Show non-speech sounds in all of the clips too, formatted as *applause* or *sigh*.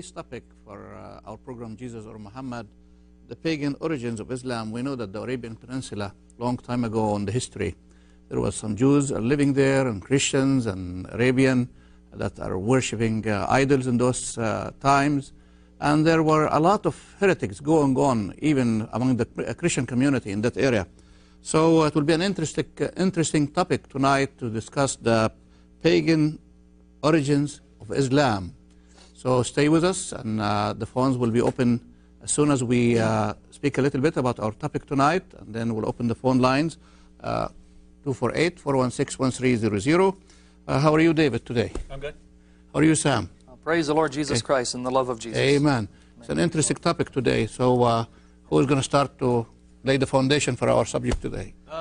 today's topic for uh, our program, Jesus or Muhammad, the pagan origins of Islam. We know that the Arabian Peninsula, long time ago in the history, there was some Jews living there and Christians and Arabian that are worshipping uh, idols in those uh, times. And there were a lot of heretics going on, even among the Christian community in that area. So it will be an interesting, uh, interesting topic tonight to discuss the pagan origins of Islam. So stay with us, and uh, the phones will be open as soon as we uh, speak a little bit about our topic tonight, and then we'll open the phone lines. Uh, 248-416-1300. Uh, how are you, David, today? I'm good. How are you, Sam? Praise the Lord Jesus Christ and the love of Jesus. Amen. It's an interesting topic today. So uh, who is going to start to lay the foundation for our subject today? Uh,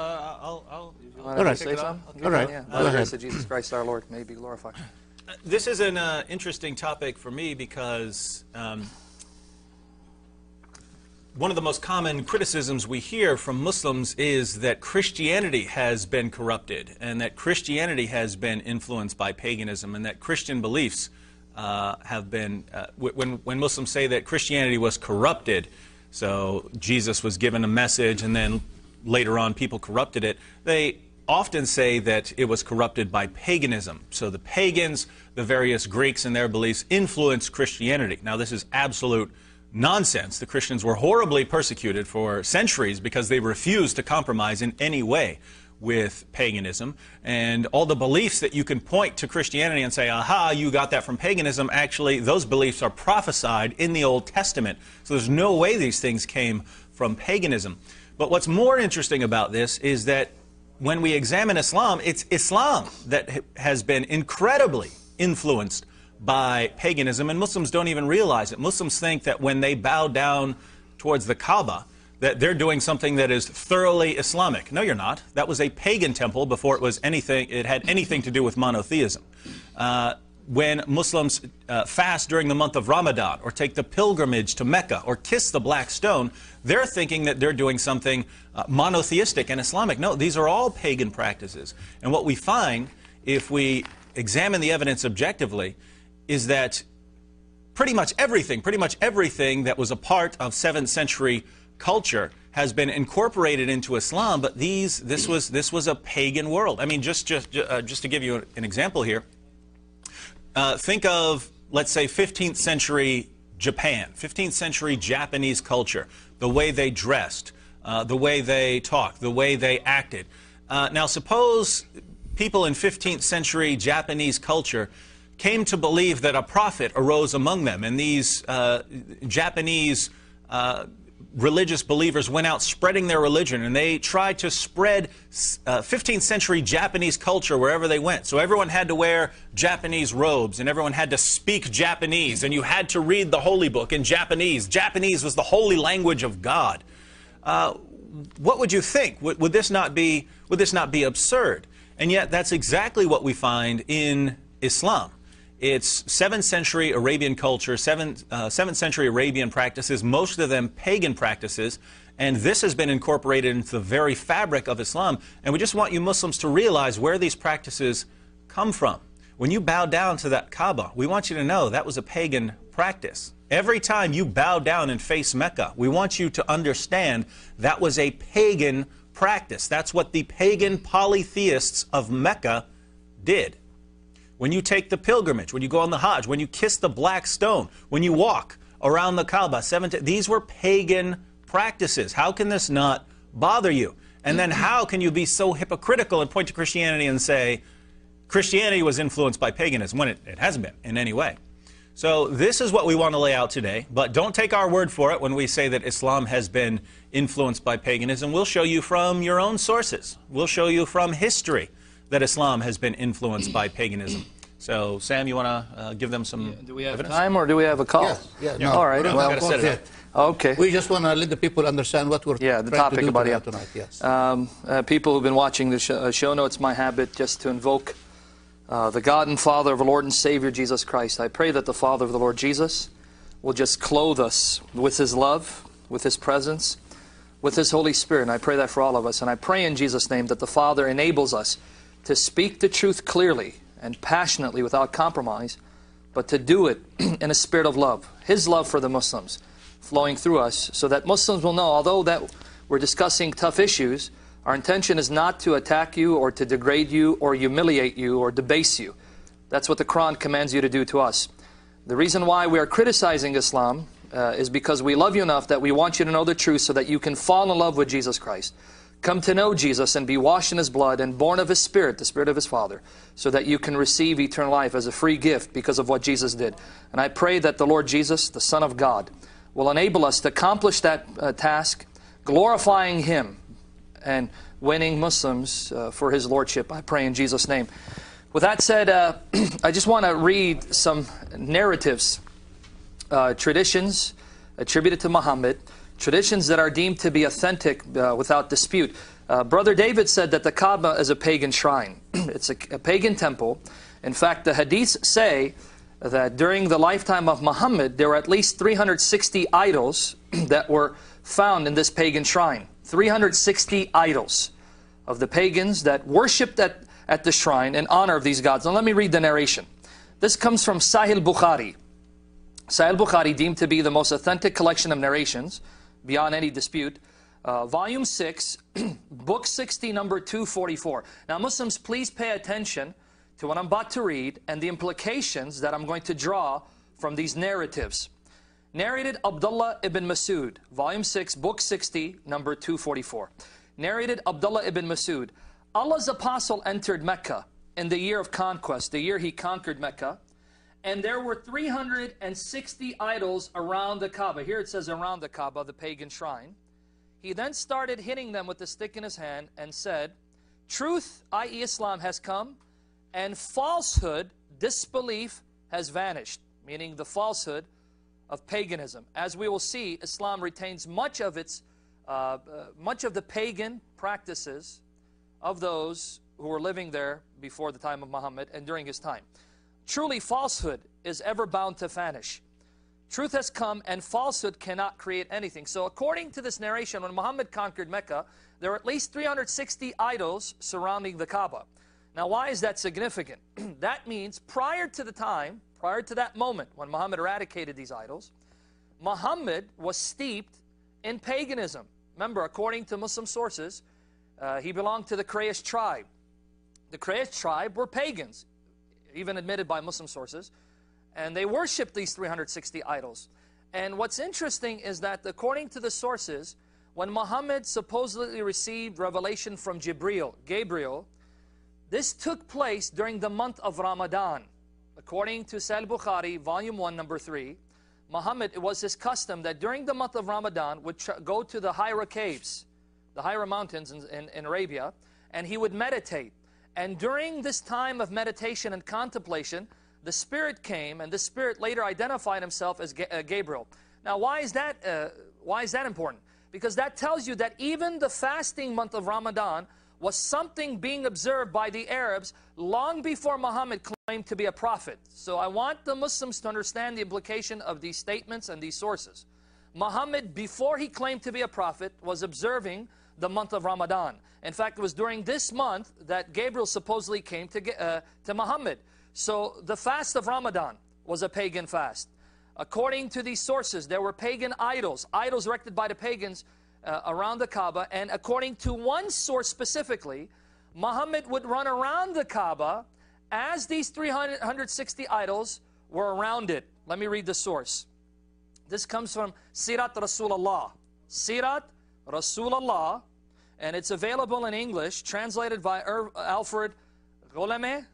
I'll, I'll, All All right. Say some? All right. Yeah. Go By the ahead. grace of Jesus Christ our Lord may be glorified. This is an uh, interesting topic for me because um, one of the most common criticisms we hear from Muslims is that Christianity has been corrupted and that Christianity has been influenced by paganism and that Christian beliefs uh, have been, uh, when, when Muslims say that Christianity was corrupted, so Jesus was given a message and then later on people corrupted it, they often say that it was corrupted by paganism. So the pagans, the various Greeks and their beliefs influenced Christianity. Now, this is absolute nonsense. The Christians were horribly persecuted for centuries because they refused to compromise in any way with paganism. And all the beliefs that you can point to Christianity and say, aha, you got that from paganism, actually, those beliefs are prophesied in the Old Testament. So there's no way these things came from paganism. But what's more interesting about this is that when we examine Islam, it's Islam that has been incredibly influenced by paganism, and Muslims don't even realize it. Muslims think that when they bow down towards the Kaaba, that they're doing something that is thoroughly Islamic. No, you're not. That was a pagan temple before it was anything. It had anything to do with monotheism. Uh, when Muslims uh, fast during the month of Ramadan, or take the pilgrimage to Mecca, or kiss the black stone, they're thinking that they're doing something uh, monotheistic and Islamic. No, these are all pagan practices. And what we find, if we examine the evidence objectively, is that pretty much everything, pretty much everything that was a part of 7th century culture has been incorporated into Islam, but these, this, was, this was a pagan world. I mean, just, just, uh, just to give you an example here, uh, think of, let's say, 15th century Japan, 15th century Japanese culture, the way they dressed, uh, the way they talked, the way they acted. Uh, now, suppose people in 15th century Japanese culture came to believe that a prophet arose among them, and these uh, Japanese uh, religious believers went out spreading their religion, and they tried to spread uh, 15th century Japanese culture wherever they went. So everyone had to wear Japanese robes, and everyone had to speak Japanese, and you had to read the holy book in Japanese. Japanese was the holy language of God. Uh, what would you think? Would, would this not be would this not be absurd? And yet, that's exactly what we find in Islam. It's 7th century Arabian culture, 7th, uh, 7th century Arabian practices, most of them pagan practices, and this has been incorporated into the very fabric of Islam. And we just want you Muslims to realize where these practices come from. When you bow down to that Kaaba, we want you to know that was a pagan practice. Every time you bow down and face Mecca, we want you to understand that was a pagan practice. That's what the pagan polytheists of Mecca did when you take the pilgrimage, when you go on the Hajj, when you kiss the black stone, when you walk around the Kaaba, seven these were pagan practices. How can this not bother you? And then how can you be so hypocritical and point to Christianity and say Christianity was influenced by paganism when it, it hasn't been in any way? So this is what we want to lay out today, but don't take our word for it when we say that Islam has been influenced by paganism. We'll show you from your own sources. We'll show you from history that Islam has been influenced by paganism. So, Sam, you want to uh, give them some Do we have evidence? time or do we have a call? Yes, yeah, no. All right. No, well, gotta set it up. okay. We just want to let the people understand what we're Yeah, the trying topic to do about tonight, tonight. Yes. Um, uh, people who've been watching the sh- uh, show know it's my habit just to invoke uh, the God and Father of our Lord and Savior Jesus Christ. I pray that the Father of the Lord Jesus will just clothe us with His love, with His presence, with His Holy Spirit. And I pray that for all of us. And I pray in Jesus' name that the Father enables us to speak the truth clearly and passionately without compromise but to do it *clears throat* in a spirit of love. His love for the Muslims flowing through us so that Muslims will know, although that we're discussing tough issues, our intention is not to attack you or to degrade you or humiliate you or debase you. That's what the Quran commands you to do to us. The reason why we are criticizing Islam uh, is because we love you enough that we want you to know the truth so that you can fall in love with Jesus Christ. Come to know Jesus and be washed in His blood and born of His Spirit, the Spirit of His Father, so that you can receive eternal life as a free gift because of what Jesus did. And I pray that the Lord Jesus, the Son of God, will enable us to accomplish that uh, task, glorifying Him and winning Muslims uh, for His Lordship. I pray in Jesus' name. With that said, uh, *clears throat* I just want to read some narratives, uh, traditions attributed to Muhammad, traditions that are deemed to be authentic uh, without dispute. Uh, Brother David said that the Kaaba is a pagan shrine. *clears throat* it's a, a, pagan temple. In fact, the hadiths say that during the lifetime of Muhammad, there were at least 360 idols *clears throat* that were found in this pagan shrine. 360 idols of the pagans that worshipped at at the shrine in honor of these gods. Now let me read the narration. This comes from Sahih Bukhari. Sahih Bukhari, deemed to be the most authentic collection of narrations, beyond any dispute. Uh, volume 6, *clears throat* book 60, number 244. Now Muslims, please pay attention to what I'm about to read and the implications that I'm going to draw from these narratives. Narrated Abdullah ibn Masud, volume 6, book 60, number 244. Narrated Abdullah ibn Masud. Allah's apostle entered Mecca in the year of conquest, the year he conquered Mecca, and there were 360 idols around the Kaaba. Here it says around the Kaaba, the pagan shrine. He then started hitting them with the stick in his hand and said, Truth, i.e. Islam, has come, and falsehood, disbelief, has vanished, meaning the falsehood of paganism. As we will see, Islam retains much of its, uh, uh, much of the pagan practices of those who were living there before the time of Muhammad and during his time. Truly, falsehood is ever bound to vanish. Truth has come and falsehood cannot create anything. So according to this narration, when Muhammad conquered Mecca, there were at least 360 idols surrounding the Kaaba. Now why is that significant? *clears throat* that means prior to the time, prior to that moment when Muhammad eradicated these idols, Muhammad was steeped in paganism. Remember, according to Muslim sources, uh, he belonged to the Quraysh tribe. The Quraysh tribe were pagans, even admitted by Muslim sources, and they worshipped these 360 idols. And what's interesting is that according to the sources, when Muhammad supposedly received revelation from Jibril, Gabriel, this took place during the month of Ramadan. According to Sahih Bukhari, volume 1, number 3, Muhammad, it was his custom that during the month of Ramadan would go to the Hira caves the Hira Mountains in, in, in Arabia, and he would meditate. And during this time of meditation and contemplation, the Spirit came, and the Spirit later identified himself as uh, Gabriel. Now, why is that? Uh, why is that important? Because that tells you that even the fasting month of Ramadan was something being observed by the Arabs long before Muhammad claimed to be a prophet. So I want the Muslims to understand the implication of these statements and these sources. Muhammad, before he claimed to be a prophet, was observing the month of Ramadan. In fact, it was during this month that Gabriel supposedly came to, uh, to Muhammad. So the fast of Ramadan was a pagan fast. According to these sources, there were pagan idols, idols erected by the pagans uh, around the Kaaba. And according to one source specifically, Muhammad would run around the Kaaba as these 360 idols were around it. Let me read the source. This comes from Sirat Rasulullah. Sirat Rasulullah, and it's available in English, translated by Ir Alfred Goleme.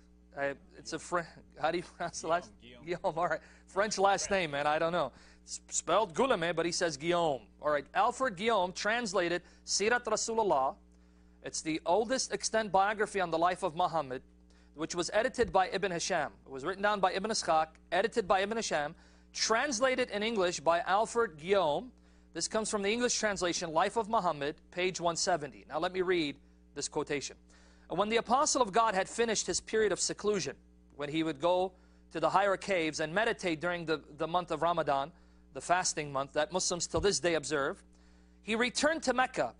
It's a French, how do you pronounce the last? Guillaume. Guillaume, all right. French last name, man, I don't know. It's spelled Gulame, but he says Guillaume. All right, Alfred Guillaume translated Sirat Rasulullah. It's the oldest extant biography on the life of Muhammad, which was edited by Ibn Hisham. It was written down by Ibn Ishaq, edited by Ibn Hisham, translated in English by Alfred Guillaume, this comes from the English translation, Life of Muhammad, page 170. Now let me read this quotation. When the apostle of God had finished his period of seclusion, when he would go to the Hira caves and meditate during the, the month of Ramadan, the fasting month that Muslims till this day observe, he returned to Mecca.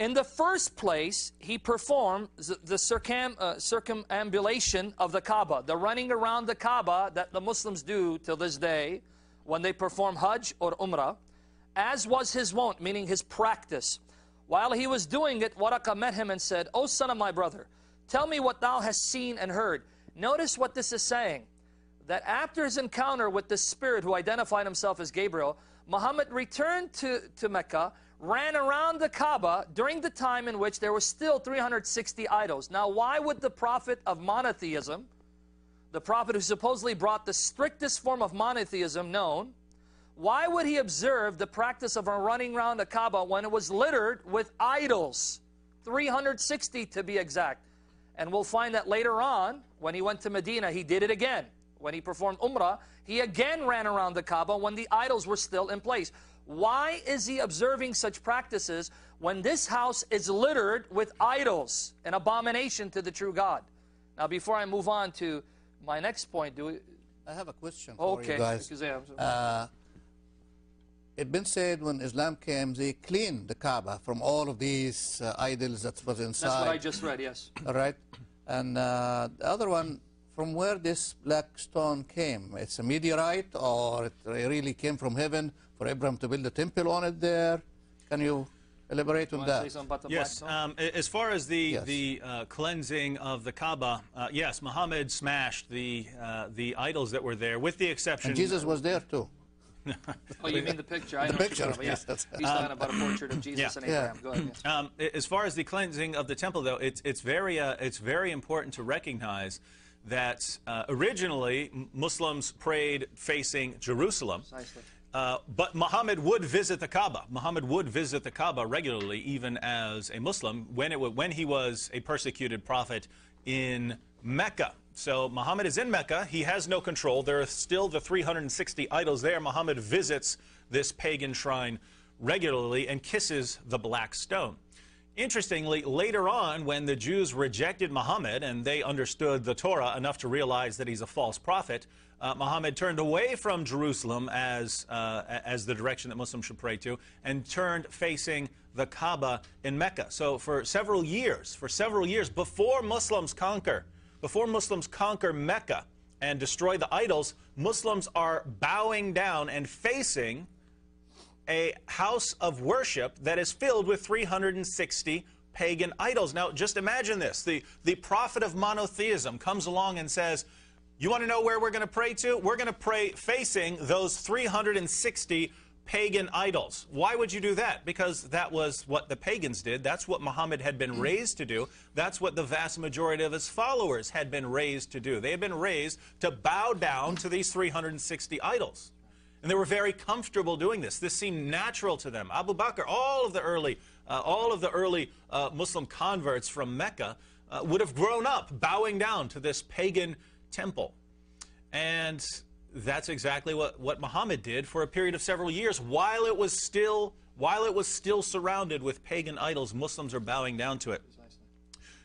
In the first place, he performed the circum, uh, circumambulation of the Kaaba, the running around the Kaaba that the Muslims do till this day when they perform Hajj or Umrah, as was his wont, meaning his practice. While he was doing it, Waraka met him and said, O son of my brother, tell me what thou hast seen and heard. Notice what this is saying that after his encounter with the spirit who identified himself as Gabriel, Muhammad returned to, to Mecca, ran around the Kaaba during the time in which there were still 360 idols. Now, why would the prophet of monotheism, the prophet who supposedly brought the strictest form of monotheism known, why would he observe the practice of running around the Kaaba when it was littered with idols? 360 to be exact. And we'll find that later on, when he went to Medina, he did it again. When he performed Umrah, he again ran around the Kaaba when the idols were still in place. Why is he observing such practices when this house is littered with idols, an abomination to the true God? Now, before I move on to my next point, do we, I have a question for okay, you guys. Uh, it's been said when Islam came, they cleaned the Kaaba from all of these uh, idols that was inside. that's what I just read. Yes. All right. And uh, the other one, from where this black stone came, it's a meteorite or it really came from heaven for Abraham to build a temple on it there? Can you elaborate on Want to say that? something about the Yes, um, as far as the Yes. the uh, cleansing of the Kaaba, uh, yes, Muhammad smashed the uh, the idols that were there, with the exception. And Jesus was there too. Oh, you mean the picture? I The know picture, you're about, yes, yeah. that's- He's talking about a portrait of *laughs* Jesus yeah. and Yeah. Abraham. Go ahead. yes. Um, as far as the cleansing of the temple, though, it's it's very uh, it's very important to recognize that uh, originally Muslims prayed facing Jerusalem. Precisely. Uh, but Muhammad would visit the Kaaba. Muhammad would visit the Kaaba regularly, even as a Muslim, when, it wa- when he was a persecuted prophet in Mecca. So Muhammad is in Mecca. He has no control. There are still the 360 idols there. Muhammad visits this pagan shrine regularly and kisses the black stone. Interestingly, later on, when the Jews rejected Muhammad and they understood the Torah enough to realize that he's a false prophet, uh, Muhammad turned away from Jerusalem as, uh, as the direction that Muslims should pray to and turned facing the Kaaba in Mecca. So for several years, for several years, before Muslims conquer, before Muslims conquer Mecca and destroy the idols, Muslims are bowing down and facing a house of worship that is filled with 360 pagan idols. Now, just imagine this. The, the prophet of monotheism comes along and says, You want to know where we're going to pray to? We're going to pray facing those 360 pagan idols. Why would you do that? Because that was what the pagans did. That's what Muhammad had been raised to do. That's what the vast majority of his followers had been raised to do. They had been raised to bow down to these 360 idols. And they were very comfortable doing this. This seemed natural to them. Abu Bakr, all of the early, uh, all of the early uh, Muslim converts from Mecca uh, would have grown up bowing down to this pagan temple. And that's exactly what, what Muhammad did for a period of several years while it was still while it was still surrounded with pagan idols, Muslims are bowing down to it.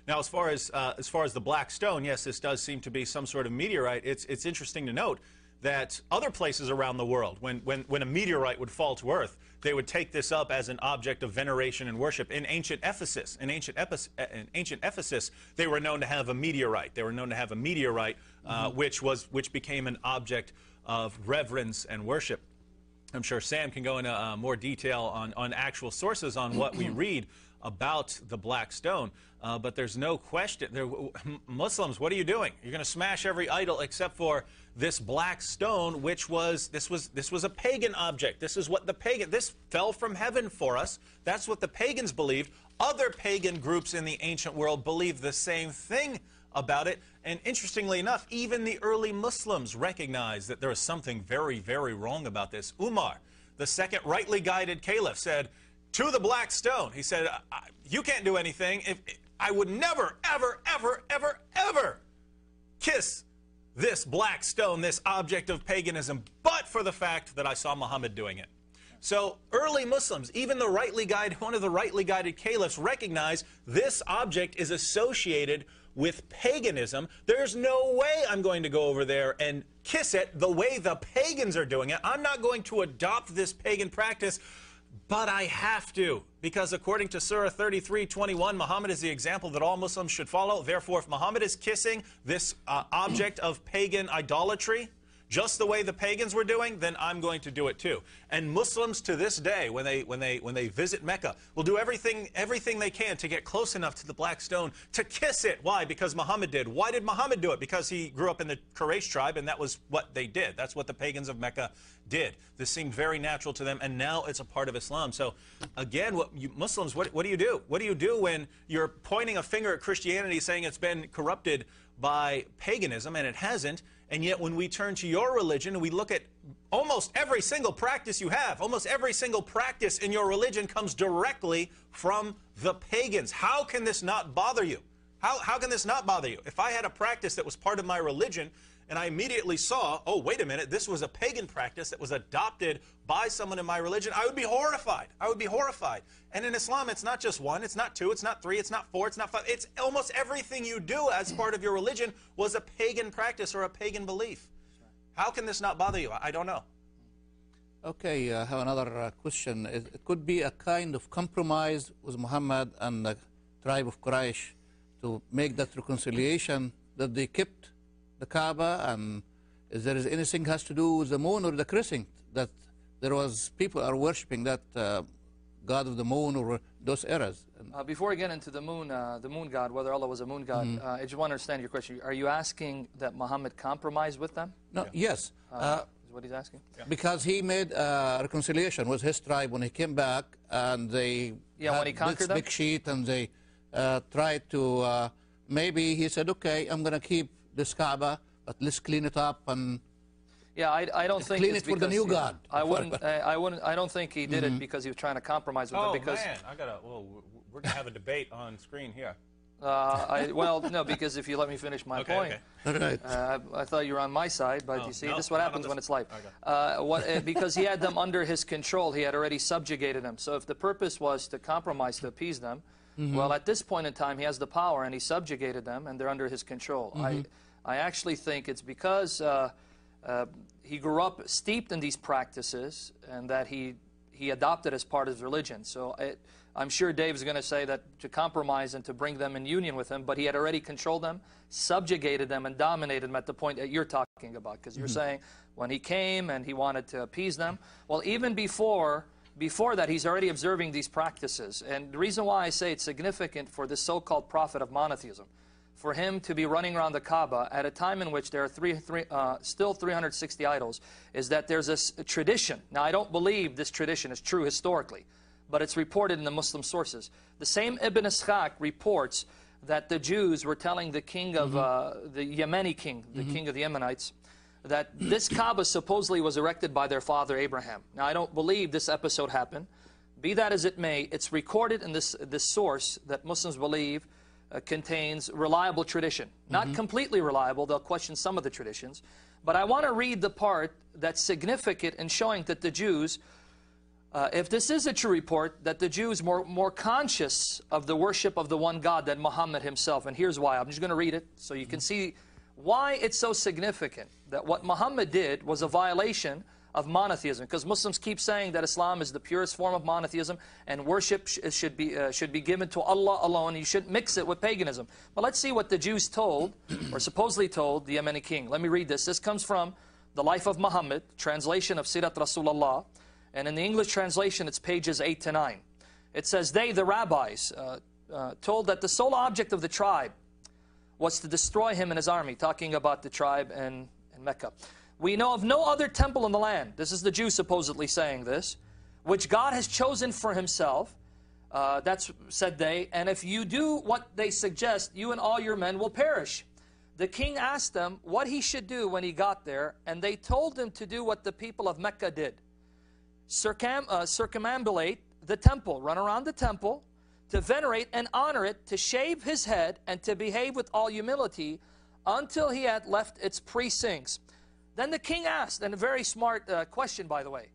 Now, as far as uh, as far as the black stone, yes, this does seem to be some sort of meteorite. It's it's interesting to note that other places around the world, when when when a meteorite would fall to Earth, they would take this up as an object of veneration and worship. In ancient Ephesus, in ancient Ephes- uh, in ancient Ephesus, they were known to have a meteorite. They were known to have a meteorite, uh, which was which became an object of reverence and worship. I'm sure Sam can go into uh, more detail on, on actual sources on what we *clears throat* read about the black stone. Uh, but there's no question. There, Muslims, what are you doing? You're going to smash every idol except for this black stone, which was this was this was a pagan object. This is what the pagan. This fell from heaven for us. That's what the pagans believed. Other pagan groups in the ancient world believed the same thing about it. And interestingly enough, even the early Muslims recognized that there was something very, very wrong about this. Umar, the second rightly guided caliph, said to the black stone, he said, "I- I- You can't do anything. If, I would never, ever, ever, ever, ever kiss this black stone, this object of paganism, but for the fact that I saw Muhammad doing it. So early Muslims, even the rightly guided, one of the rightly guided caliphs, recognize this object is associated with paganism. There's no way I'm going to go over there and kiss it the way the pagans are doing it. I'm not going to adopt this pagan practice But I have to, because according to Surah 33:21, Muhammad is the example that all Muslims should follow. Therefore, if Muhammad is kissing this uh, object of pagan idolatry, just the way the pagans were doing, then I'm going to do it too. And Muslims to this day, when they when they when they visit Mecca, will do everything everything they can to get close enough to the black stone to kiss it. Why? Because Muhammad did. Why did Muhammad do it? Because he grew up in the Quraysh tribe, and that was what they did. That's what the pagans of Mecca did. This seemed very natural to them, and now it's a part of Islam. So, again, what you, Muslims, what, what do you do? What do you do when you're pointing a finger at Christianity, saying it's been corrupted by paganism, and it hasn't? And yet, when we turn to your religion and we look at almost every single practice you have, almost every single practice in your religion comes directly from the pagans. How can this not bother you? How, how can this not bother you? If I had a practice that was part of my religion and I immediately saw, oh, wait a minute, this was a pagan practice that was adopted by someone in my religion, I would be horrified. I would be horrified. And in Islam, it's not just one, it's not two, it's not three, it's not four, it's not five. It's almost everything you do as part of your religion was a pagan practice or a pagan belief. How can this not bother you? I don't know. Okay, I have another uh, question. It, it could be a kind of compromise with Muhammad and the tribe of Quraysh to make that reconciliation that they kept the Kaaba and if there is anything has to do with the moon or the crescent that there was people are worshipping that uh, god of the moon or those eras. Uh, before we get into the moon, uh, the moon god, whether Allah was a moon god, uh, I just want to understand your question. Are you asking that Muhammad compromise with them? no, yes, uh, Is what he's asking? because he made a reconciliation with his tribe when he came back and they Yeah, when he conquered this them? big sheet and they uh, tried to uh, maybe he said okay I'm gonna keep this Kaaba but let's clean it up and Yeah, I, I don't think Clean it's it for the new. God. I *laughs* wouldn't. I, I wouldn't. I don't think he did Mm-hmm. it because he was trying to compromise with Oh, them. Because man, I gotta, well, we're gonna have a debate on screen here. uh, I, well, no, because if you let me finish my Okay, point, okay. all right Uh, I thought you were on my side, but Oh, you see, no, this is what happens this- when it's live. Okay. Uh, what, uh, because he had them *laughs* under his control, he had already subjugated them. So if the purpose was to compromise, to appease them, well, at this point in time, he has the power and he subjugated them, and they're under his control. I, I actually think it's because uh, uh, he grew up steeped in these practices and that he he adopted as part of his religion. So it, I'm sure Dave's going to say that to compromise and to bring them in union with him, but he had already controlled them, subjugated them, and dominated them at the point that you're talking about. Because you're saying when he came and he wanted to appease them. Well, even before before that, he's already observing these practices. And the reason why I say it's significant for this so-called prophet of monotheism, for him to be running around the Kaaba at a time in which there are three, three, uh, still 360 idols, is that there's this tradition. Now, I don't believe this tradition is true historically, but it's reported in the Muslim sources. The same Ibn Ishaq reports that the Jews were telling the king of uh, the Yemeni king, the king of the Yemenites, that this Kaaba supposedly was erected by their father Abraham. Now, I don't believe this episode happened. Be that as it may, it's recorded in this, this source that Muslims believe uh, contains reliable tradition. Not completely reliable, they'll question some of the traditions. But I want to read the part that's significant in showing that the Jews, uh, if this is a true report, that the Jews more more conscious of the worship of the one God than Muhammad himself. And here's why. I'm just going to read it so you can see why it's so significant that what Muhammad did was a violation of monotheism. Because Muslims keep saying that Islam is the purest form of monotheism and worship sh- should be uh, should be given to Allah alone. You shouldn't mix it with paganism. But let's see what the Jews told, *clears throat* or supposedly told, the Yemeni king. Let me read this. This comes from the Life of Muhammad, translation of Sirat Rasulullah. And in the English translation, it's pages 8 to 9. It says, They, the rabbis, uh, uh, told that the sole object of the tribe was to destroy him and his army, talking about the tribe and, in Mecca. We know of no other temple in the land, this is the Jew supposedly saying this, which God has chosen for himself. Uh, that's said they, and if you do what they suggest, you and all your men will perish. The king asked them what he should do when he got there, and they told him to do what the people of Mecca did circum, uh, circumambulate the temple, run around the temple, to venerate and honor it, to shave his head, and to behave with all humility until he had left its precincts. Then the king asked, and a very smart uh, question, by the way.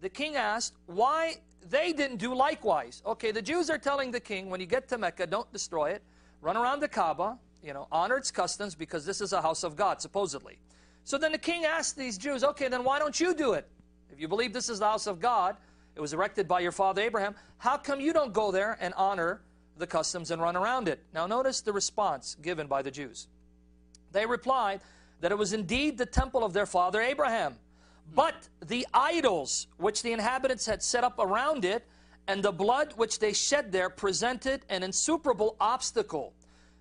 The king asked why they didn't do likewise. Okay, the Jews are telling the king, when you get to Mecca, don't destroy it. Run around the Kaaba, you know, honor its customs because this is a house of God, supposedly. So then the king asked these Jews, okay, then why don't you do it? If you believe this is the house of God, It was erected by your father Abraham. How come you don't go there and honor the customs and run around it? Now, notice the response given by the Jews. They replied that it was indeed the temple of their father Abraham, but the idols which the inhabitants had set up around it and the blood which they shed there presented an insuperable obstacle.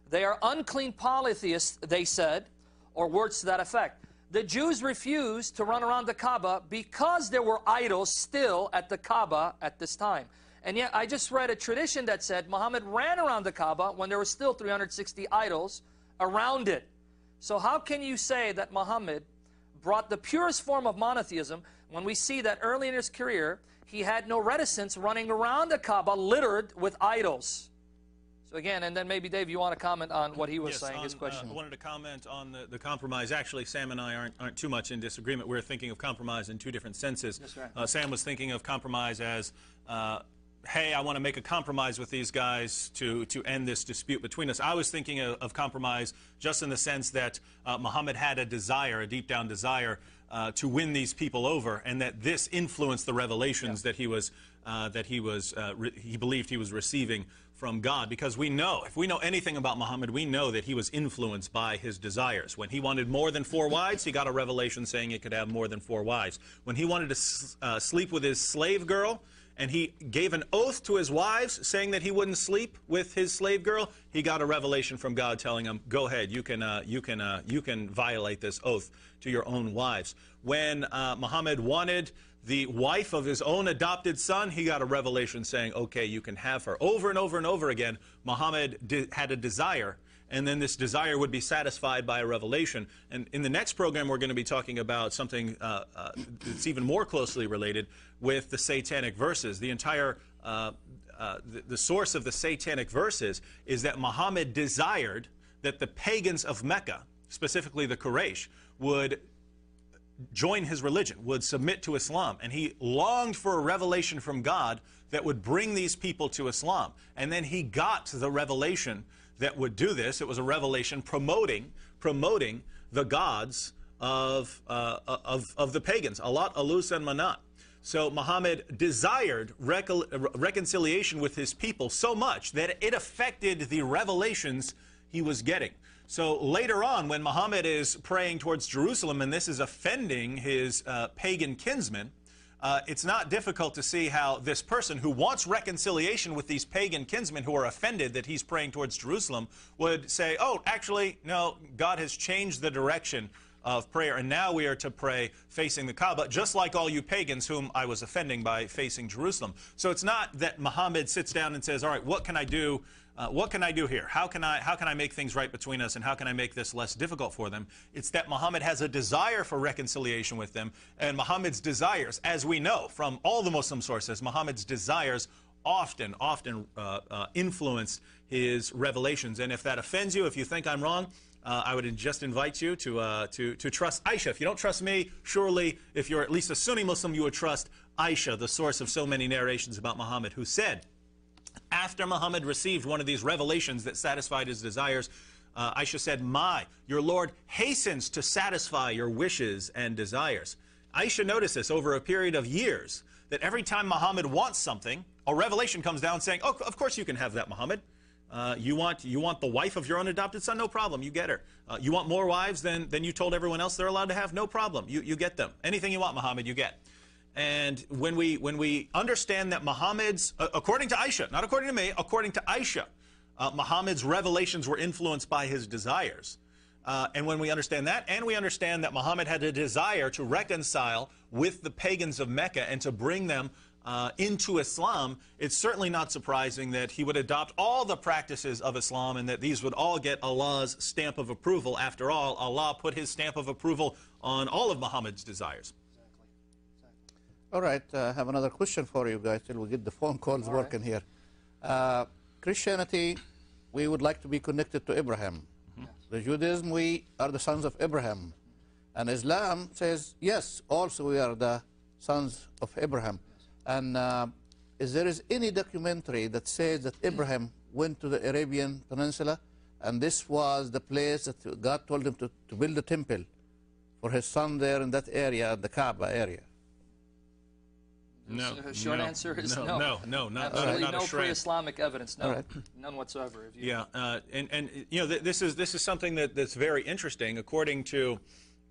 They are unclean polytheists, they said, or words to that effect. The Jews refused to run around the Kaaba because there were idols still at the Kaaba at this time. And yet, I just read a tradition that said Muhammad ran around the Kaaba when there were still 360 idols around it. So, how can you say that Muhammad brought the purest form of monotheism when we see that early in his career he had no reticence running around the Kaaba littered with idols? So again, and then maybe Dave, you want to comment on what he was Yes, saying, on, his question. Uh, I wanted to comment on the, the compromise. Actually, Sam and I aren't, aren't too much in disagreement. We're thinking of compromise in two different senses. That's right. Uh, Sam was thinking of compromise as, uh, hey, I want to make a compromise with these guys to, to end this dispute between us. I was thinking of, of compromise just in the sense that uh, Muhammad had a desire, a deep down desire, uh, to win these people over, and that this influenced the revelations that he was uh, that he was uh, re- he believed he was receiving from God. Because we know, if we know anything about Muhammad, we know that he was influenced by his desires. When he wanted more than four wives, he got a revelation saying it could have more than four wives. When he wanted to s- uh, sleep with his slave girl, and he gave an oath to his wives saying that he wouldn't sleep with his slave girl, he got a revelation from God telling him, "Go ahead, you can, uh, you can, uh, you can violate this oath to your own wives." When uh, Muhammad wanted the wife of his own adopted son, he got a revelation saying, "Okay, you can have her." Over and over and over again, Muhammad had a desire and then this desire would be satisfied by a revelation. And in the next program, we're going to be talking about something uh, uh, that's even more closely related with the satanic verses. The entire uh, uh, the, the source of the satanic verses is that Muhammad desired that the pagans of Mecca, specifically the Quraysh, would join his religion, would submit to Islam. And he longed for a revelation from God that would bring these people to Islam. And then he got the revelation that would do this. It was a revelation promoting, promoting the gods of, uh, of, of the pagans, Al-Lat, Al-Uzza, and Manat. So Muhammad desired recol- reconciliation with his people so much that it affected the revelations he was getting. So later on, when Muhammad is praying towards Jerusalem and this is offending his uh, pagan kinsmen, uh, it's not difficult to see how this person who wants reconciliation with these pagan kinsmen who are offended that he's praying towards Jerusalem would say, oh, actually, no, God has changed the direction of prayer, and now we are to pray facing the Kaaba, just like all you pagans whom I was offending by facing Jerusalem. So it's not that Muhammad sits down and says, all right, what can I do? Uh, what can I do here? How can I, how can I make things right between us, and how can I make this less difficult for them? It's that Muhammad has a desire for reconciliation with them, and Muhammad's desires, as we know from all the Muslim sources, Muhammad's desires often, often uh, uh, influence his revelations. And if that offends you, if you think I'm wrong, uh, I would just invite you to, uh, to, to trust Aisha. If you don't trust me, surely, if you're at least a Sunni Muslim, you would trust Aisha, the source of so many narrations about Muhammad, who said, after Muhammad received one of these revelations that satisfied his desires, uh, Aisha said, My, your Lord hastens to satisfy your wishes and desires. Aisha noticed this over a period of years, that every time Muhammad wants something, a revelation comes down saying, Oh, of course you can have that, Muhammad. Uh, you want you want the wife of your own adopted son? No problem. You get her. Uh, you want more wives than, than you told everyone else they're allowed to have? No problem. You, you get them. Anything you want, Muhammad, you get. And when we when we understand that Muhammad's, uh, according to Aisha, not according to me, according to Aisha, uh, Muhammad's revelations were influenced by his desires. Uh, and when we understand that, and we understand that Muhammad had a desire to reconcile with the pagans of Mecca and to bring them uh, into Islam, it's certainly not surprising that he would adopt all the practices of Islam and that these would all get Allah's stamp of approval. After all, Allah put his stamp of approval on all of Muhammad's desires. All right, uh, I have another question for you guys till we get the phone calls All right. working here. Uh, Christianity, we would like to be connected to Abraham. The Judaism, we are the sons of Abraham. And Islam says, yes, also we are the sons of Abraham. And uh, is there is any documentary that says that Abraham went to the Arabian Peninsula and this was the place that God told him to, to build a temple for his son there in that area, the Kaaba area? No. The short no, answer is no. no. No, no, not, Absolutely not no a shred. pre-Islamic evidence. No, All right. none whatsoever. If you, Yeah, uh, and and you know th- this is this is something that, that's very interesting according to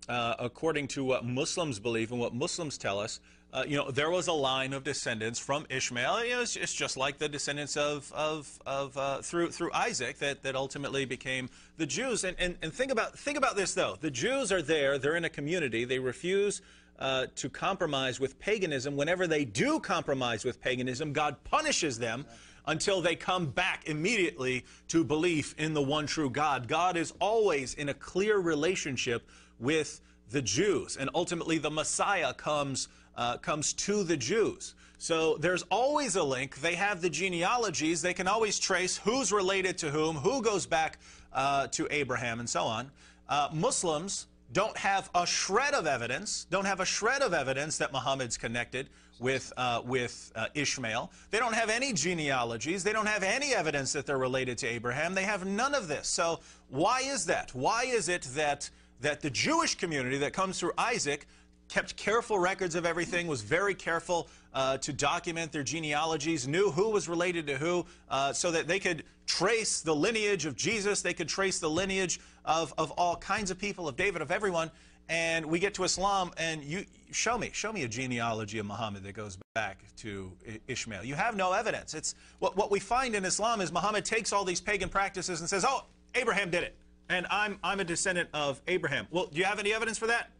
uh, according to what Muslims believe and what Muslims tell us. Uh, you know, there was a line of descendants from Ishmael. You know, it's, it's just like the descendants of of, of uh, through through Isaac that, that ultimately became the Jews. And, and and think about think about this though. The Jews are there. They're in a community. They refuse. Uh, to compromise with paganism. Whenever they do compromise with paganism, God punishes them until they come back immediately to belief in the one true God. God is always in a clear relationship with the Jews, and ultimately the Messiah comes uh, comes to the Jews. So there's always a link. They have the genealogies. They can always trace who's related to whom, who goes back uh, to Abraham, and so on. Uh, Muslims don't have a shred of evidence, don't have a shred of evidence that Muhammad's connected with, uh, with uh, Ishmael. They don't have any genealogies. They don't have any evidence that they're related to Abraham. They have none of this. So why is that? Why is it that, that the Jewish community that comes through Isaac kept careful records of everything, was very careful uh, to document their genealogies, knew who was related to who, uh, so that they could trace the lineage of Jesus, they could trace the lineage of, of all kinds of people, of David, of everyone. And we get to Islam, and you show me, show me a genealogy of Muhammad that goes back to Ishmael. You have no evidence. It's what, what we find in Islam is Muhammad takes all these pagan practices and says, "Oh, Abraham did it, and I'm I'm a descendant of Abraham." Well, do you have any evidence for that?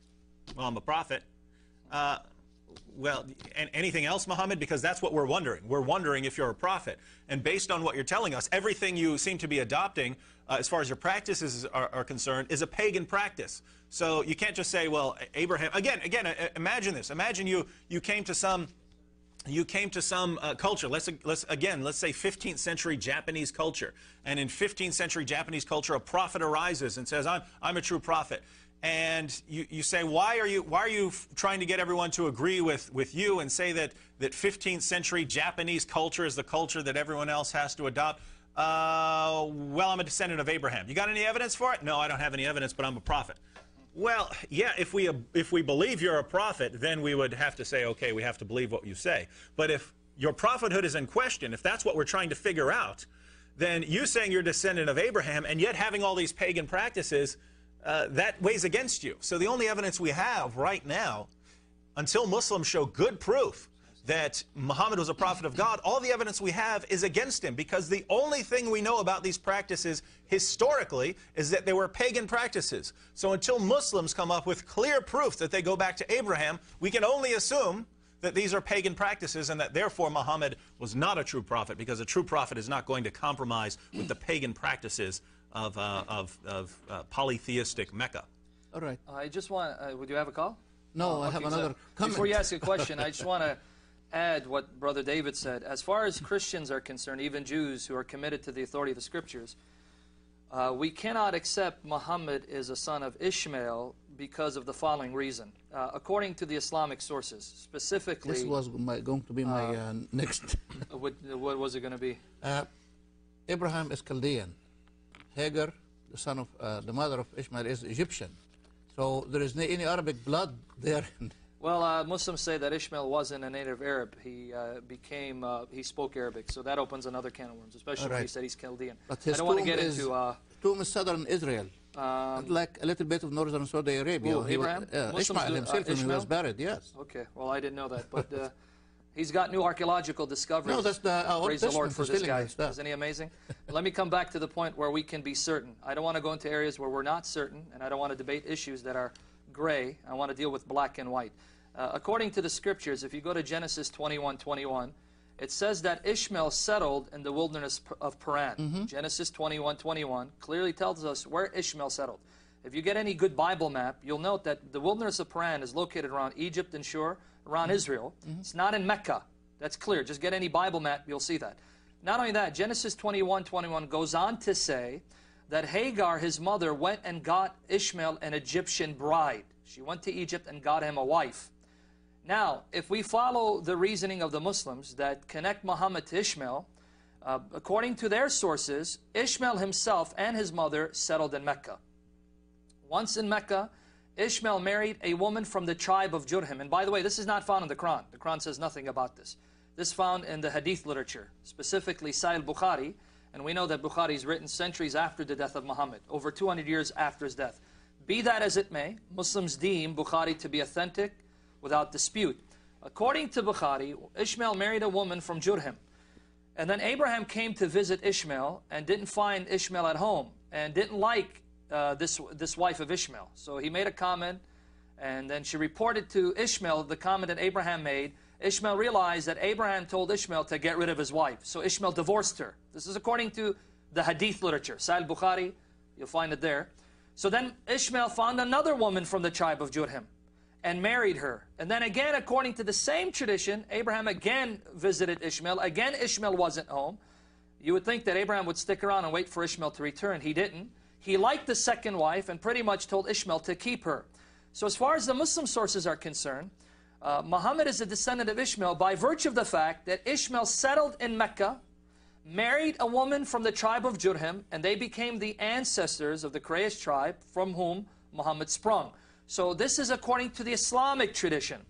Well, I'm a prophet. Uh, well, and anything else, Muhammad? Because that's what we're wondering. We're wondering if you're a prophet. And based on what you're telling us, everything you seem to be adopting, uh, as far as your practices are, are concerned, is a pagan practice. So you can't just say, well, Abraham. Again, again, uh, imagine this. Imagine you you came to some you came to some uh, culture. Let's, let's again, let's say 15th century Japanese culture, and in 15th century Japanese culture, a prophet arises and says, "I'm I'm a true prophet." And you, you say, why are you why are you trying to get everyone to agree with, with you and say that that 15th century Japanese culture is the culture that everyone else has to adopt? Uh, well, I'm a descendant of Abraham. You got any evidence for it? No, I don't have any evidence, but I'm a prophet. Well, yeah, if we if we believe you're a prophet, then we would have to say, okay, we have to believe what you say. But if your prophethood is in question, if that's what we're trying to figure out, then you saying you're descendant of Abraham and yet having all these pagan practices, uh, that weighs against you. So the only evidence we have right now, until Muslims show good proof that Muhammad was a prophet of God, all the evidence we have is against him because the only thing we know about these practices historically is that they were pagan practices. So until Muslims come up with clear proof that they go back to Abraham, we can only assume that these are pagan practices and that therefore Muhammad was not a true prophet because a true prophet is not going to compromise with the pagan practices of, uh, of, of uh, polytheistic Mecca. All right. I just want. Uh, would you have a call? No, I have Okay, so another comment. Before you ask a question, I just want to *laughs* add what Brother David said. As far as Christians are concerned, even Jews who are committed to the authority of the Scriptures, uh, we cannot accept Muhammad is a son of Ishmael because of the following reason. Uh, according to the Islamic sources, specifically, This was my, going to be my uh, next. *laughs* what, what was it going to be? Uh, Abraham is Chaldean. Hagar, the son of uh, the mother of Ishmael, is Egyptian. So there is no, any Arabic blood there. *laughs* Well, uh, Muslims say that Ishmael wasn't a native Arab. He uh, became, uh, he spoke Arabic. So that opens another can of worms, especially when he said he's Chaldean. But I don't want to get is, into. Uh, tomb is southern Israel. um, like a little bit of northern Saudi Arabia. He wa- Abraham? uh, Ishmael do- uh, himself, when he was buried, yes. Okay, well, I didn't know that, but uh, *laughs* he's got new archaeological discoveries. No, that's the uh, Praise the Lord for this guy. Isn't he amazing? Let me come back to the point where we can be certain. I don't want to go into areas where we're not certain, and I don't want to debate issues that are gray. I want to deal with black and white. Uh, according to the scriptures, if you go to Genesis 21 21, it says that Ishmael settled in the wilderness of Paran. Mm-hmm. Genesis 21 21 clearly tells us where Ishmael settled. If you get any good Bible map, you'll note that the wilderness of Paran is located around Egypt and Shur, around Mm-hmm. Israel. It's not in Mecca. That's clear. Just get any Bible map, you'll see that. Not only that, Genesis 21 21 goes on to say that Hagar, his mother, went and got Ishmael an Egyptian bride. She went to Egypt and got him a wife. Now, if we follow the reasoning of the Muslims that connect Muhammad to Ishmael, uh, according to their sources, Ishmael himself and his mother settled in Mecca. Once in Mecca, Ishmael married a woman from the tribe of Jurhim. And by the way, this is not found in the Quran. The Quran says nothing about this. This is found in the Hadith literature, specifically Sahih Bukhari. And we know that Bukhari is written centuries after the death of Muhammad, over 200 years after his death. Be that as it may, Muslims deem Bukhari to be authentic without dispute. According to Bukhari, Ishmael married a woman from Jurhim. And then Abraham came to visit Ishmael and didn't find Ishmael at home and didn't like uh, this, this wife of Ishmael. So he made a comment and then she reported to Ishmael the comment that Abraham made. Ishmael realized that Abraham told Ishmael to get rid of his wife. So Ishmael divorced her. This is according to the Hadith literature. Sahih Bukhari, you'll find it there. So then Ishmael found another woman from the tribe of Jurhim and married her. And then again, according to the same tradition, Abraham again visited Ishmael. Again, Ishmael wasn't home. You would think that Abraham would stick around and wait for Ishmael to return. He didn't. He liked the second wife and pretty much told Ishmael to keep her. So as far as the Muslim sources are concerned, uh, Muhammad is a descendant of Ishmael by virtue of the fact that Ishmael settled in Mecca, married a woman from the tribe of Jurhim, and they became the ancestors of the Quraysh tribe from whom Muhammad sprung. So this is according to the Islamic tradition.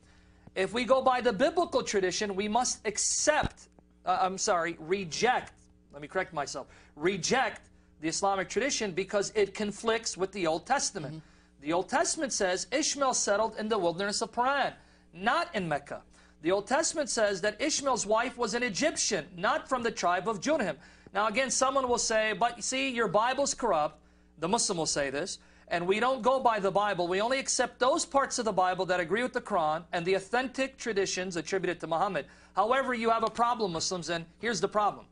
If we go by the biblical tradition, we must accept, uh, I'm sorry, reject, let me correct myself, reject the Islamic tradition because it conflicts with the Old Testament. Mm -hmm. The Old Testament says Ishmael settled in the wilderness of Paran, not in Mecca. The Old Testament says that Ishmael's wife was an Egyptian, not from the tribe of Jurhim. Now again, someone will say, but see, your Bible's corrupt. The Muslim will say this and we don't go by the Bible. We only accept those parts of the Bible that agree with the Quran and the authentic traditions attributed to Muhammad. However, you have a problem, Muslims, and here's the problem.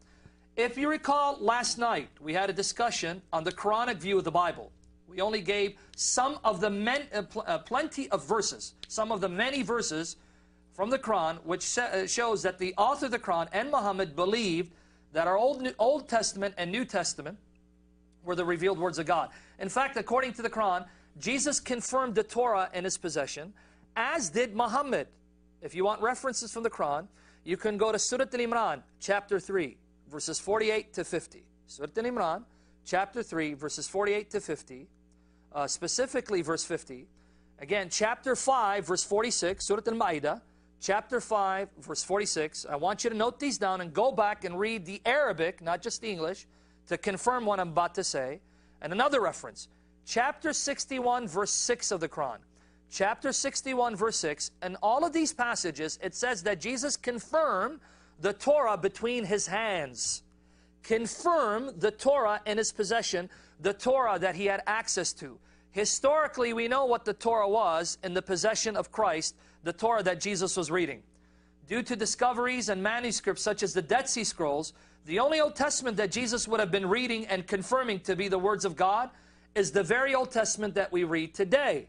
If you recall, last night we had a discussion on the Quranic view of the Bible. We only gave some of the men, uh, pl uh, plenty of verses, some of the many verses from the Quran, which uh, shows that the author of the Quran and Muhammad believed that our Old, Old Testament and New Testament were the revealed words of God. In fact, according to the Quran, Jesus confirmed the Torah in his possession, as did Muhammad. If you want references from the Quran, you can go to Surah Al-Imran, chapter 3, verses 48 to 50. Surah Al-Imran, chapter 3, verses 48 to 50, uh, specifically verse 50. Again, chapter 5, verse 46, Surah Al-Ma'idah, chapter 5, verse 46. I want you to note these down and go back and read the Arabic, not just the English, to confirm what I'm about to say. And another reference, chapter 61, verse 6 of the Quran. Chapter 61, verse 6. And all of these passages, it says that Jesus confirmed the Torah between his hands. Confirm the Torah in his possession, the Torah that he had access to. Historically, we know what the Torah was in the possession of Christ, the Torah that Jesus was reading. Due to discoveries and manuscripts such as the Dead Sea Scrolls, the only Old Testament that Jesus would have been reading and confirming to be the words of God is the very Old Testament that we read today.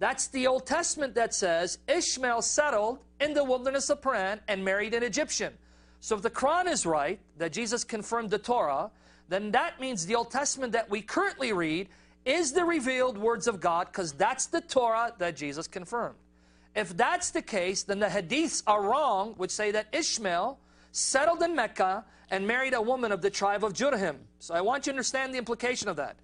That's the Old Testament that says Ishmael settled in the wilderness of Paran and married an Egyptian. So if the Quran is right, that Jesus confirmed the Torah, then that means the Old Testament that we currently read is the revealed words of God because that's the Torah that Jesus confirmed. If that's the case, then the hadiths are wrong, which say that Ishmael settled in Mecca and married a woman of the tribe of Jurhim. So I want you to understand the implication of that.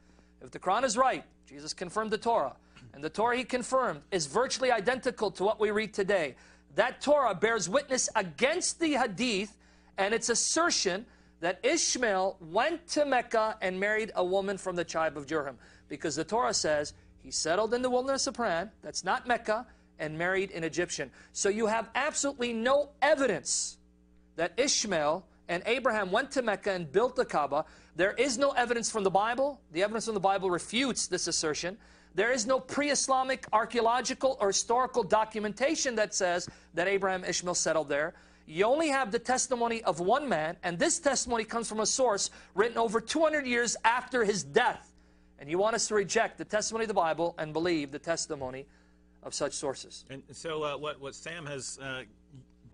If the Quran is right, Jesus confirmed the Torah, and the Torah he confirmed is virtually identical to what we read today. That Torah bears witness against the Hadith and its assertion that Ishmael went to Mecca and married a woman from the tribe of Jurhim. Because the Torah says he settled in the wilderness of Paran, that's not Mecca, and married an Egyptian. So you have absolutely no evidence that Ishmael and Abraham went to Mecca and built the Kaaba. There is no evidence from the Bible. The evidence from the Bible refutes this assertion. There is no pre-Islamic archaeological or historical documentation that says that Abraham Ishmael settled there. You only have the testimony of one man, and this testimony comes from a source written over 200 years after his death. And you want us to reject the testimony of the Bible and believe the testimony of such sources. And so uh, what, what Sam has uh,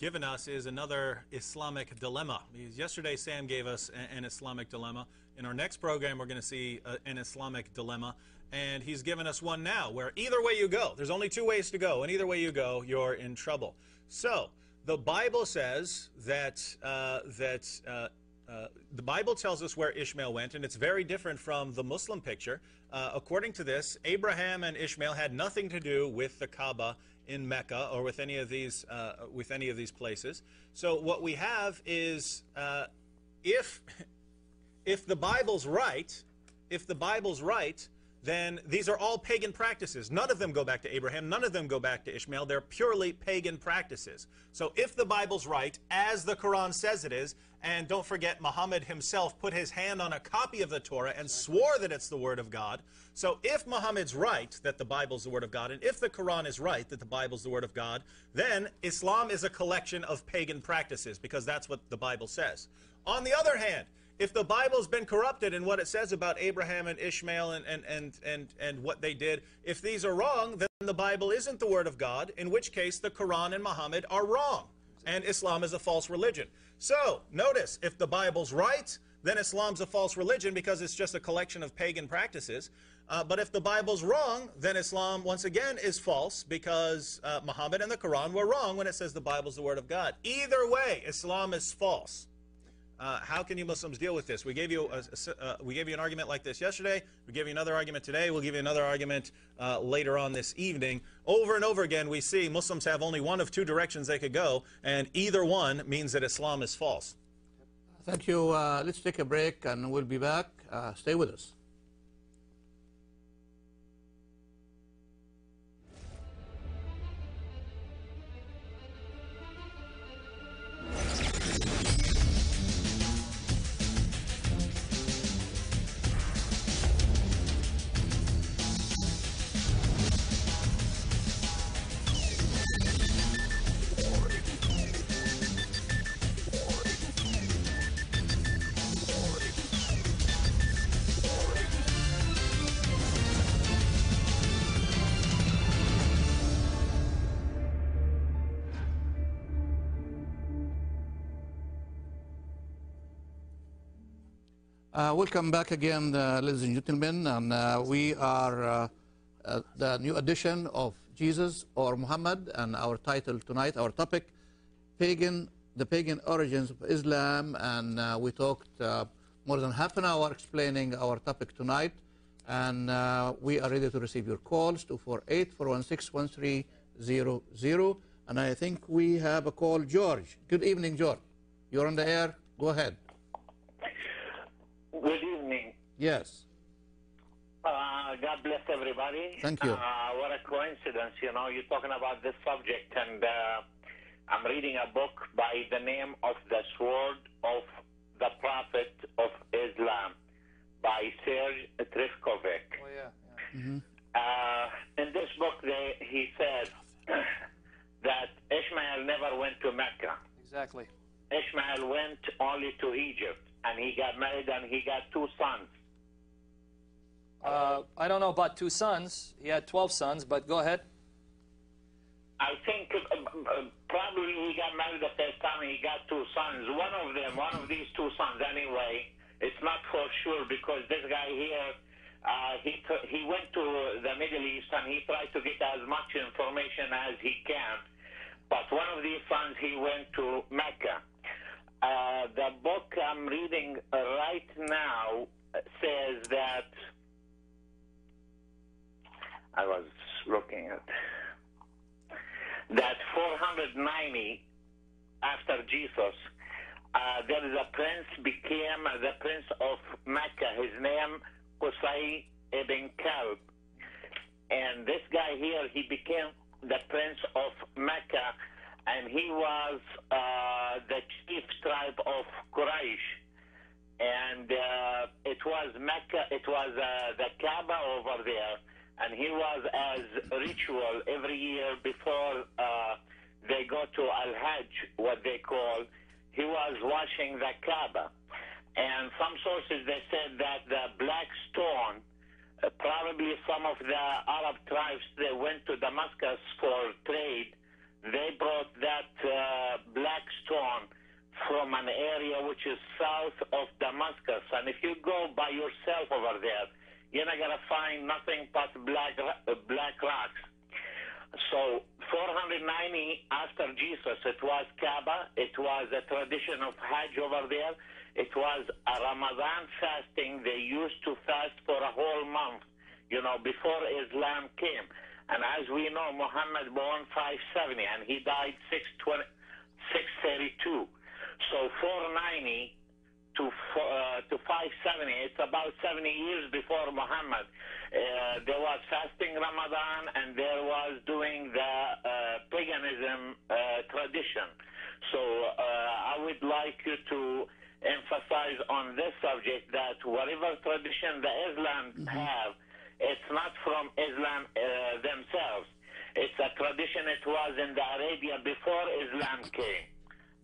given us is another Islamic dilemma. Yesterday, Sam gave us an Islamic dilemma. In our next program, we're going to see an Islamic dilemma. And he's given us one now where either way you go, there's only two ways to go, and either way you go, you're in trouble. So, the Bible says that, uh, that uh, uh, the Bible tells us where Ishmael went, and it's very different from the Muslim picture. Uh, according to this, Abraham and Ishmael had nothing to do with the Kaaba in Mecca or with any of these uh, with any of these places. So what we have is uh, if *laughs* if the Bible's right, if the Bible's right, then these are all pagan practices. None of them go back to Abraham. None of them go back to Ishmael. They're purely pagan practices. So if the Bible's right, as the Quran says it is, and don't forget Muhammad himself put his hand on a copy of the Torah and swore that it's the Word of God. So if Muhammad's right that the Bible's the Word of God, and if the Quran is right that the Bible's the Word of God, then Islam is a collection of pagan practices because that's what the Bible says. On the other hand, if the Bible's been corrupted in what it says about Abraham and Ishmael and, and, and, and, and what they did, if these are wrong, then the Bible isn't the Word of God, in which case the Quran and Muhammad are wrong. And Islam is a false religion. So, notice, if the Bible's right, then Islam's a false religion because it's just a collection of pagan practices. Uh, but if the Bible's wrong, then Islam, once again, is false because uh, Muhammad and the Quran were wrong when it says the Bible's the Word of God. Either way, Islam is false. Uh, how can you Muslims deal with this? We gave you a, a, uh, we gave you an argument like this yesterday. We gave you another argument today. We'll give you another argument uh, later on this evening. Over and over again, we see Muslims have only one of two directions they could go, and either one means that Islam is false. Thank you. Uh, let's take a break, and we'll be back. Uh, stay with us. Uh, welcome back again, uh, ladies and gentlemen. And uh, we are uh, uh, the new edition of Jesus or Muhammad, and our title tonight, our topic, pagan, the pagan origins of Islam. And uh, we talked more than half an hour explaining our topic tonight. And we are ready to receive your calls 248 416 1300. And I think we have a call, George. Good evening, George. You're on the air. Go ahead. Good evening. Yes. Uh, God bless everybody. Thank you. Uh, what a coincidence, you know, you're talking about this subject, and uh, I'm reading a book by the name of The Sword of the Prophet of Islam by Serge Trifkovic. Oh, yeah. Mm-hmm. Uh, in this book, they, he said *clears throat* that Ishmael never went to Mecca. Exactly. Ishmael went only to Egypt, and he got married, and he got two sons. Uh, I don't know about two sons. He had 12 sons, but go ahead. I think uh, uh, probably he got married the first time he got two sons. One of them, one of these two sons, anyway. It's not for sure because this guy here, uh, he he went to the Middle East and he tried to get as much information as he can. But one of these sons, he went to Mecca. Uh, the book I'm reading right now says that I was looking at that 490 after Jesus, uh, there is a prince became the prince of Mecca. His name Qusay ibn Kalb, and this guy here he became the prince of Mecca and he was uh, the chief tribe of Quraysh. And uh, it was Mecca, it was uh, the Kaaba over there, and he was as ritual every year before uh, they go to Al Hajj, what they call, he was washing the Kaaba. And some sources they said that the black stone, uh, probably some of the Arab tribes, they went to Damascus for trade they brought that uh, black stone from an area which is south of Damascus. And if you go by yourself over there, you're not going to find nothing but black, uh, black rocks. So 490 after Jesus, it was Kaaba. It was a tradition of Hajj over there. It was a Ramadan fasting. They used to fast for a whole month, you know, before Islam came. And as we know, Muhammad born 570 and he died 620, 632. So 490 to uh, to 570. It's about 70 years before Muhammad. Uh, there was fasting Ramadan and there was doing the uh, paganism uh, tradition. So uh, I would like you to emphasize on this subject that whatever tradition the Islam have, it's not from Islam uh, themselves. It's a tradition it was in the Arabia before Islam came.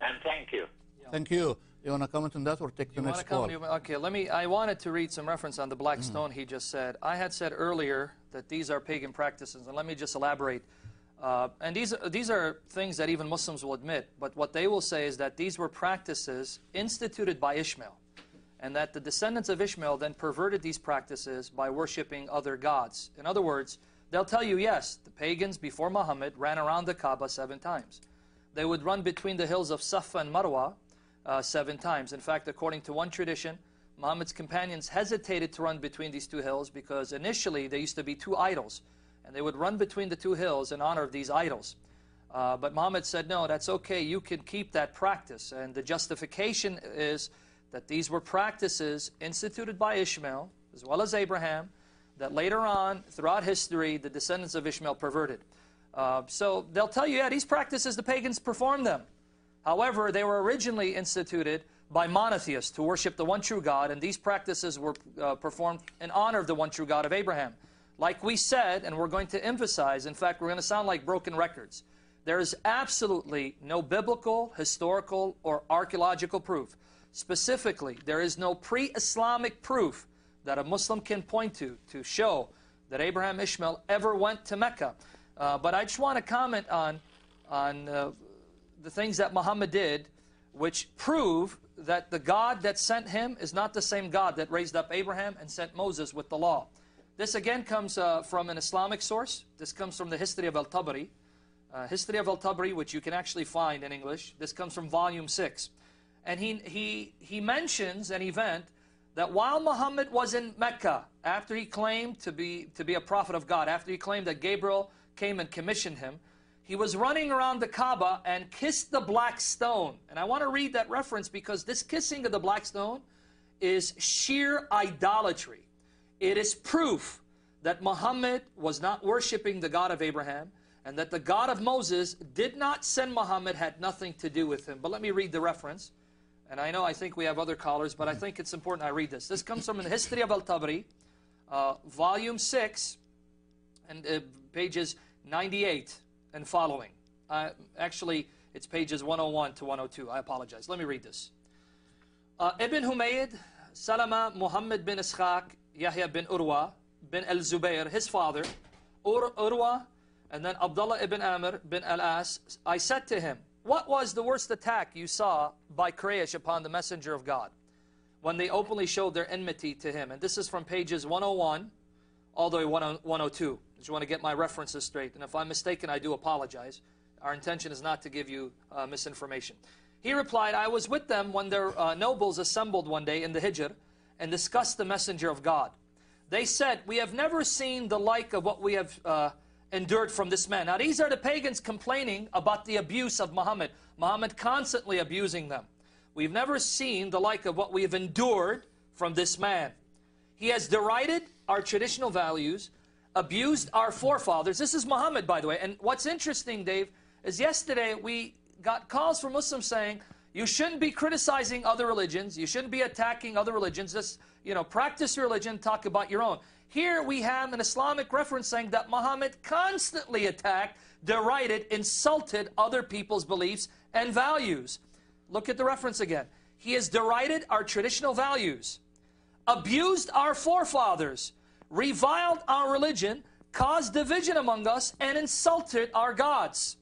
And thank you. Thank you. You want to comment on that or take the You next call? come? Okay, let me. I wanted to read some reference on the black stone he just said. I had said earlier that these are pagan practices, and let me just elaborate. Uh, and these these are things that even Muslims will admit. But what they will say is that these were practices instituted by Ishmael, and that the descendants of Ishmael then perverted these practices by worshiping other gods. In other words, they'll tell you yes, the pagans before Muhammad ran around the Kaaba seven times. They would run between the hills of Safa and Marwa uh, seven times. In fact, according to one tradition, Muhammad's companions hesitated to run between these two hills because initially there used to be two idols, and they would run between the two hills in honor of these idols. Uh, but Muhammad said, no, that's okay, you can keep that practice. And the justification is that these were practices instituted by Ishmael, as well as Abraham, that later on, throughout history, the descendants of Ishmael perverted. Uh, so they'll tell you, yeah, these practices, the pagans performed them. However, they were originally instituted by monotheists to worship the one true God, and these practices were uh, performed in honor of the one true God of Abraham. Like we said, and we're going to emphasize, in fact, we're going to sound like broken records. There is absolutely no biblical, historical, or archaeological proof. Specifically, there is no pre Islamic proof that a Muslim can point to to show that Abraham Ishmael ever went to Mecca. Uh, but I just want to comment on, on uh, the things that Muhammad did, which prove that the God that sent him is not the same God that raised up Abraham and sent Moses with the law. This again comes uh, from an Islamic source. This comes from the history of Al-Tabari. Uh, history of Al-Tabari, which you can actually find in English. This comes from volume 6. And he, he, he mentions an event that while Muhammad was in Mecca, after he claimed to be, to be a prophet of God, after he claimed that Gabriel came and commissioned him, he was running around the Kaaba and kissed the black stone. And I want to read that reference because this kissing of the black stone is sheer idolatry. It is proof that Muhammad was not worshiping the God of Abraham and that the God of Moses did not send Muhammad, had nothing to do with him. But let me read the reference. And I know I think we have other callers, but I think it's important I read this. This comes from the History of Al-Tabari, uh, volume 6, and uh, pages 98 and following. Uh, actually, it's pages 101 to 102. I apologize. Let me read this. Uh, Ibn Humayd, Salama Muhammad bin Ishaq, Yahya bin Urwa, bin al-Zubayr, his father, Ur Urwa, and then Abdullah ibn Amr bin al-As, I said to him, what was the worst attack you saw by Quraysh upon the messenger of God? When they openly showed their enmity to him. And this is from pages 101 all the way 102. I just want to get my references straight. And if I'm mistaken, I do apologize. Our intention is not to give you uh, misinformation. He replied, I was with them when their uh, nobles assembled one day in the Hijr and discussed the messenger of God. They said, we have never seen the like of what we have uh, endured from this man. Now these are the pagans complaining about the abuse of Muhammad. Muhammad constantly abusing them. We've never seen the like of what we have endured from this man. He has derided our traditional values, abused our forefathers. This is Muhammad, by the way. And what's interesting, Dave, is yesterday we got calls from Muslims saying, you shouldn't be criticizing other religions. You shouldn't be attacking other religions. Just, you know, practice your religion, talk about your own. Here we have an Islamic reference saying that Muhammad constantly attacked, derided, insulted other people's beliefs and values. Look at the reference again. He has derided our traditional values, abused our forefathers, reviled our religion, caused division among us, and insulted our gods.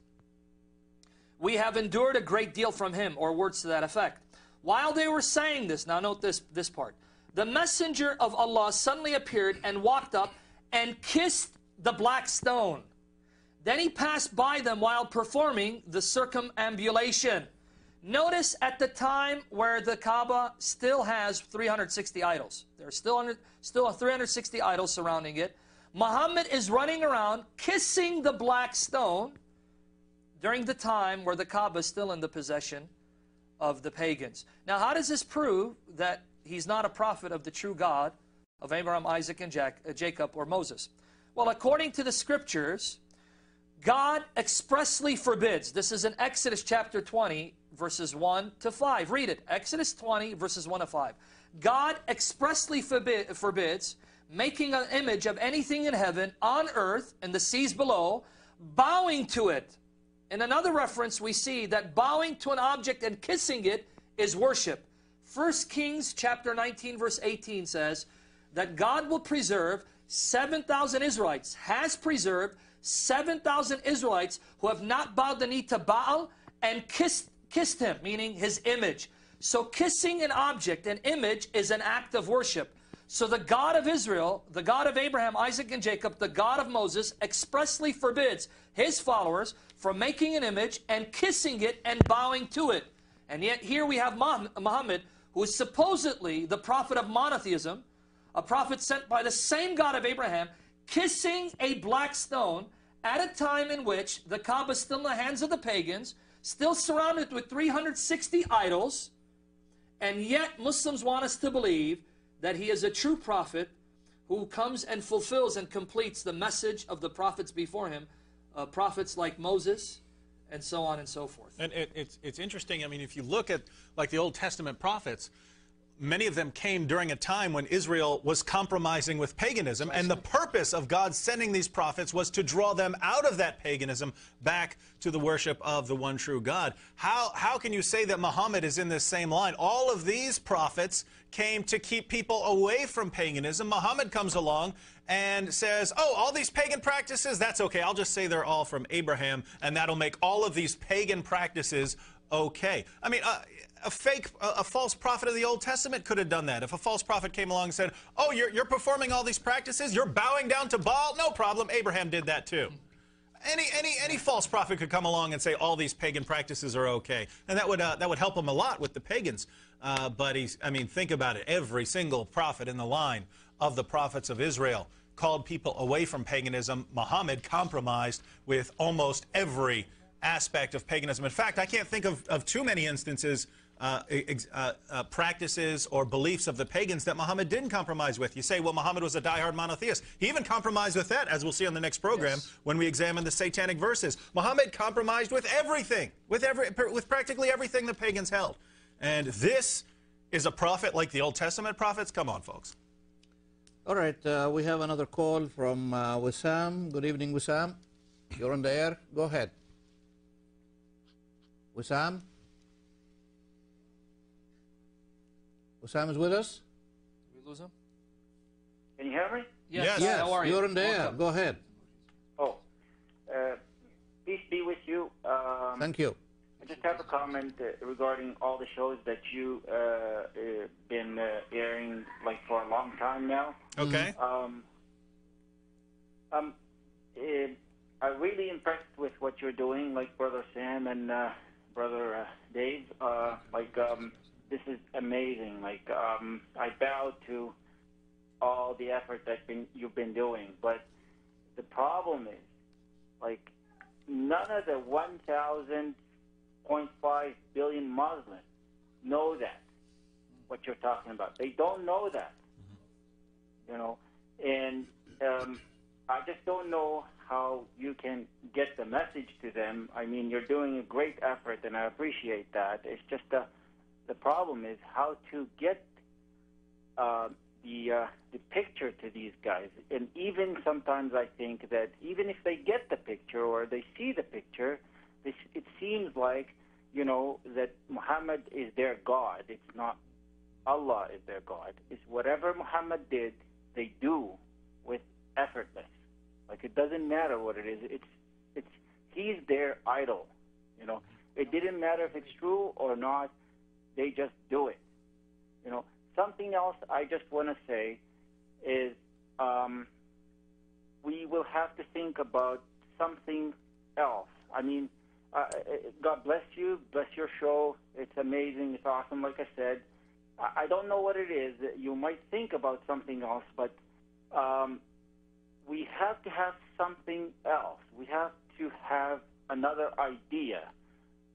We have endured a great deal from him, or words to that effect. While they were saying this, now note this, this part. The messenger of Allah suddenly appeared and walked up and kissed the black stone. Then he passed by them while performing the circumambulation. Notice at the time where the Kaaba still has 360 idols. There are still, under, still 360 idols surrounding it. Muhammad is running around kissing the black stone during the time where the Kaaba is still in the possession of the pagans. Now, how does this prove that he's not a prophet of the true God of Abraham, Isaac, and Jack, uh, Jacob, or Moses? Well, according to the scriptures, God expressly forbids. This is in Exodus chapter 20, verses 1 to 5. Read it. Exodus 20, verses 1 to 5. God expressly forbid, forbids making an image of anything in heaven, on earth, and the seas below, bowing to it. In another reference, we see that bowing to an object and kissing it is worship. 1 Kings chapter 19, verse 18 says that God will preserve 7,000 Israelites, has preserved 7,000 Israelites who have not bowed the knee to Baal and kissed, kissed him, meaning his image. So kissing an object, an image, is an act of worship. So the God of Israel, the God of Abraham, Isaac, and Jacob, the God of Moses, expressly forbids his followers from making an image and kissing it and bowing to it. And yet here we have Muhammad, who is supposedly the prophet of monotheism, a prophet sent by the same God of Abraham, kissing a black stone at a time in which the Kaaba is still in the hands of the pagans, still surrounded with 360 idols, and yet Muslims want us to believe that he is a true prophet who comes and fulfills and completes the message of the prophets before him, uh, prophets like Moses, and so on and so forth. And it, it's, it's interesting, I mean, if you look at like the Old Testament prophets, many of them came during a time when Israel was compromising with paganism, and the purpose of God sending these prophets was to draw them out of that paganism back to the worship of the one true God. How, how can you say that Muhammad is in this same line? All of these prophets came to keep people away from paganism. Muhammad comes along and says, oh, all these pagan practices, that's okay. I'll just say they're all from Abraham, and that'll make all of these pagan practices okay. I mean, uh, a fake, a, false prophet of the Old Testament could have done that. If a false prophet came along and said, oh, you're, you're performing all these practices, you're bowing down to Baal, no problem. Abraham did that too. Any, any, any false prophet could come along and say all these pagan practices are okay. And that would, uh, that would help him a lot with the pagans. Uh, but he's, I mean, think about it. Every single prophet in the line of the prophets of Israel called people away from paganism. Muhammad compromised with almost every aspect of paganism. In fact, I can't think of, of too many instances uh, uh, uh, practices or beliefs of the pagans that Muhammad didn't compromise with. You say, well, Muhammad was a diehard monotheist. He even compromised with that, as we'll see on the next program yes. when we examine the satanic verses. Muhammad compromised with everything, with, every, with practically everything the pagans held. And this is a prophet like the Old Testament prophets? Come on, folks. All right, uh, we have another call from uh, Wissam. Good evening, Wissam. You're on the air. Go ahead. Wissam? Wissam is with us? Did we lose him? Can you hear me? Yes. yes. yes. How are you? You're in the air. Go ahead. Oh, uh, peace be with you. Um, Thank you. I just have a comment uh, regarding all the shows that you uh, uh been uh, airing like for a long time now. Okay. Um, um, uh, I'm really impressed with what you're doing, like Brother Sam and Brother Dave. like um, this is amazing. Like um, I bow to all the effort that been, you've been doing, but the problem is, like, none of the 1,000.5 billion Muslims know that what you're talking about. They don't know that, you know, and um, I just don't know how you can get the message to them. I mean, you're doing a great effort, and I appreciate that. It's just a the problem is how to get uh, the uh, the picture to these guys. And even sometimes I think that even if they get the picture or they see the picture, this, it seems like you know that Muhammad is their God. It's not Allah is their God. It's whatever Muhammad did, they do with effortless. Like it doesn't matter what it is. It's it's he's their idol. You know, it didn't matter if it's true or not they just do it. You know, something else I just want to say is um, we will have to think about something else. I mean, uh, God bless you, bless your show. It's amazing, it's awesome. Like I said, I I don't know what it is. You might think about something else, but um, we have to have something else. We have to have another idea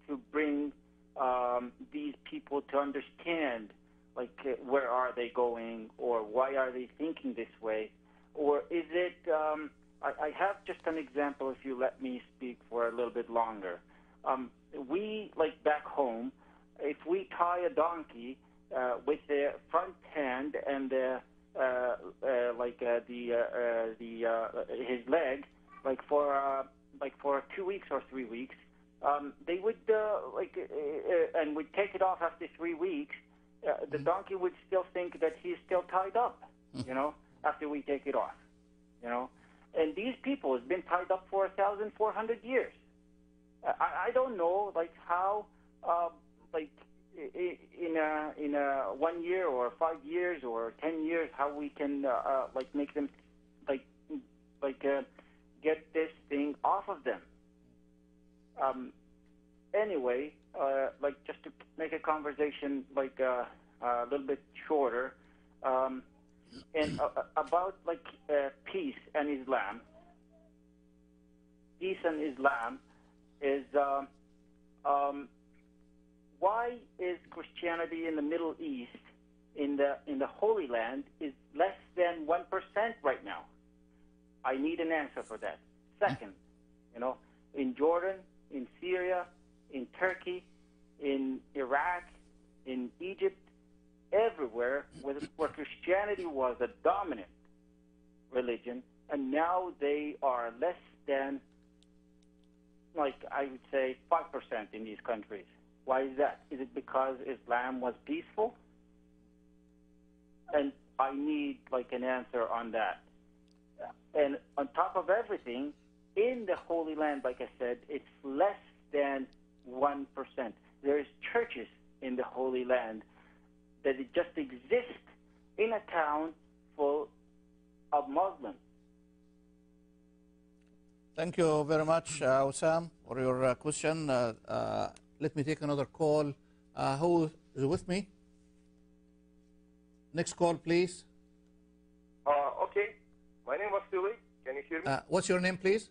to bring um, these people to understand, like uh, where are they going, or why are they thinking this way, or is it? Um, I, I have just an example. If you let me speak for a little bit longer, um, we like back home, if we tie a donkey uh, with the front hand and the uh, uh, like uh, the uh, uh, the uh, his leg, like for uh, like for two weeks or three weeks, um, they would uh, like uh, uh, and would take it off after three weeks. Uh, the donkey would still think that he's still tied up, you know, after we take it off, you know. And these people has been tied up for a thousand four hundred years. I, I don't know, like how, uh, like in a in a one year or five years or ten years, how we can uh, uh, like make them like like uh, get this thing off of them. Um, anyway, uh, like just to make a conversation like uh, a little bit shorter, um, and uh, uh, about like uh, peace and Islam. Peace and Islam is um, um, why is Christianity in the Middle East, in the in the Holy Land, is less than one percent right now? I need an answer for that. Second, you know, in Jordan, in Syria, in Turkey, in Iraq, in Egypt, everywhere where, where Christianity was a dominant religion, and now they are less than, like I would say, five percent in these countries. Why is that? Is it because Islam was peaceful? And I need like an answer on that. And on top of everything, in the Holy Land, like I said, it's less than 1%. There's churches in the Holy Land that just exist in a town full of Muslims. Thank you very much, uh, Wissam, for your uh, question. Uh, uh, let me take another call. Uh, who is with me? Next call, please. Uh, okay. My name is Vasily. Can you hear me? Uh, what's your name, please?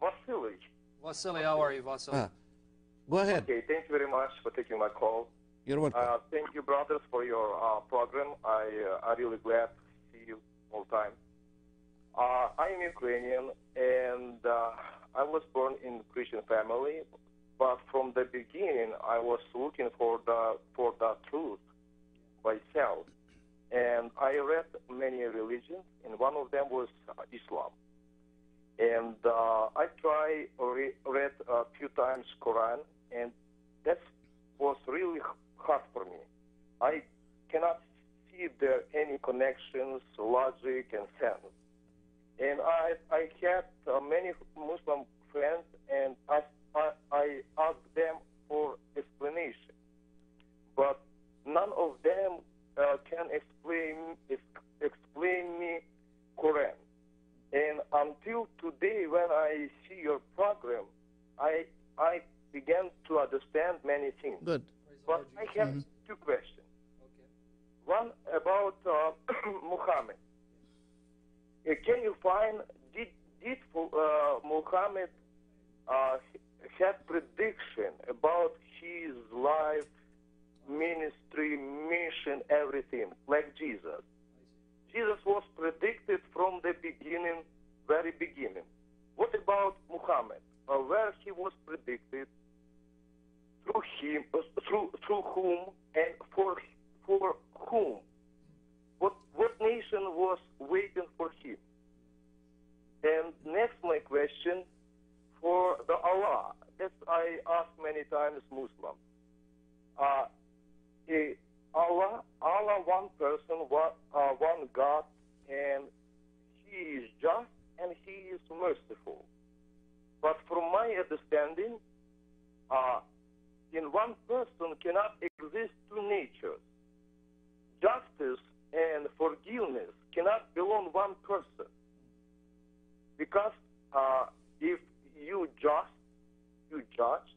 Vasily. Vasily, how are you, Vasily? Uh, go ahead. Okay, thank you very much for taking my call. You're welcome. Uh, thank you, brothers, for your uh, program. I uh, I'm really glad to see you all the time. Uh, I am Ukrainian, and uh, I was born in a Christian family, but from the beginning, I was looking for the for the truth myself, and I read many religions, and one of them was uh, Islam. And uh, I try re- read a few times Quran, and that was really hard for me. I cannot see there any connections, logic, and sense. And I I had uh, many Muslim friends, and I, I I asked them for explanation, but none of them uh, can explain ex- explain me Quran. And until today, when I see your program, I I began to understand many things. Good. But I have two questions. One about uh, *coughs* Muhammad. Uh, can you find did did uh, Muhammad uh, had prediction about his life, ministry, mission, everything like Jesus? Jesus was predicted from the beginning, very beginning. What about Muhammad? Uh, where he was predicted, through him, uh, through through whom, and for for whom? What what nation was waiting for him? And next, my question for the Allah. That I ask many times Muslim. Uh, Allah, Allah, one person, one, uh, one God, and He is just and He is merciful. But from my understanding, uh, in one person cannot exist two natures. Justice and forgiveness cannot belong one person. Because uh, if you just, you judge,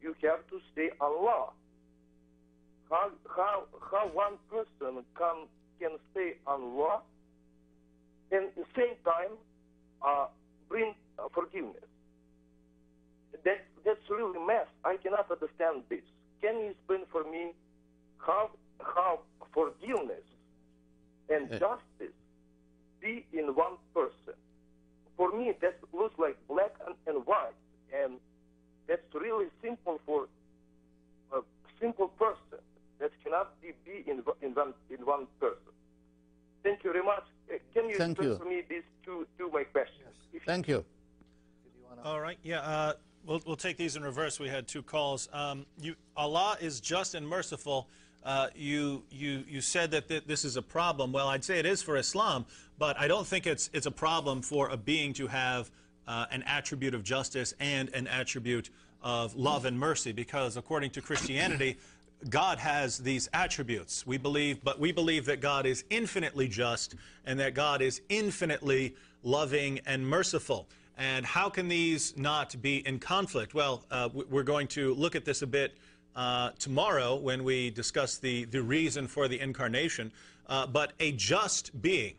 you have to say Allah. How how how one person can can stay on law and at the same time uh, bring uh, forgiveness? That that's really mess. I cannot understand this. Can you explain for me how how forgiveness and Uh, justice be in one person? For me, that looks like black and, and white, and that's really simple for a simple person. That cannot be, be in, in, one, in one person. Thank you very much. Uh, Can you Thank explain you. for me these two, two my questions? If Thank you. All right. Yeah. Uh, we'll, we'll take these in reverse. We had two calls. Um, you, Allah is just and merciful. Uh, you, you, you said that th- this is a problem. Well, I'd say it is for Islam, but I don't think it's, it's a problem for a being to have uh, an attribute of justice and an attribute of love and mercy, because according to Christianity, God has these attributes. We believe, but we believe that God is infinitely just and that God is infinitely loving and merciful. And how can these not be in conflict? Well, uh, we're going to look at this a bit uh, tomorrow when we discuss the, the reason for the incarnation. Uh, but a just being,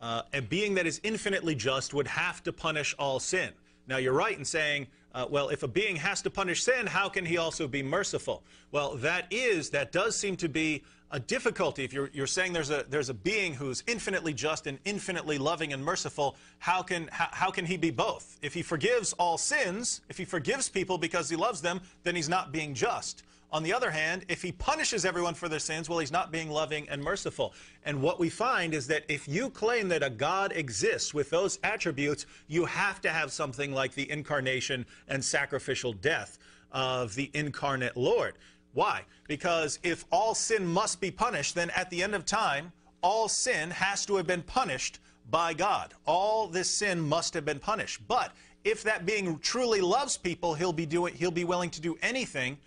uh, a being that is infinitely just would have to punish all sin. Now, you're right in saying, uh, well, if a being has to punish sin, how can he also be merciful? Well, that is, that does seem to be a difficulty. If you're, you're saying there's a, there's a being who's infinitely just and infinitely loving and merciful, how can, how, how can he be both? If he forgives all sins, if he forgives people because he loves them, then he's not being just. On the other hand, if he punishes everyone for their sins, well, he's not being loving and merciful. And what we find is that if you claim that a God exists with those attributes, you have to have something like the incarnation and sacrificial death of the incarnate Lord. Why? Because if all sin must be punished, then at the end of time, all sin has to have been punished by God. All this sin must have been punished. But if that being truly loves people, he'll be doing he'll be willing to do anything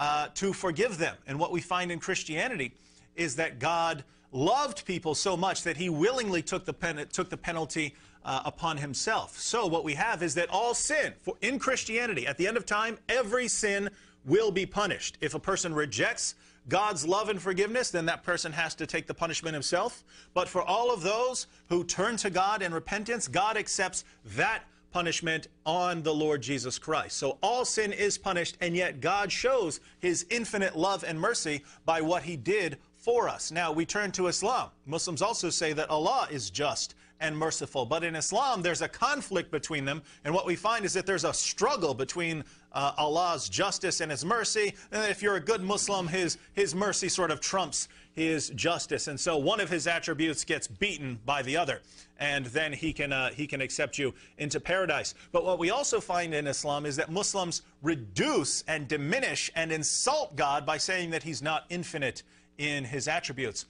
uh, to forgive them. And what we find in Christianity is that God loved people so much that he willingly took the, pen, took the penalty uh, upon himself. So what we have is that all sin, for, in Christianity, at the end of time, every sin will be punished. If a person rejects God's love and forgiveness, then that person has to take the punishment himself. But for all of those who turn to God in repentance, God accepts that punishment on the Lord Jesus Christ. So all sin is punished, and yet God shows his infinite love and mercy by what he did for us. Now we turn to Islam. Muslims also say that Allah is just and merciful. But in Islam, there's a conflict between them, and what we find is that there's a struggle between uh, Allah's justice and His mercy. And if you're a good Muslim, His His mercy sort of trumps His justice, and so one of His attributes gets beaten by the other, and then He can uh, He can accept you into paradise. But what we also find in Islam is that Muslims reduce and diminish and insult God by saying that He's not infinite in His attributes.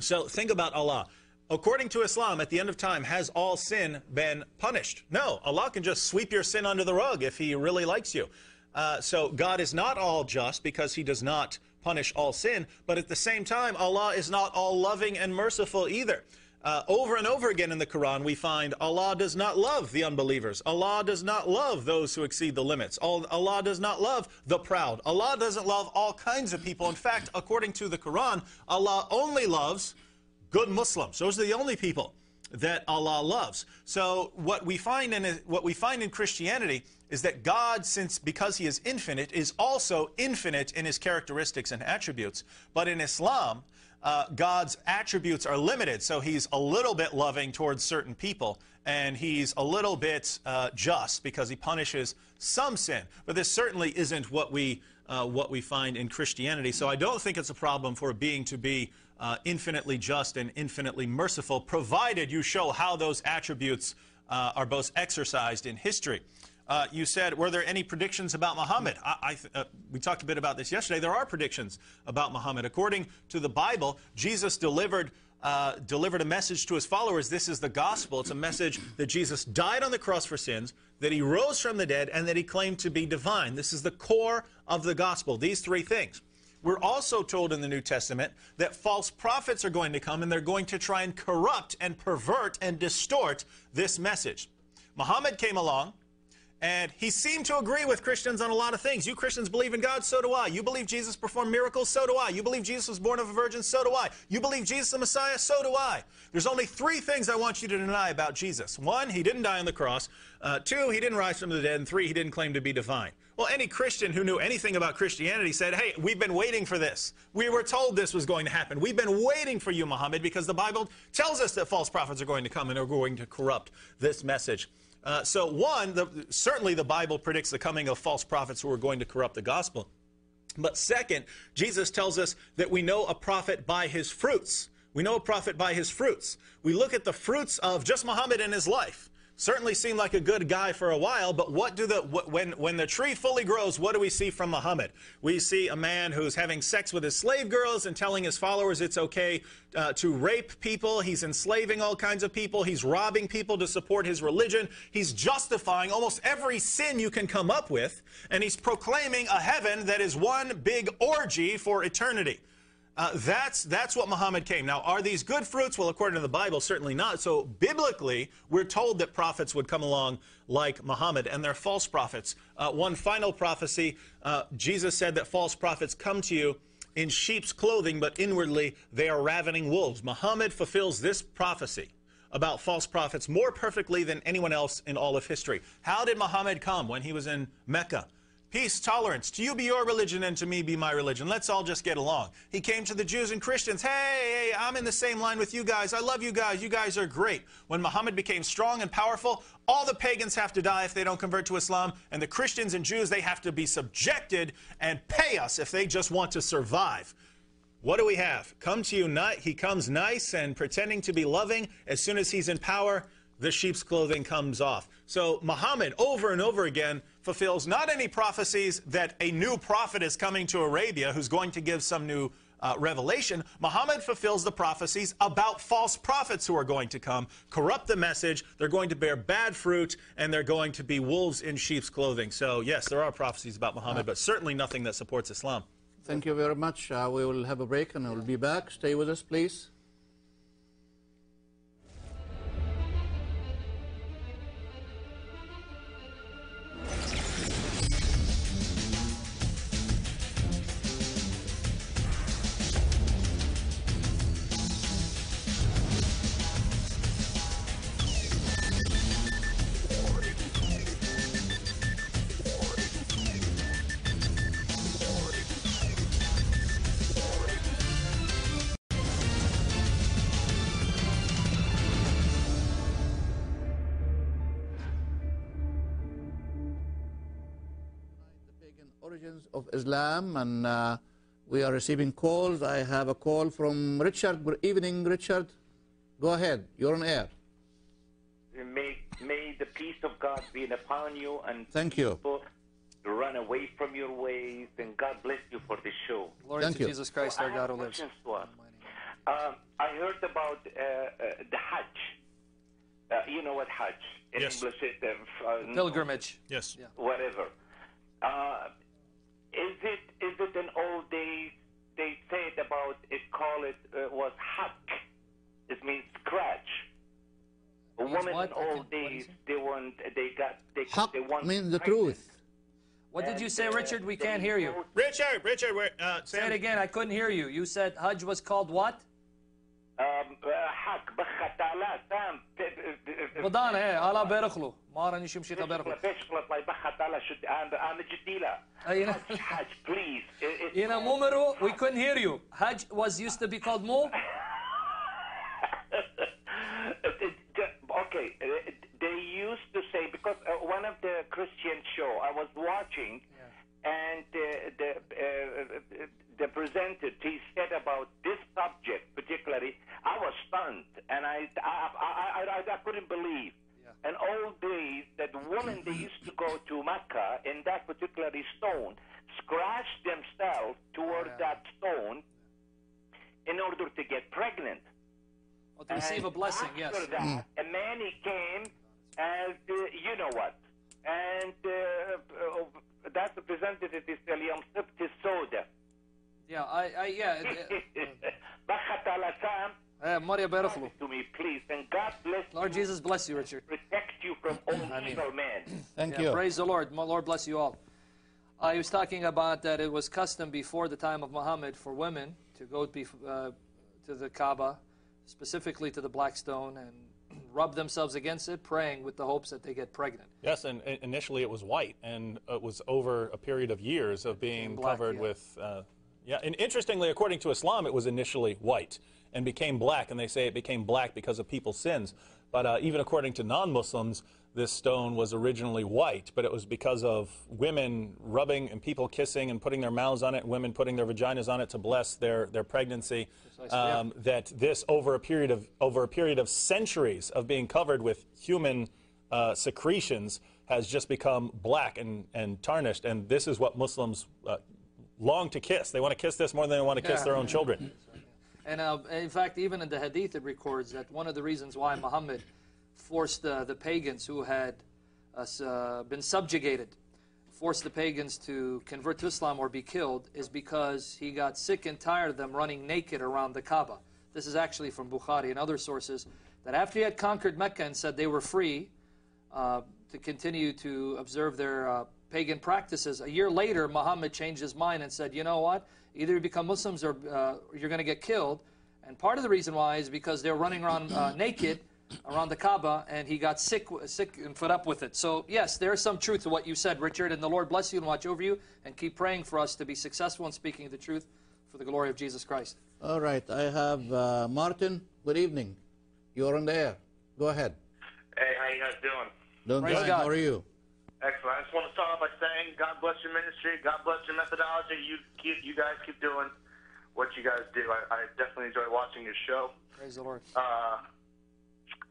So think about Allah. According to Islam, at the end of time, has all sin been punished? No. Allah can just sweep your sin under the rug if He really likes you. Uh, so God is not all just because He does not punish all sin, but at the same time, Allah is not all loving and merciful either. Uh, over and over again in the Quran, we find Allah does not love the unbelievers. Allah does not love those who exceed the limits. Allah does not love the proud. Allah doesn't love all kinds of people. In fact, according to the Quran, Allah only loves good Muslims. Those are the only people that Allah loves. So what we find in what we find in Christianity is that God, since because He is infinite, is also infinite in His characteristics and attributes. But in Islam, uh, God's attributes are limited. So He's a little bit loving towards certain people, and He's a little bit uh, just because He punishes some sin. But this certainly isn't what we uh, what we find in Christianity. So I don't think it's a problem for a being to be uh, infinitely just and infinitely merciful, provided you show how those attributes uh, are both exercised in history. Uh, you said, were there any predictions about Muhammad? I, I uh, we talked a bit about this yesterday. There are predictions about Muhammad. According to the Bible, Jesus delivered uh, delivered a message to his followers. This is the gospel. It's a message that Jesus died on the cross for sins, that he rose from the dead, and that he claimed to be divine. This is the core of the gospel, these three things. We're also told in the New Testament that false prophets are going to come and they're going to try and corrupt and pervert and distort this message. Muhammad came along And he seemed to agree with Christians on a lot of things. You Christians believe in God, so do I. You believe Jesus performed miracles, so do I. You believe Jesus was born of a virgin, so do I. You believe Jesus the Messiah, so do I. There's only three things I want you to deny about Jesus. One, he didn't die on the cross. Uh, two, he didn't rise from the dead. And three, he didn't claim to be divine. Well, any Christian who knew anything about Christianity said, hey, we've been waiting for this. We were told this was going to happen. We've been waiting for you, Muhammad, because the Bible tells us that false prophets are going to come and are going to corrupt this message. Uh, so, one, the, certainly the Bible predicts the coming of false prophets who are going to corrupt the gospel. But second, Jesus tells us that we know a prophet by his fruits. We know a prophet by his fruits. We look at the fruits of just Muhammad in his life certainly seemed like a good guy for a while, but what do the when when the tree fully grows, what do we see from Muhammad? We see a man who's having sex with his slave girls and telling his followers it's okay uh, to rape people. He's enslaving all kinds of people. He's robbing people to support his religion. He's justifying almost every sin you can come up with, and he's proclaiming a heaven that is one big orgy for eternity. Uh, that's, that's what Muhammad came. Now, are these good fruits? Well, according to the Bible, certainly not. So, biblically, we're told that prophets would come along like Muhammad, and they're false prophets. Uh, one final prophecy uh, Jesus said that false prophets come to you in sheep's clothing, but inwardly they are ravening wolves. Muhammad fulfills this prophecy about false prophets more perfectly than anyone else in all of history. How did Muhammad come when he was in Mecca? Peace, tolerance. To you be your religion and to me be my religion. Let's all just get along. He came to the Jews and Christians. Hey, hey, I'm in the same line with you guys. I love you guys. You guys are great. When Muhammad became strong and powerful, all the pagans have to die if they don't convert to Islam. And the Christians and Jews, they have to be subjected and pay us if they just want to survive. What do we have? Come to you, he comes nice and pretending to be loving. As soon as he's in power, the sheep's clothing comes off. So Muhammad, over and over again, fulfills not any prophecies that a new prophet is coming to Arabia who's going to give some new uh, revelation. Muhammad fulfills the prophecies about false prophets who are going to come, corrupt the message, they're going to bear bad fruit, and they're going to be wolves in sheep's clothing. So, yes, there are prophecies about Muhammad, but certainly nothing that supports Islam. Thank you very much. Uh, we will have a break and we'll be back. Stay with us, please. Origins of Islam, and uh, we are receiving calls. I have a call from Richard. Good evening, Richard. Go ahead. You're on air. May, may the peace of God be upon you and Thank you. run away from your ways, and God bless you for this show. Glory Thank to you. Jesus Christ, So I our God who lives. questions to ask. Um, I heard about uh, uh, the Hajj. Uh, you know what Hajj in Yes. English is? Uh, uh, Pilgrimage. Yes. Yeah. whatever. Is it is it an old days? They said about it. Call it uh, was hack. It means scratch. A woman what? in old days they want they got they Haq they want means the truth. What did you say, uh, Richard? We can't hear you. Richard, Richard, where, uh, Say it again. I couldn't hear you. You said Hajj was called what? Um, uh, hack بخطالة سام بدان ايه على بيرخلو ما راني شي مشيت بيرخلو بيشغل طيب بخطالة شد أنا أنا جديلة أي حاج حاج please It- it's You know, Mumeru, we couldn't hear you. Hajj was used to be called Mu. okay, uh, they used to say because uh, one of the Christian show I was watching, and uh, the uh, the presenter he said about this subject particularly, I was stunned, and I I I, I, I, I couldn't believe. In old days, that women they used to go to Mecca in that particular stone, scratch themselves toward Yeah. that stone in order to get pregnant. Or to receive a And blessing, yes. After that, a man he came and uh, you know what, and uh, that's the presented Israeliyim sıptı soda. Yeah, I, I yeah. *laughs* Bachat alatam. Uh, eh, Maria Berachlu. To me, please, and God bless. Lord Jesus bless you, Richard. Protect you from all evil men. Thank yeah, you. Praise the Lord. My Lord bless you all. I was talking about that it was custom before the time of Muhammad for women to go uh, to the Kaaba, specifically to the Black Stone and rub themselves against it, praying with the hopes that they get pregnant. Yes, and initially it was white, and it was over a period of years of being black, covered yeah. with. Uh, yeah, and interestingly, according to Islam, it was initially white and became black, and they say it became black because of people's sins. But uh, even according to non-Muslims, this stone was originally white, but it was because of women rubbing and people kissing and putting their mouths on it, and women putting their vaginas on it to bless their, their pregnancy. yeah. Um, that this over a period of over a period of centuries of being covered with human uh, secretions has just become black and, and tarnished, and this is what Muslims uh, long to kiss. They want to kiss this more than they want to kiss Yeah. their own children. And uh, in fact, even in the Hadith, it records that one of the reasons why Muhammad forced uh, the pagans who had uh, been subjugated, forced the pagans to convert to Islam or be killed, is because he got sick and tired of them running naked around the Kaaba. This is actually from Bukhari and other sources, that after he had conquered Mecca and said they were free uh, to continue to observe their uh, pagan practices, a year later, Muhammad changed his mind and said, you know what? Either you become Muslims or uh, you're going to get killed. And part of the reason why is because they're running around uh, naked around the Kaaba, and he got sick, sick and fed up with it. So yes, there is some truth to what you said, Richard, and the Lord bless you and watch over you, and keep praying for us to be successful in speaking the truth for the glory of Jesus Christ. All right, I have uh, Martin. Good evening. You're on the air. Go ahead. Hey, how you guys doing? Doing Praise fine. God. How are you? Excellent. I just want to start off by saying, God bless your ministry. God bless your methodology. You keep, you guys keep doing what you guys do. I, I definitely enjoy watching your show. Praise the Lord. Uh,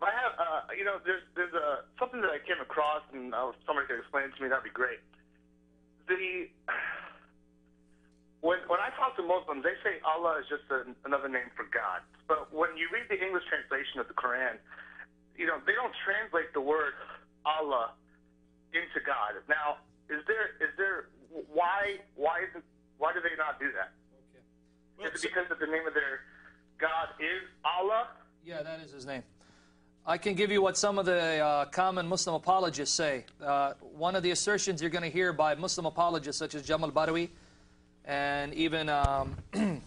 I have, uh, you know, there's there's a something that I came across, and uh, if somebody could explain it to me. That'd be great. The when when I talk to Muslims, they say Allah is just a, another name for God. But when you read the English translation of the Quran, you know they don't translate the word Allah into God. Now, is there is there why why is it why do they not do that? Is it because of the name of their God is Allah? Yeah, that is his name. I can give you what some of the uh, common Muslim apologists say. Uh, one of the assertions you're going to hear by Muslim apologists such as Jamal Badawi and even um, *clears throat*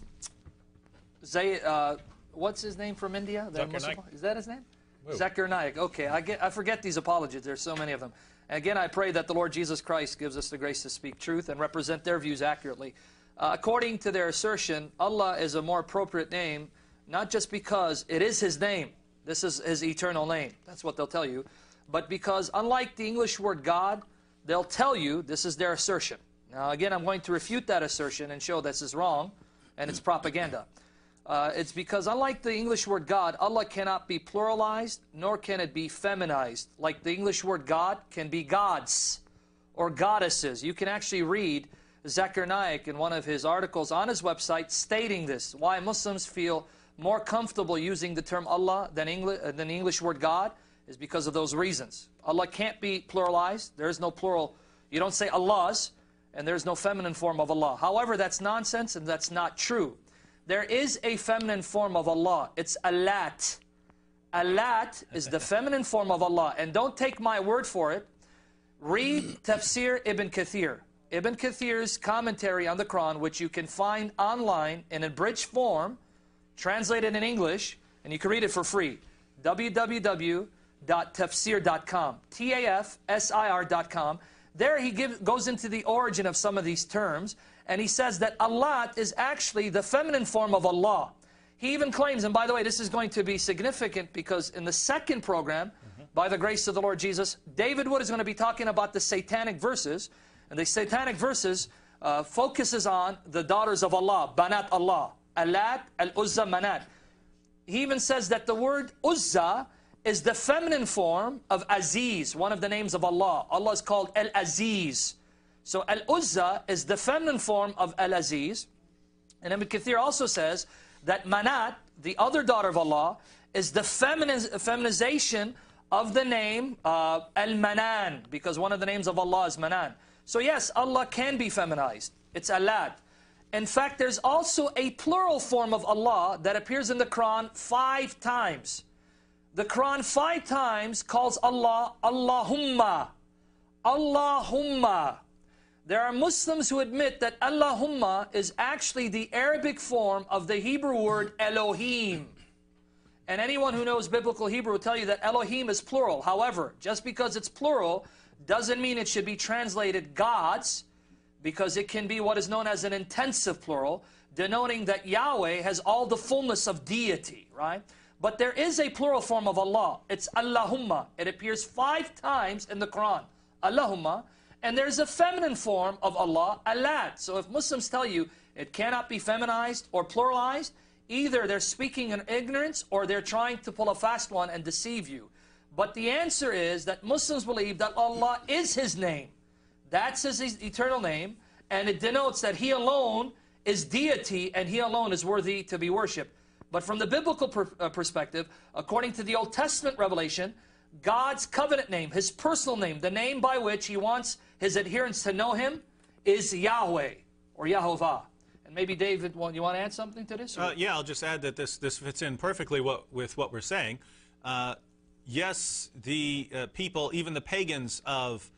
Zay, uh, what's his name from India? The Zakir Muslim- Naik. Is that his name? Zakir Naik. Okay, I, get, I forget these apologists. There's so many of them. And again, I pray that the Lord Jesus Christ gives us the grace to speak truth and represent their views accurately. Uh, according to their assertion, Allah is a more appropriate name, not just because it is His name. This is His eternal name. That's what they'll tell you. But because, unlike the English word God, they'll tell you this is their assertion. Now, again, I'm going to refute that assertion and show this is wrong, and it's propaganda. Uh, it's because, unlike the English word God, Allah cannot be pluralized, nor can it be feminized. Like the English word God can be gods or goddesses. You can actually read Naik in one of his articles on his website stating this why Muslims feel more comfortable using the term Allah than, Engli- uh, than the English word God is because of those reasons. Allah can't be pluralized, there is no plural. You don't say Allahs, and there's no feminine form of Allah. However, that's nonsense and that's not true. There is a feminine form of Allah. It's Al-Lat. Al-Lat *laughs* is the feminine form of Allah. And don't take my word for it. Read Tafsir Ibn Kathir. Ibn Kathir's commentary on the Quran, which you can find online in abridged form, translated in English, and you can read it for free. www.tafsir.com. T-A-F-S-I-R.com. There he goes into the origin of some of these terms, and he says that Al-Lat is actually the feminine form of Allah. He even claims, and by the way, this is going to be significant because in the second program, by the grace of the Lord Jesus, David Wood is going to be talking about the satanic verses, and the satanic verses uh, focuses on the daughters of Allah, Banat Allah, Al-Lat, Al-Uzza, Manat. He even says that the word Uzza is the feminine form of Aziz, one of the names of Allah. Allah is called Al-Aziz. So Al-Uzza is the feminine form of Al-Aziz. And Ibn Kathir also says that Manat, the other daughter of Allah, is the feminiz feminization of the name uh, Al-Manan, because one of the names of Allah is Manan. So yes, Allah can be feminized. It's Al-Lat. In fact, there's also a plural form of Allah that appears in the Quran five times. The Quran five times calls Allah Allahumma. Allahumma. There are Muslims who admit that Allahumma is actually the Arabic form of the Hebrew word Elohim. And anyone who knows biblical Hebrew will tell you that Elohim is plural. However, just because it's plural doesn't mean it should be translated gods, because it can be what is known as an intensive plural, denoting that Yahweh has all the fullness of deity, right? But there is a plural form of Allah. It's Allahumma. It appears five times in the Quran. Allahumma. And there's a feminine form of Allah, Al-Lat. So if Muslims tell you it cannot be feminized or pluralized, either they're speaking in ignorance or they're trying to pull a fast one and deceive you. But the answer is that Muslims believe that Allah is His name. That's His eternal name. And it denotes that He alone is deity and He alone is worthy to be worshipped. But from the biblical per uh, perspective, according to the Old Testament revelation, God's covenant name, His personal name, the name by which He wants His adherents to know Him, is Yahweh or Yahovah. And maybe David, you want to add something to this? Uh, yeah, I'll just add that this, this fits in perfectly what, with what we're saying. Uh, yes, the uh, people, even the pagans of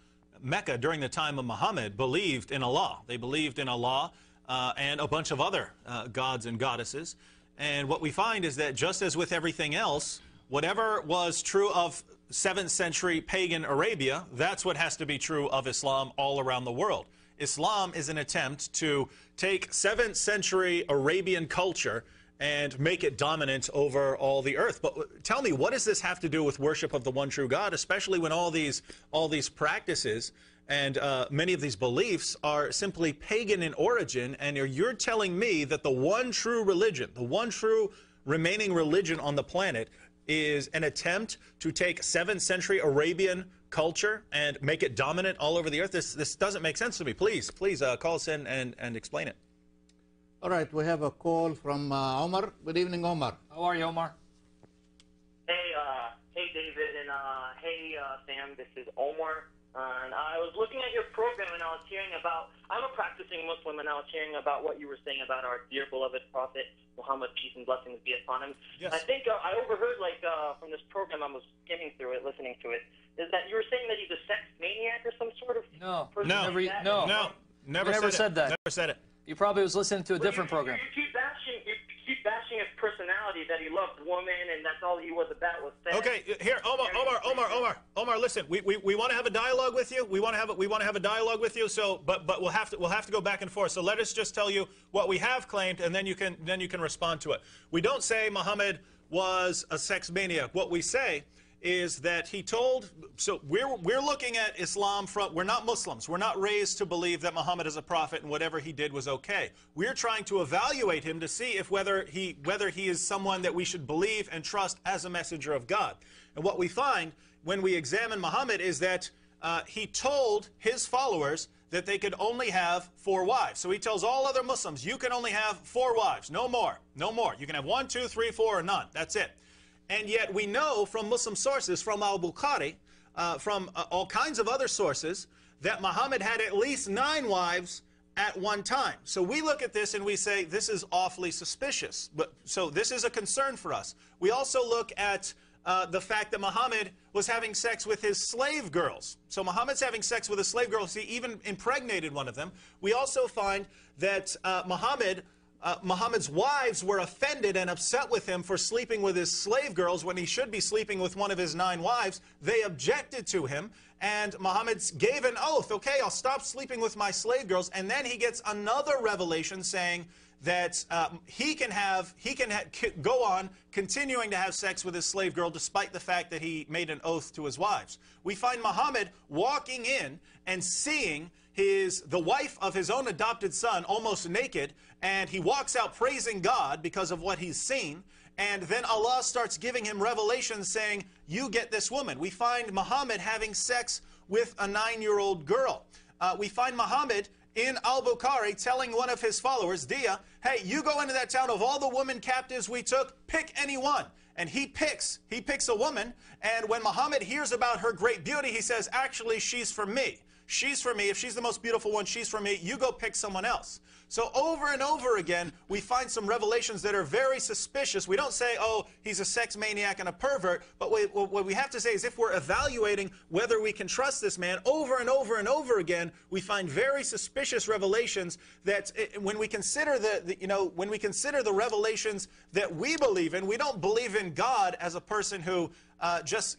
Mecca during the time of Muhammad, believed in Allah. They believed in Allah uh, and a bunch of other uh, gods and goddesses. And what we find is that just as with everything else, whatever was true of 7th century pagan Arabia, that's what has to be true of Islam all around the world. Islam is an attempt to take 7th century Arabian culture and make it dominant over all the earth. But tell me, what does this have to do with worship of the one true God, especially when all these all these practices and uh, many of these beliefs are simply pagan in origin, and you're, telling me that the one true religion, the one true remaining religion on the planet, is an attempt to take 7th century Arabian culture and make it dominant all over the earth. This, this doesn't make sense to me. Please, please uh, call us in and, and explain it. All right, we have a call from uh, Omar. Good evening, Omar. How are you, Omar? Hey, uh, hey, David, and uh, hey, uh, Sam. This is Omar. and I was looking at your program, and I was hearing about. I'm a practicing Muslim, and I was hearing about what you were saying about our dear beloved Prophet Muhammad, peace and blessings be upon him. Yes. I think uh, I overheard, like, uh, from this program, I was skimming through it, listening to it, is that you were saying that he's a sex maniac or some sort of No. person No. like no. No, never, never said, said that. Never said it. You probably was listening to a different you, program. You keep bashing, you keep bashing his personality that he loved women and that's all he was about was sex. Okay, here, Omar, Omar, Omar, Omar, Omar. Listen, we, we, we want to have a dialogue with you. We want to have a, we want to have a dialogue with you. So, but but we'll have to we'll have to go back and forth. So let us just tell you what we have claimed, and then you can then you can respond to it. We don't say Muhammad was a sex maniac. What we say is that he told so we're we're looking at Islam from we're not Muslims. We're not raised to believe that Muhammad is a prophet and whatever he did was okay. We're trying to evaluate him to see if whether he whether he is someone that we should believe and trust as a messenger of God. And what we find when we examine Muhammad is that uh, he told his followers that they could only have four wives. So he tells all other Muslims, you can only have four wives, no more, no more. You can have one, two, three, four, or none. That's it. And yet we know from Muslim sources, from al-Bukhari, uh, from uh, all kinds of other sources, that Muhammad had at least nine wives at one time. So we look at this and we say, this is awfully suspicious. But So this is a concern for us. We also look at uh, the fact that Muhammad was having sex with his slave girls. So Muhammad's having sex with a slave girl. So He even impregnated one of them. We also find that uh, Muhammad uh, Muhammad's wives were offended and upset with him for sleeping with his slave girls when he should be sleeping with one of his nine wives. They objected to him, and Muhammad gave an oath, okay, I'll stop sleeping with my slave girls. And then he gets another revelation saying that uh, he can have, he can ha go on continuing to have sex with his slave girl despite the fact that he made an oath to his wives. We find Muhammad walking in and seeing his the wife of his own adopted son almost naked and he walks out praising God because of what he's seen and then Allah starts giving him revelation saying you get this woman we find Muhammad having sex with a nine-year-old girl uh, we find Muhammad in al-Bukhari telling one of his followers Dihya hey you go into that town of all the women captives we took pick any one and he picks he picks a woman and when Muhammad hears about her great beauty he says actually she's for me she's for me. If she's the most beautiful one, she's for me. You go pick someone else. So over and over again, we find some revelations that are very suspicious. We don't say, oh, he's a sex maniac and a pervert, but we, what we have to say is if we're evaluating whether we can trust this man, over and over and over again, we find very suspicious revelations that eh, when we consider the, the you know, when we consider the revelations that we believe in, we don't believe in God as a person who uh, just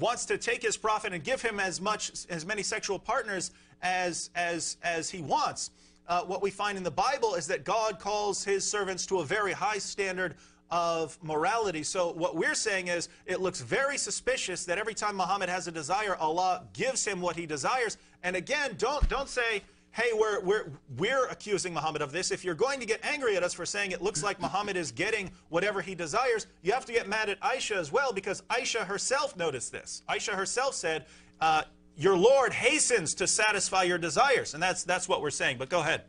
wants to take his prophet and give him as much as many sexual partners as as as he wants uh, what we find in the Bible is that God calls his servants to a very high standard of morality. So what we're saying is it looks very suspicious that every time Muhammad has a desire, Allah gives him what he desires. And again, don't don't say, hey, we're we're we're accusing Muhammad of this. If you're going to get angry at us for saying it looks like Muhammad is getting whatever he desires, you have to get mad at Aisha as well because Aisha herself noticed this. Aisha herself said, uh, your Lord hastens to satisfy your desires. And that's, that's what we're saying. But go ahead.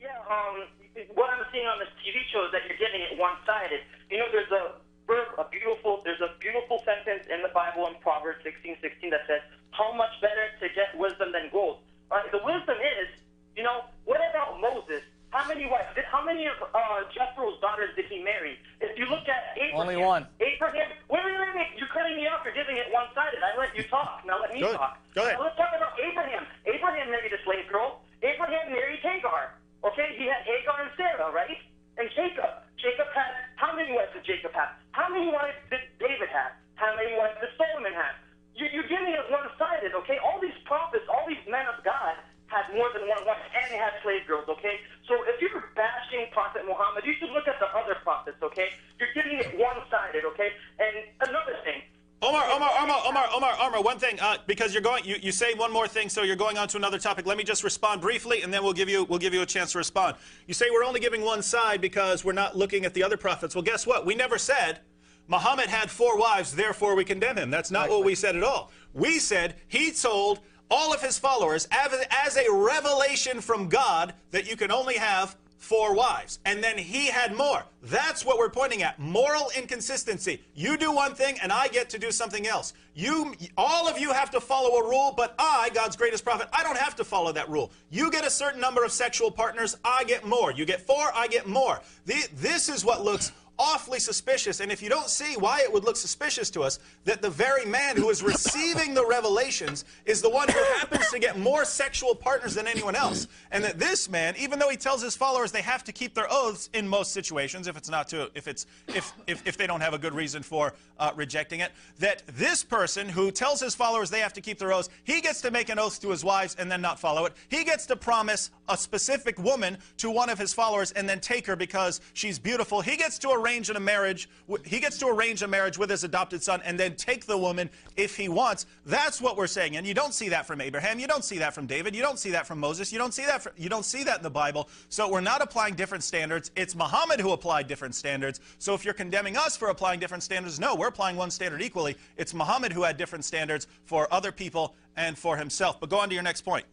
Yeah, um, what I'm seeing on this TV show is that you're getting it one-sided. You know, there's a verb, a beautiful, there's a beautiful sentence in the Bible in Proverbs 16, 16 that says, how much better to get wisdom than gold. Right? The wisdom is, you know, what about Moses? How many wives? How many of uh, Jethro's daughters did he marry? If you look at Abraham, only one. Abraham. Wait, wait, wait, wait. You're cutting me off. You're giving it one-sided. I let you talk. Now let me Go, talk. go ahead. Now let's talk about Abraham. Abraham married a slave girl. Abraham married Hagar. Okay, he had Hagar and Sarah, right? And Jacob. Jacob had how many wives did Jacob have? How many wives did David have? How many wives did Solomon have? You, you're giving it one-sided. Okay, all these prophets, all these men of God had more than one wife, and they had slave girls, okay? So if you're bashing Prophet Muhammad, you should look at the other prophets, okay? You're getting it one-sided, okay? And another thing. Omar, Omar, Omar, Omar, Omar, Omar, one thing, uh, because you're going, you, you say one more thing, so you're going on to another topic. Let me just respond briefly, and then we'll give you, we'll give you a chance to respond. You say we're only giving one side because we're not looking at the other prophets. Well, guess what? We never said Muhammad had four wives, therefore we condemn him. That's not what we said at all. We said he told all of his followers as a revelation from God that you can only have four wives. And then he had more. That's what we're pointing at. Moral inconsistency. You do one thing and I get to do something else. You, all of you have to follow a rule, but I, God's greatest prophet, I don't have to follow that rule. You get a certain number of sexual partners, I get more. You get four, I get more. This is what looks awfully suspicious. And if you don't see why it would look suspicious to us, that the very man who is receiving the revelations is the one who happens to get more sexual partners than anyone else. And that this man, even though he tells his followers they have to keep their oaths in most situations, if it's not to, if it's, if, if, if they don't have a good reason for uh, rejecting it, that this person who tells his followers they have to keep their oaths, he gets to make an oath to his wives and then not follow it. He gets to promise a specific woman to one of his followers and then take her because she's beautiful. He gets to arrange a marriage. He gets to arrange a marriage with his adopted son and then take the woman if he wants. That's what we're saying. And you don't see that from Abraham. You don't see that from David. You don't see that from Moses. You don't see that. From, you don't see that in the Bible. So we're not applying different standards. It's Muhammad who applied different standards. So if you're condemning us for applying different standards, no, we're applying one standard equally. It's Muhammad who had different standards for other people and for himself. But go on to your next point.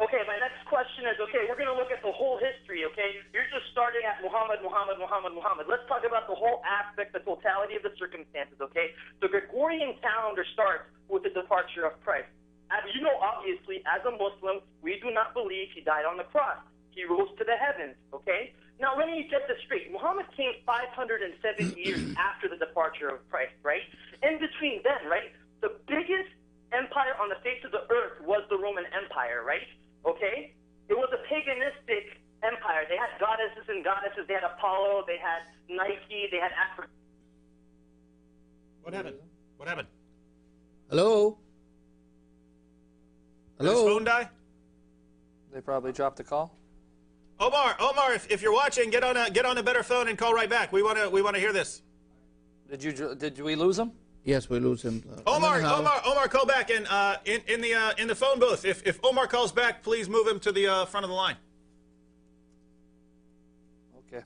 Okay, my next question is okay, we're going to look at the whole history, okay? Starting at Muhammad, Muhammad, Muhammad, Muhammad. Let's talk about the whole aspect, the totality of the circumstances, okay? The Gregorian calendar starts with the departure of Christ. As you know, obviously, as a Muslim, we do not believe he died on the cross. He rose to the heavens, okay? Now, let me get this straight. Muhammad came 570 *clears throat* years after the departure of Christ, right? In between then, right, the biggest empire on the face of the earth was the Roman Empire, right? Okay? It was a paganistic empire. They had goddesses and goddesses. They had Apollo. They had Nike. They had Africa. What happened? What happened? Hello? Hello? Did his phone die? They probably dropped the call. Omar, Omar, if, if you're watching, get on a get on a better phone and call right back. We want to we want to hear this. Did you did we lose him? Yes, we lose him. Uh, Omar, Omar, Omar, call back and uh, in in the uh, in the phone booth. If if Omar calls back, please move him to the uh, front of the line. Okay.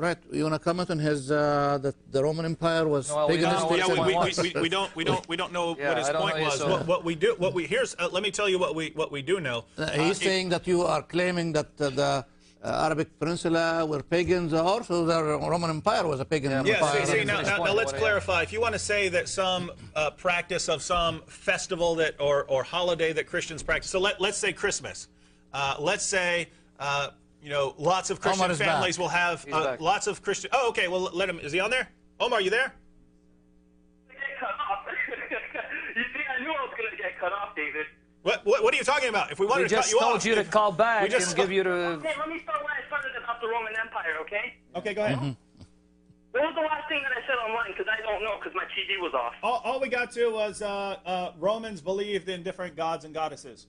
Right, you want to comment on his, uh, that the Roman Empire was No, we don't know paganistic? what Yeah, his we, we, point we, we, we don't we don't we don't know Yeah, what his point was. so- What, what we do what we here's uh, let me tell you what we what we do know. Uh, he's Uh, saying that you are claiming that uh, the uh, Arabic Peninsula were pagans. Uh, also, the Roman Empire was a pagan Yeah, empire. see, see, now, now, now let's clarify. If you want to say that some uh, practice of some festival that or, or holiday that Christians practice, so let, let's say Christmas. Uh, let's say, uh, you know, lots of Christian Omar is back. families will have uh, lots of Christian. Oh, okay. Well, let him. Is he on there? Omar, are you there? get cut off. you see, I knew I was going to get cut off, David. What, what, what are you talking about? If we wanted We to cut just told you to call back we just and give you to. Okay, let me start where I started about the Roman Empire, okay? Okay, go ahead. Mm-hmm. What was the last thing that I said online? Because I don't know, because my TV was off. All, all we got to was uh, uh, Romans believed in different gods and goddesses.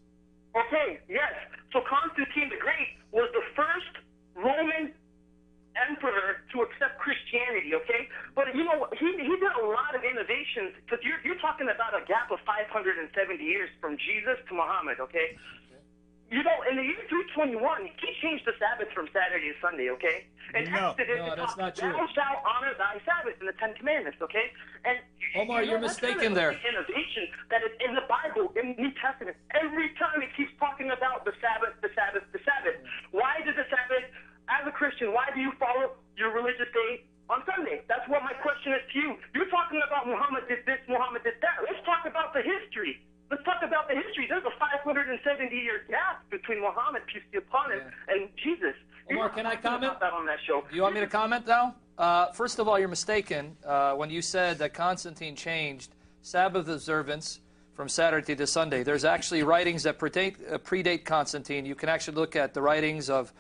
Okay, yes. So Constantine the Great was the first Roman emperor to accept Christianity, okay? But you know, he, he did a lot of innovations because you're, you're talking about a gap of 570 years from Jesus to Muhammad, okay? You know, in the year 321, he changed the Sabbath from Saturday to Sunday, okay? And No. Exodus, No, that's not true. Thou shalt honor thy Sabbath in the Ten Commandments, okay? And Omar, you you're know, mistaken there. the Innovation that is in the Bible, in the New Testament. Every time it keeps talking about the Sabbath, the Sabbath, the Sabbath. Why did the Sabbath, as a Christian, why do you follow your religious day on Sunday? That's what my question is to you. You're talking about Muhammad did this, Muhammad did that. Let's talk about the history. Let's talk about the history. There's a 570 year gap between Muhammad, peace be upon him, and Jesus. Omar, can I comment? About that on that show. You want me to comment now? Uh, first of all, you're mistaken uh, when you said that Constantine changed Sabbath observance from Saturday to Sunday. There's actually writings that predate, uh, predate Constantine. You can actually look at the writings of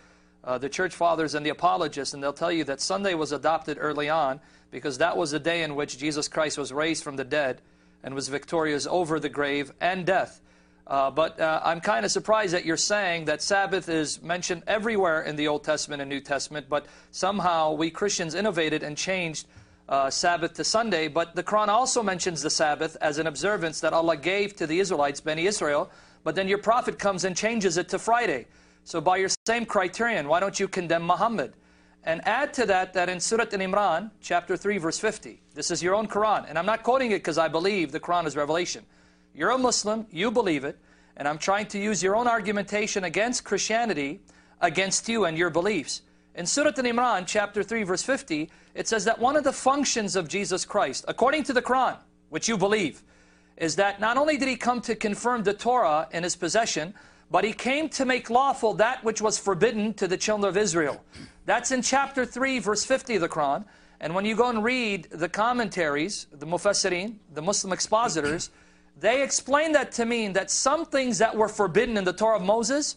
uh, the church fathers and the apologists, and they'll tell you that Sunday was adopted early on because that was the day in which Jesus Christ was raised from the dead and was victorious over the grave and death. Uh, but uh, I'm kind of surprised that you're saying that Sabbath is mentioned everywhere in the Old Testament and New Testament, but somehow we Christians innovated and changed uh, Sabbath to Sunday. But the Quran also mentions the Sabbath as an observance that Allah gave to the Israelites, Beni Israel, but then your prophet comes and changes it to Friday. So by your same criterion, why don't you condemn Muhammad? And add to that that in Surah Al-Imran, chapter 3, verse 50, this is your own Quran, and I'm not quoting it because I believe the Quran is revelation. You're a Muslim, you believe it, and I'm trying to use your own argumentation against Christianity against you and your beliefs. In Surah Al-Imran, chapter 3, verse 50, it says that one of the functions of Jesus Christ, according to the Quran, which you believe, is that not only did he come to confirm the Torah in his possession, but he came to make lawful that which was forbidden to the children of Israel. That's in chapter 3, verse 50 of the Quran. And when you go and read the commentaries, the Mufassirin, the Muslim expositors, *clears throat* they explain that to mean that some things that were forbidden in the Torah of Moses,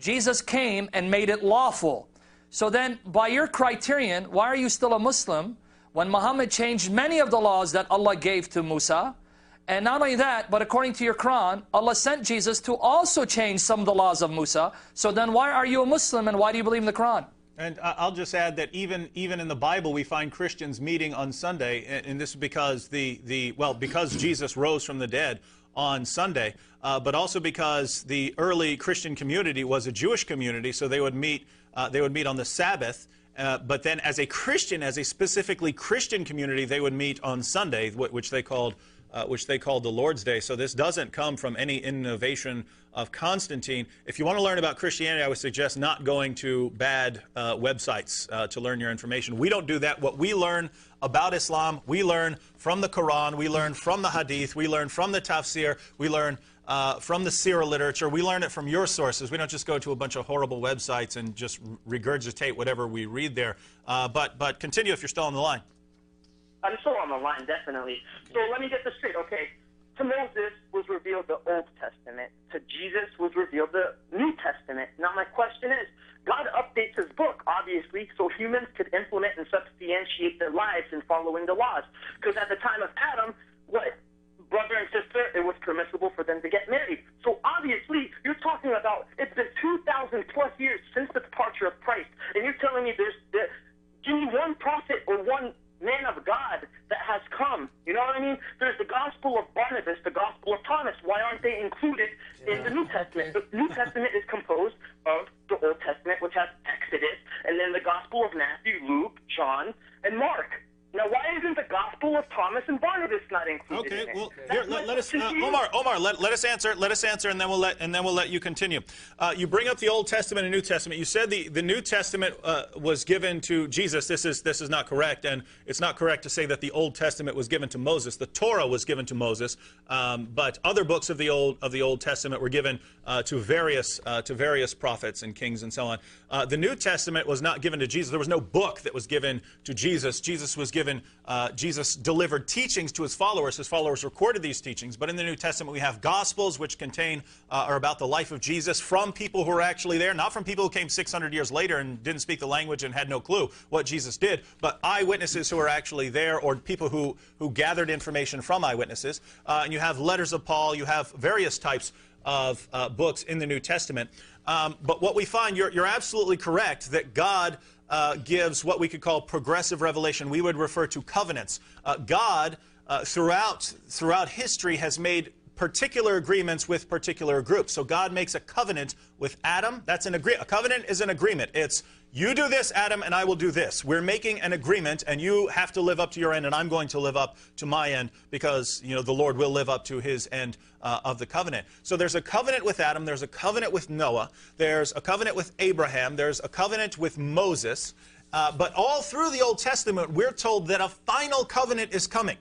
Jesus came and made it lawful. So then, by your criterion, why are you still a Muslim when Muhammad changed many of the laws that Allah gave to Musa? And not only that, but according to your Quran, Allah sent Jesus to also change some of the laws of Musa. So then why are you a Muslim and why do you believe in the Quran? And I'll just add that even even in the Bible, we find Christians meeting on Sunday, and, and this is because the the well because Jesus rose from the dead on Sunday, uh, but also because the early Christian community was a Jewish community, so they would meet uh, they would meet on the Sabbath. Uh, but then, as a Christian, as a specifically Christian community, they would meet on Sunday, which they called uh, which they called the Lord's Day. So this doesn't come from any innovation of Constantine. If you want to learn about Christianity, I would suggest not going to bad uh, websites uh, to learn your information. We don't do that. What we learn about Islam, we learn from the Quran, we learn from the Hadith, we learn from the Tafsir, we learn uh, from the Sirah literature. We learn it from your sources. We don't just go to a bunch of horrible websites and just regurgitate whatever we read there. Uh, but, but continue if you're still on the line. I'm still on the line, definitely. So let me get this straight, okay? To Moses was revealed the Old Testament. To Jesus was revealed the New Testament. Now my question is, God updates his book, obviously, so humans could implement and substantiate their lives in following the laws. Because at the time of Adam, what? Brother and sister, it was permissible for them to get married. So obviously, you're talking about it's been 2,000 plus years since the departure of Christ, and you're telling me there's there, give me one prophet or one man of God that has come. You know what I mean? There's the Gospel of Barnabas, the Gospel of Thomas. Why aren't they included in the New Testament? The New Testament is composed of the Old Testament, which has Exodus, and then the Gospel of Matthew, Luke, John, and Mark. Now, why isn't the Gospel of Thomas and Barnabas not included Okay, in well, here, let, let us, uh, question to you. Omar, Omar, let, let us answer, let us answer, and then we'll let, and then we'll let you continue. Uh, you bring up the Old Testament and New Testament. You said the, the New Testament uh, was given to Jesus. This is, this is not correct, and it's not correct to say that the Old Testament was given to Moses. The Torah was given to Moses, um, but other books of the Old, of the Old Testament were given uh, to various, uh, to various prophets and kings and so on. Uh, the New Testament was not given to Jesus. There was no book that was given to Jesus. Jesus was given, uh, Jesus delivered teachings to his followers. His followers recorded these teachings. But in the New Testament, we have Gospels, which contain, uh, are about the life of Jesus from people who were actually there, not from people who came 600 years later and didn't speak the language and had no clue what Jesus did, but eyewitnesses who were actually there or people who, who gathered information from eyewitnesses. Uh, and you have letters of Paul, you have various types of uh, books in the New Testament. Um, but what we find, you're, you're absolutely correct that God uh, gives what we could call progressive revelation. We would refer to covenants. Uh, God, uh, throughout, throughout history, has made particular agreements with particular groups. So God makes a covenant with Adam. That's an agree. A covenant is an agreement. It's you do this, Adam, and I will do this. We're making an agreement, and you have to live up to your end, and I'm going to live up to my end because you know the Lord will live up to His end uh, of the covenant. So there's a covenant with Adam. There's a covenant with Noah. There's a covenant with Abraham. There's a covenant with Moses. Uh, but all through the Old Testament, we're told that a final covenant is coming.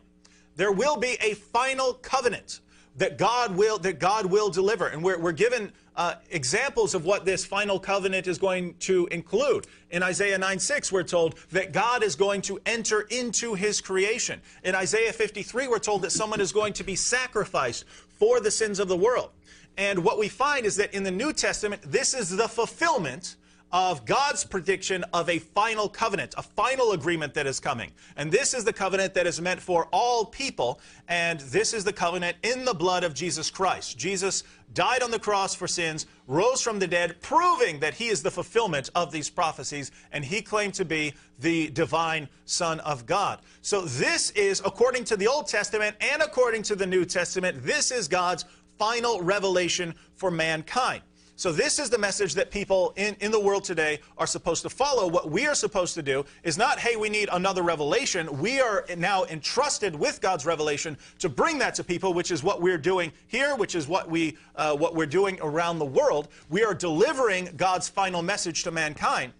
There will be a final covenant that God will that God will deliver, and we're, we're given uh, examples of what this final covenant is going to include. In Isaiah 9 6, we're told that God is going to enter into his creation. In Isaiah 53, we're told that someone is going to be sacrificed for the sins of the world. And what we find is that in the New Testament, this is the fulfillment of God's prediction of a final covenant, a final agreement that is coming. And this is the covenant that is meant for all people, and this is the covenant in the blood of Jesus Christ. Jesus died on the cross for sins, rose from the dead, proving that he is the fulfillment of these prophecies, and he claimed to be the divine Son of God. So this is, according to the Old Testament and according to the New Testament, this is God's final revelation for mankind. So this is the message that people in, in the world today are supposed to follow. What we are supposed to do is not, hey, we need another revelation. We are now entrusted with God's revelation to bring that to people, which is what we're doing here, which is what, we, uh, what we're doing around the world. We are delivering God's final message to mankind.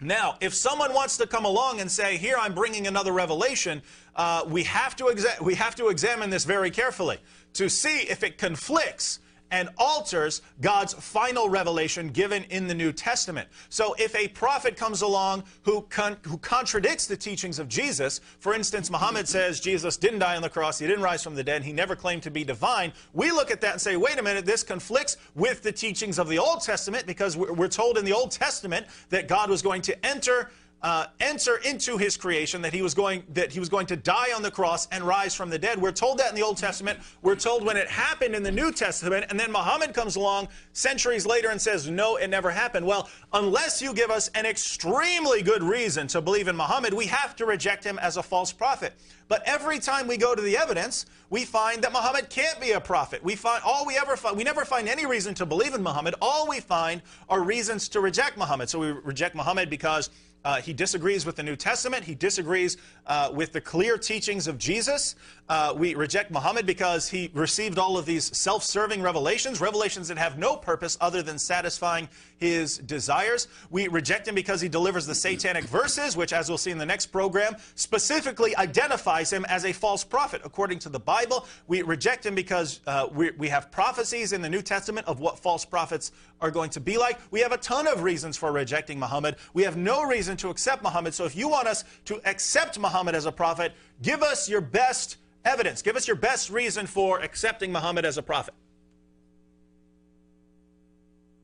Now, if someone wants to come along and say, here, I'm bringing another revelation, uh, we, have to we have to examine this very carefully to see if it conflicts and alters God's final revelation given in the New Testament. So if a prophet comes along who, con- who contradicts the teachings of Jesus, for instance, Muhammad says Jesus didn't die on the cross, he didn't rise from the dead, he never claimed to be divine, we look at that and say, wait a minute, this conflicts with the teachings of the Old Testament because we're, we're told in the Old Testament that God was going to enter uh, enter into his creation that he was going that he was going to die on the cross and rise from the dead. We're told that in the Old Testament. We're told when it happened in the New Testament, and then Muhammad comes along centuries later and says, "No, it never happened." Well, unless you give us an extremely good reason to believe in Muhammad, we have to reject him as a false prophet. But every time we go to the evidence, we find that Muhammad can't be a prophet. We find all we ever find, we never find any reason to believe in Muhammad. All we find are reasons to reject Muhammad. So we reject Muhammad because uh, he disagrees with the New Testament. He disagrees uh, with the clear teachings of Jesus. Uh, we reject Muhammad because he received all of these self serving revelations, revelations that have no purpose other than satisfying his desires. We reject him because he delivers the satanic verses, which, as we'll see in the next program, specifically identifies him as a false prophet. According to the Bible, we reject him because uh, we, we have prophecies in the New Testament of what false prophets are going to be like. We have a ton of reasons for rejecting Muhammad. We have no reason to accept Muhammad. So if you want us to accept Muhammad as a prophet, give us your best evidence. Give us your best reason for accepting Muhammad as a prophet.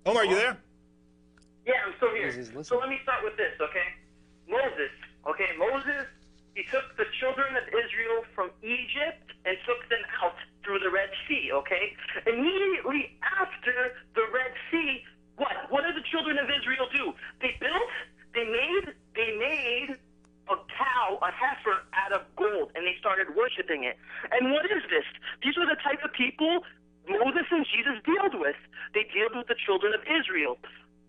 Omar, are you there? Yeah, I'm still here. So let me start with this, okay? Moses, okay? Moses, he took the children of Israel from Egypt and took them out through the Red Sea, okay? Immediately after the Red Sea, what? What did the children of Israel do? They built, they made, they made a cow, a heifer out of gold, and they started worshiping it. And what is this? These are the type of people Moses and Jesus dealt with. They dealt with the children of Israel.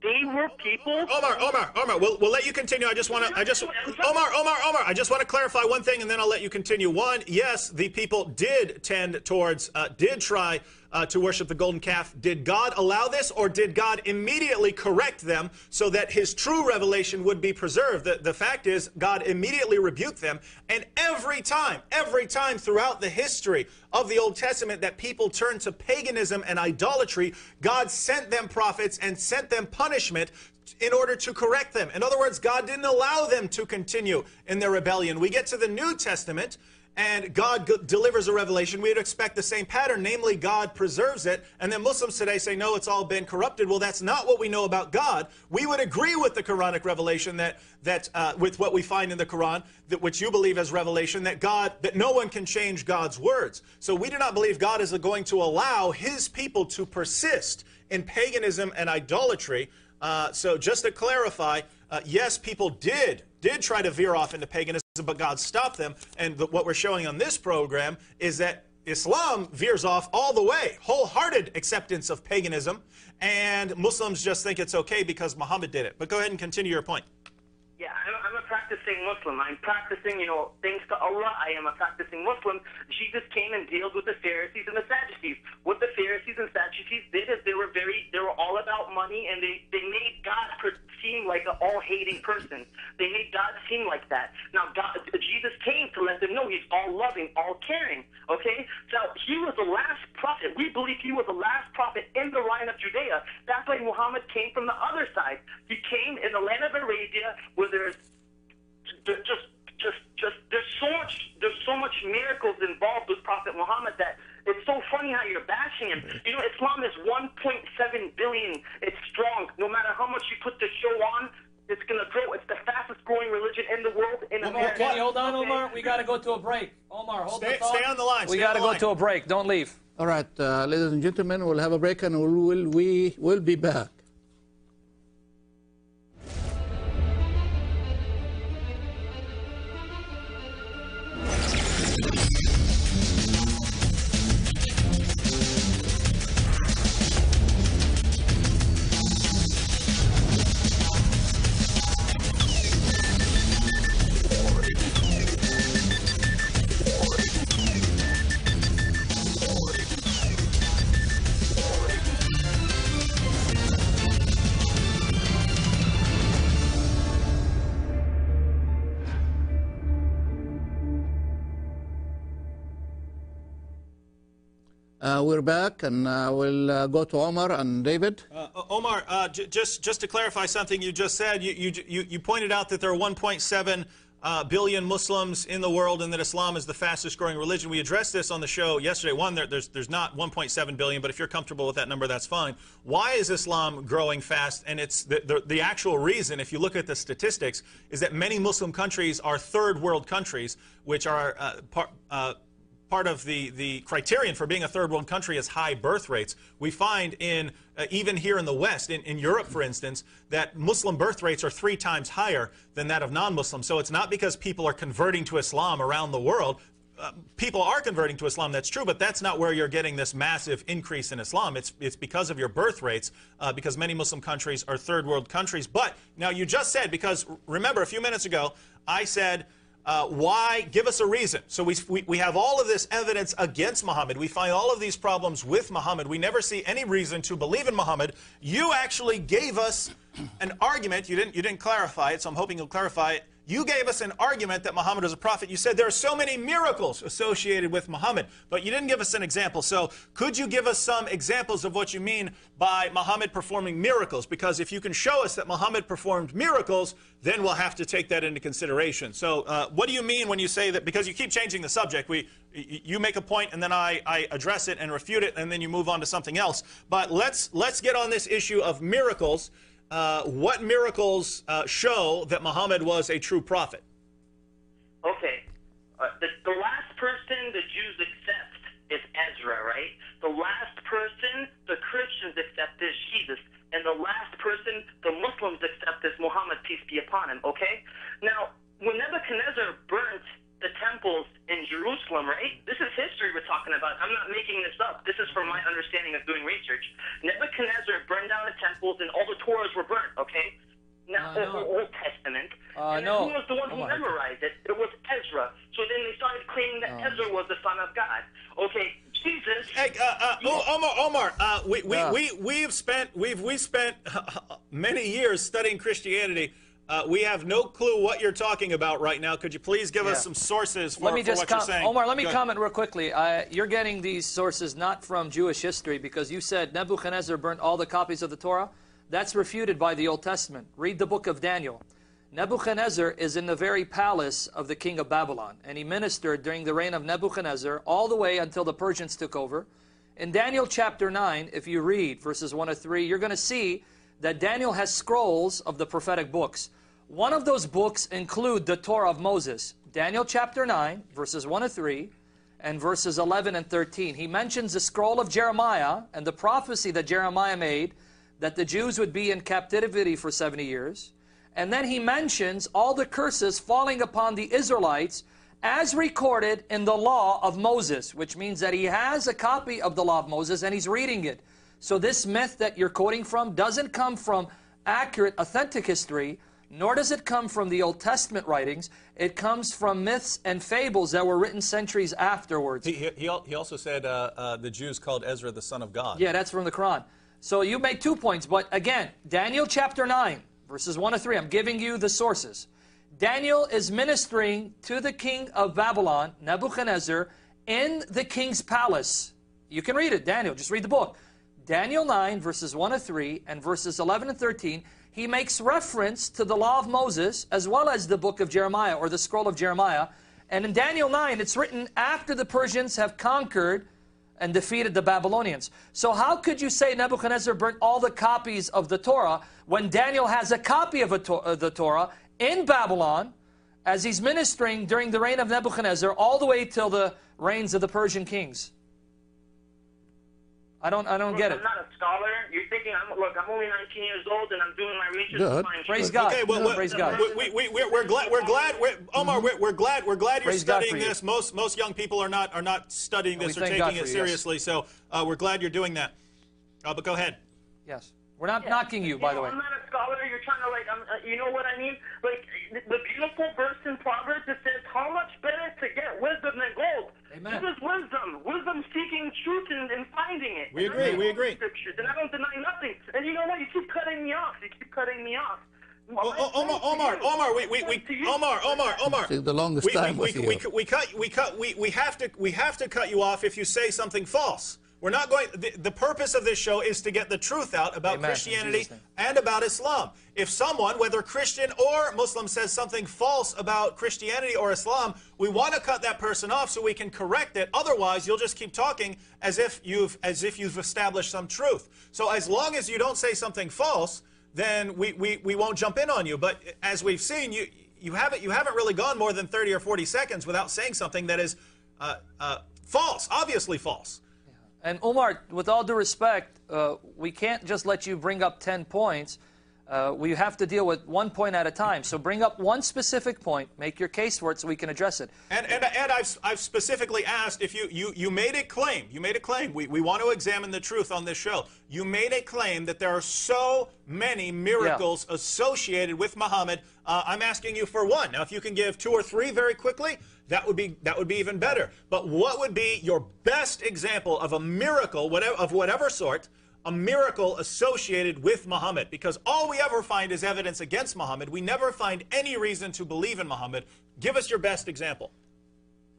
They were people. Omar, Omar, Omar, we'll, we'll let you continue. I just want to, I just, Omar, Omar, Omar, I just want to clarify one thing and then I'll let you continue. One, yes, the people did tend towards, uh, did try uh, to worship the golden calf. Did God allow this or did God immediately correct them so that his true revelation would be preserved? The, the fact is, God immediately rebuked them. And every time, every time throughout the history of the Old Testament that people turned to paganism and idolatry, God sent them prophets and sent them punishment in order to correct them. In other words, God didn't allow them to continue in their rebellion. We get to the New Testament and God delivers a revelation, we'd expect the same pattern, namely God preserves it. And then Muslims today say, no, it's all been corrupted. Well, that's not what we know about God. We would agree with the Quranic revelation that, that uh, with what we find in the Quran, that which you believe as revelation, that God, that no one can change God's words. So we do not believe God is going to allow his people to persist in paganism and idolatry. Uh, so just to clarify, uh, yes, people did did try to veer off into paganism, but God stopped them. And the, what we're showing on this program is that Islam veers off all the way, wholehearted acceptance of paganism, and Muslims just think it's okay because Muhammad did it. But go ahead and continue your point. Yeah, I'm, I'm a practicing Muslim. I'm practicing, you know, thanks to Allah, I am a practicing Muslim. Jesus came and dealt with the Pharisees and the Sadducees. What the Pharisees and Sadducees did is they were very, they were all about money, and they, they made God seem like an all-hating person. They made God seem like that. Now, God, Jesus came to let them know He's all-loving, all-caring. Okay, so He was the last prophet. We believe He was the last prophet in the line of Judea. That's why Muhammad came from the other side. He came in the land of Arabia, where there's just just just there's so much there's so much miracles involved with Prophet Muhammad that it's so funny how you're bashing him. You know, Islam is 1.7 billion. It's strong. No matter how much you put the show on, it's gonna grow. It's the fastest growing religion in the world. In Omar, America. Kenny, hold on, Omar. We got to go to a break. Omar, hold Stay, the thought. stay on the line. We got to go line. to a break. Don't leave. All right, uh, ladies and gentlemen, we'll have a break and we'll, we'll, we will be back. Uh, we're back and uh, we'll uh, go to Omar and David. Uh, Omar, uh, just just to clarify something you just said, you you you, pointed out that there are 1.7 uh, billion Muslims in the world, and that Islam is the fastest growing religion. We addressed this on the show yesterday. One, there, there's there's not 1.7 billion, but if you're comfortable with that number, that's fine. Why is Islam growing fast? And it's the the, the actual reason, if you look at the statistics, is that many Muslim countries are third world countries, which are part. Part of the, the criterion for being a third world country is high birth rates. We find in, uh, even here in the West, in, in Europe, for instance, that Muslim birth rates are three times higher than that of non Muslims. So it's not because people are converting to Islam around the world. Uh, people are converting to Islam, that's true, but that's not where you're getting this massive increase in Islam. It's, it's because of your birth rates, uh, because many Muslim countries are third world countries. But now you just said, because remember a few minutes ago, I said, uh, why? Give us a reason. So we, we, we have all of this evidence against Muhammad. We find all of these problems with Muhammad. We never see any reason to believe in Muhammad. You actually gave us an argument. You didn't, you didn't clarify it, so I'm hoping you'll clarify it. You gave us an argument that Muhammad was a prophet. You said there are so many miracles associated with Muhammad, but you didn't give us an example. So could you give us some examples of what you mean by Muhammad performing miracles? Because if you can show us that Muhammad performed miracles, then we'll have to take that into consideration. So uh, what do you mean when you say that? Because you keep changing the subject. We, you make a point and then I, I address it and refute it and then you move on to something else. But let's, let's get on this issue of miracles. Uh, what miracles uh, show that Muhammad was a true prophet? Okay. Uh, the, the last person the Jews accept is Ezra, right? The last person the Christians accept is Jesus. And the last person the Muslims accept is Muhammad, peace be upon him, okay? Now, when Nebuchadnezzar burnt the temples in Jerusalem, right? This is history we're talking about. I'm not making this up. This is from my understanding of doing research. Nebuchadnezzar burned down the temples and all the Torahs were burnt, okay? Now, Uh, no. the Old Testament. Uh, and no. who was the one who Omar. memorized it? It was Ezra. So then they started claiming that Ezra was the son of God. Okay, Jesus. Hey, uh, uh, Omar, Omar, uh, we, we, Yeah. we, we've spent, we've, we spent *laughs* many years studying Christianity. Uh, we have no clue what you're talking about right now. Could you please give us some sources for, Let me for just what you're saying? Omar, let me comment real quickly. Uh, you're getting these sources not from Jewish history because you said Nebuchadnezzar burnt all the copies of the Torah. That's refuted by the Old Testament. Read the book of Daniel. Nebuchadnezzar is in the very palace of the king of Babylon, and he ministered during the reign of Nebuchadnezzar all the way until the Persians took over. In Daniel chapter 9, if you read verses 1 to 3, you're going to see that Daniel has scrolls of the prophetic books. One of those books include the Torah of Moses. Daniel chapter 9, verses 1 to 3, and verses 11 and 13. He mentions the scroll of Jeremiah and the prophecy that Jeremiah made that the Jews would be in captivity for 70 years. And then he mentions all the curses falling upon the Israelites as recorded in the law of Moses, which means that he has a copy of the law of Moses and he's reading it. So this myth that you're quoting from doesn't come from accurate, authentic history, nor does it come from the Old Testament writings. It comes from myths and fables that were written centuries afterwards. He, he, he also said uh, uh, the Jews called Ezra the son of God. Yeah, that's from the Quran. So you make two points, but again, Daniel chapter 9, verses 1 to 3, I'm giving you the sources. Daniel is ministering to the king of Babylon, Nebuchadnezzar, in the king's palace. You can read it, Daniel, just read the book. Daniel 9, verses 1 to 3, and verses 11 and 13, he makes reference to the law of Moses as well as the book of Jeremiah or the scroll of Jeremiah. And in Daniel 9, it's written after the Persians have conquered and defeated the Babylonians. So how could you say Nebuchadnezzar burnt all the copies of the Torah when Daniel has a copy of, a to- of the Torah in Babylon as he's ministering during the reign of Nebuchadnezzar all the way till the reigns of the Persian kings? I don't, I don't get it. I'm not a scholar. You're thinking, I'm, look, I'm only 19 years old and I'm doing my research. Good. to find Praise. God. Okay, well, Yeah, we- praise God. We, we, we, we're, we're glad. We're glad. We're, Omar, we're, we're glad. We're glad you're Praise studying for you. this. Most most young people are not are not studying this or taking it for you, yes. seriously. So uh, we're glad you're doing that. Uh, but go ahead. Yes. We're not knocking you, by the way. I'm not a scholar. You're trying to like, I'm, uh, you know what I mean? Like the, the beautiful verse in Proverbs that says, "How much better to get wisdom than gold." Amen. This is wisdom. Wisdom seeking truth and, and finding it. We And agree, we agree. Scriptures, and I don't deny nothing. And you know what? You keep cutting me off. You keep cutting me off. Oh, oh, Omar, Omar, Omar, we, we, we, Omar, Omar, Omar. Take the longest we, time we, with we, you. we, we cut, we cut, we, we have to, we have to cut you off if you say something false. We're not going. The, the purpose of this show is to get the truth out about Amen. Christianity and about Islam. If someone, whether Christian or Muslim, says something false about Christianity or Islam, we want to cut that person off so we can correct it. Otherwise, you'll just keep talking as if you've as if you've established some truth. So as long as you don't say something false, then we, we, we won't jump in on you. But as we've seen, you you haven't you haven't really gone more than 30 or 40 seconds without saying something that is uh, uh, false, obviously false. And Omar, with all due respect, uh, we can't just let you bring up 10 points. Uh, we have to deal with one point at a time. So bring up one specific point, make your case for it so we can address it. And, and, and I've, I've specifically asked if you, you, you made a claim, you made a claim, we, we want to examine the truth on this show. You made a claim that there are so many miracles associated with Muhammad. Uh, I'm asking you for one. Now, if you can give two or three very quickly, that would be, that would be even better. But what would be your best example of a miracle whatever, of whatever sort a miracle associated with Muhammad because all we ever find is evidence against Muhammad. We never find any reason to believe in Muhammad. Give us your best example.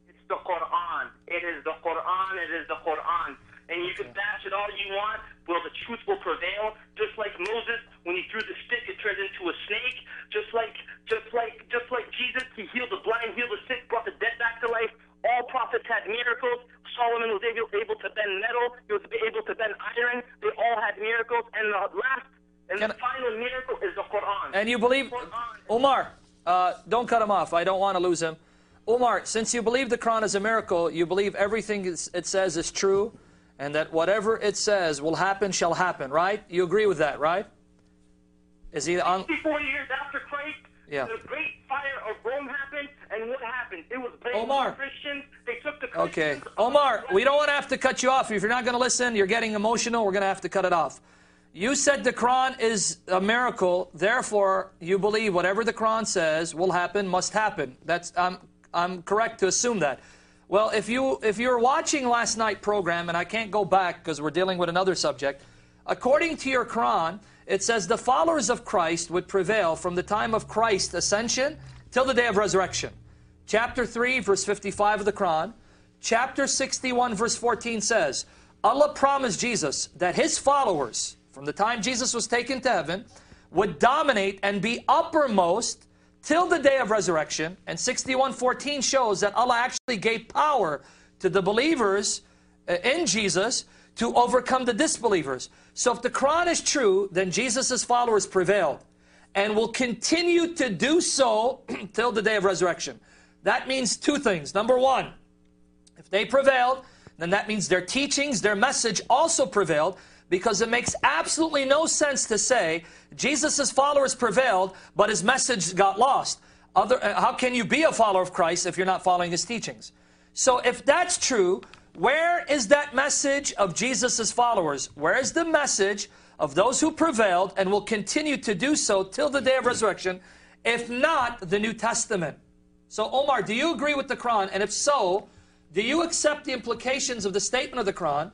It's the Quran. It is the Quran. It is the Quran. And you can bash it all you want. Well, the truth will prevail. Just like Moses, when he threw the stick, it turned into a snake. Just like, just like, just like Jesus, he healed the blind, healed the sick, brought the dead back to life. All prophets had miracles. Solomon was able, able to bend metal. He was able to bend iron. Had miracles. And the last and Can the final miracle is the Quran. And you believe. Omar, uh, don't cut him off. I don't want to lose him. Omar, since you believe the Quran is a miracle, you believe everything it says is true, and that whatever it says will happen shall happen, right? You agree with that, right? Is he on? 64 years after Christ, Yeah. the great fire of Rome happened, and what happened? It was blamed Omar. Christians. Okay. Omar, we don't want to have to cut you off. If you're not going to listen, you're getting emotional, we're going to have to cut it off. You said the Quran is a miracle, therefore you believe whatever the Quran says will happen, must happen. That's I'm I'm correct to assume that. Well, if you if you're watching last night program and I can't go back because we're dealing with another subject, according to your Quran, it says the followers of Christ would prevail from the time of Christ's ascension till the day of resurrection. Chapter 3, verse 55 of the Quran. Chapter 61, verse 14 says, Allah promised Jesus that his followers, from the time Jesus was taken to heaven, would dominate and be uppermost till the day of resurrection. And 61.14 shows that Allah actually gave power to the believers uh, in Jesus to overcome the disbelievers. So if the Quran is true, then Jesus' followers prevailed and will continue to do so *clears throat* till the day of resurrection. That means two things. Number one, if they prevailed, then that means their teachings, their message also prevailed because it makes absolutely no sense to say Jesus' followers prevailed, but his message got lost. Other, uh, how can you be a follower of Christ if you're not following his teachings? So if that's true, where is that message of Jesus' followers? Where is the message of those who prevailed and will continue to do so till the day of resurrection, if not the New Testament? So Omar, do you agree with the Quran? And if so, do you accept the implications of the statement of the Quran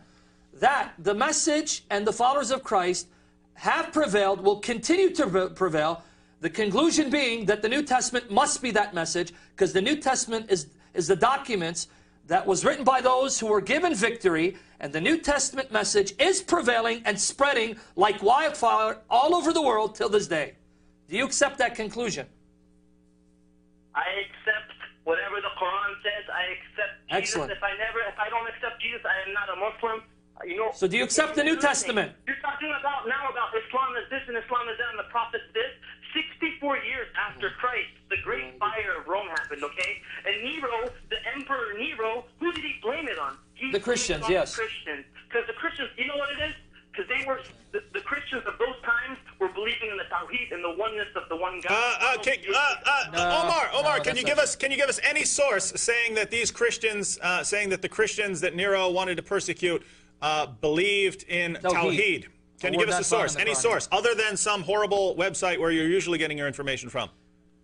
that the message and the followers of Christ have prevailed, will continue to prevail, the conclusion being that the New Testament must be that message because the New Testament is, is the documents that was written by those who were given victory and the New Testament message is prevailing and spreading like wildfire all over the world till this day. Do you accept that conclusion? I accept Jesus. Excellent. If I never, if I don't accept Jesus, I am not a Muslim. Uh, you know. So do you accept the New Testament? You're talking about now about Islam is this and Islam is that and the Prophet this. 64 years after Christ, the great fire of Rome happened, okay? And Nero, the Emperor Nero, who did he blame it on? He The Christians, on yes. The Christians. Because the Christians, you know what it is? Because they were, the, the Christians of those times were believing in the Tawheed and the oneness of the one God. Uh, uh, can, uh, uh, No, Omar, Omar, no, can you give not- us can you give us any source saying that these Christians, uh, saying that the Christians that Nero wanted to persecute, uh, believed in Tawheed. Tawheed? Can you give us a that's not in source? Any Quran. source other than some horrible website where you're usually getting your information from?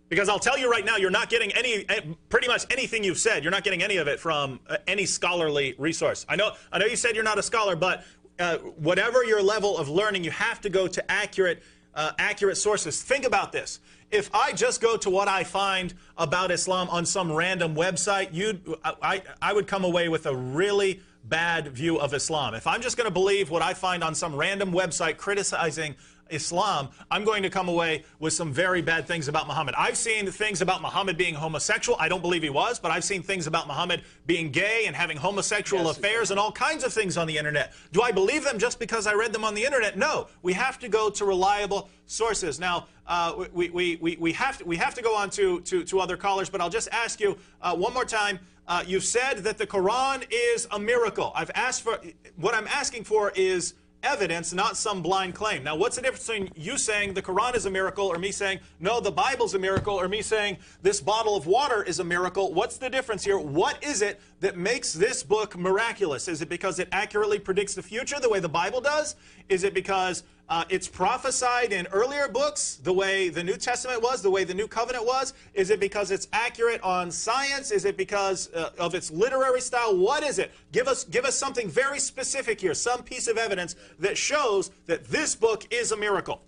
Because I'll tell you right now, you're not getting any, eh, pretty much anything you've said. You're not getting any of it from uh, any scholarly resource. I know, I know you said you're not a scholar, but uh, whatever your level of learning, you have to go to accurate, uh, accurate sources. Think about this. If I just go to what I find about Islam on some random website, you'd, I, I, I would come away with a really bad view of Islam. If I'm just going to believe what I find on some random website criticizing Islam, I'm going to come away with some very bad things about Muhammad. I've seen things about Muhammad being homosexual. I don't believe he was, but I've seen things about Muhammad being gay and having homosexual affairs and all kinds of things on the internet. Do I believe them just because I read them on the internet? No. We have to go to reliable sources. Now, uh, we, we, we, we, have to, we have to go on to, to, to other callers, but I'll just ask you uh, one more time. Uh, you've said that the Quran is a miracle. I've asked for, what I'm asking for is evidence, not some blind claim. Now, what's the difference between you saying the Quran is a miracle or me saying, no, the Bible's a miracle or me saying this bottle of water is a miracle? What's the difference here? What is it that makes this book miraculous? Is it because it accurately predicts the future the way the Bible does? Is it because uh, it's prophesied in earlier books the way the New Testament was, the way the New Covenant was? Is it because it's accurate on science? Is it because uh, of its literary style? What is it? Give us, give us something very specific here, some piece of evidence that shows that this book is a miracle.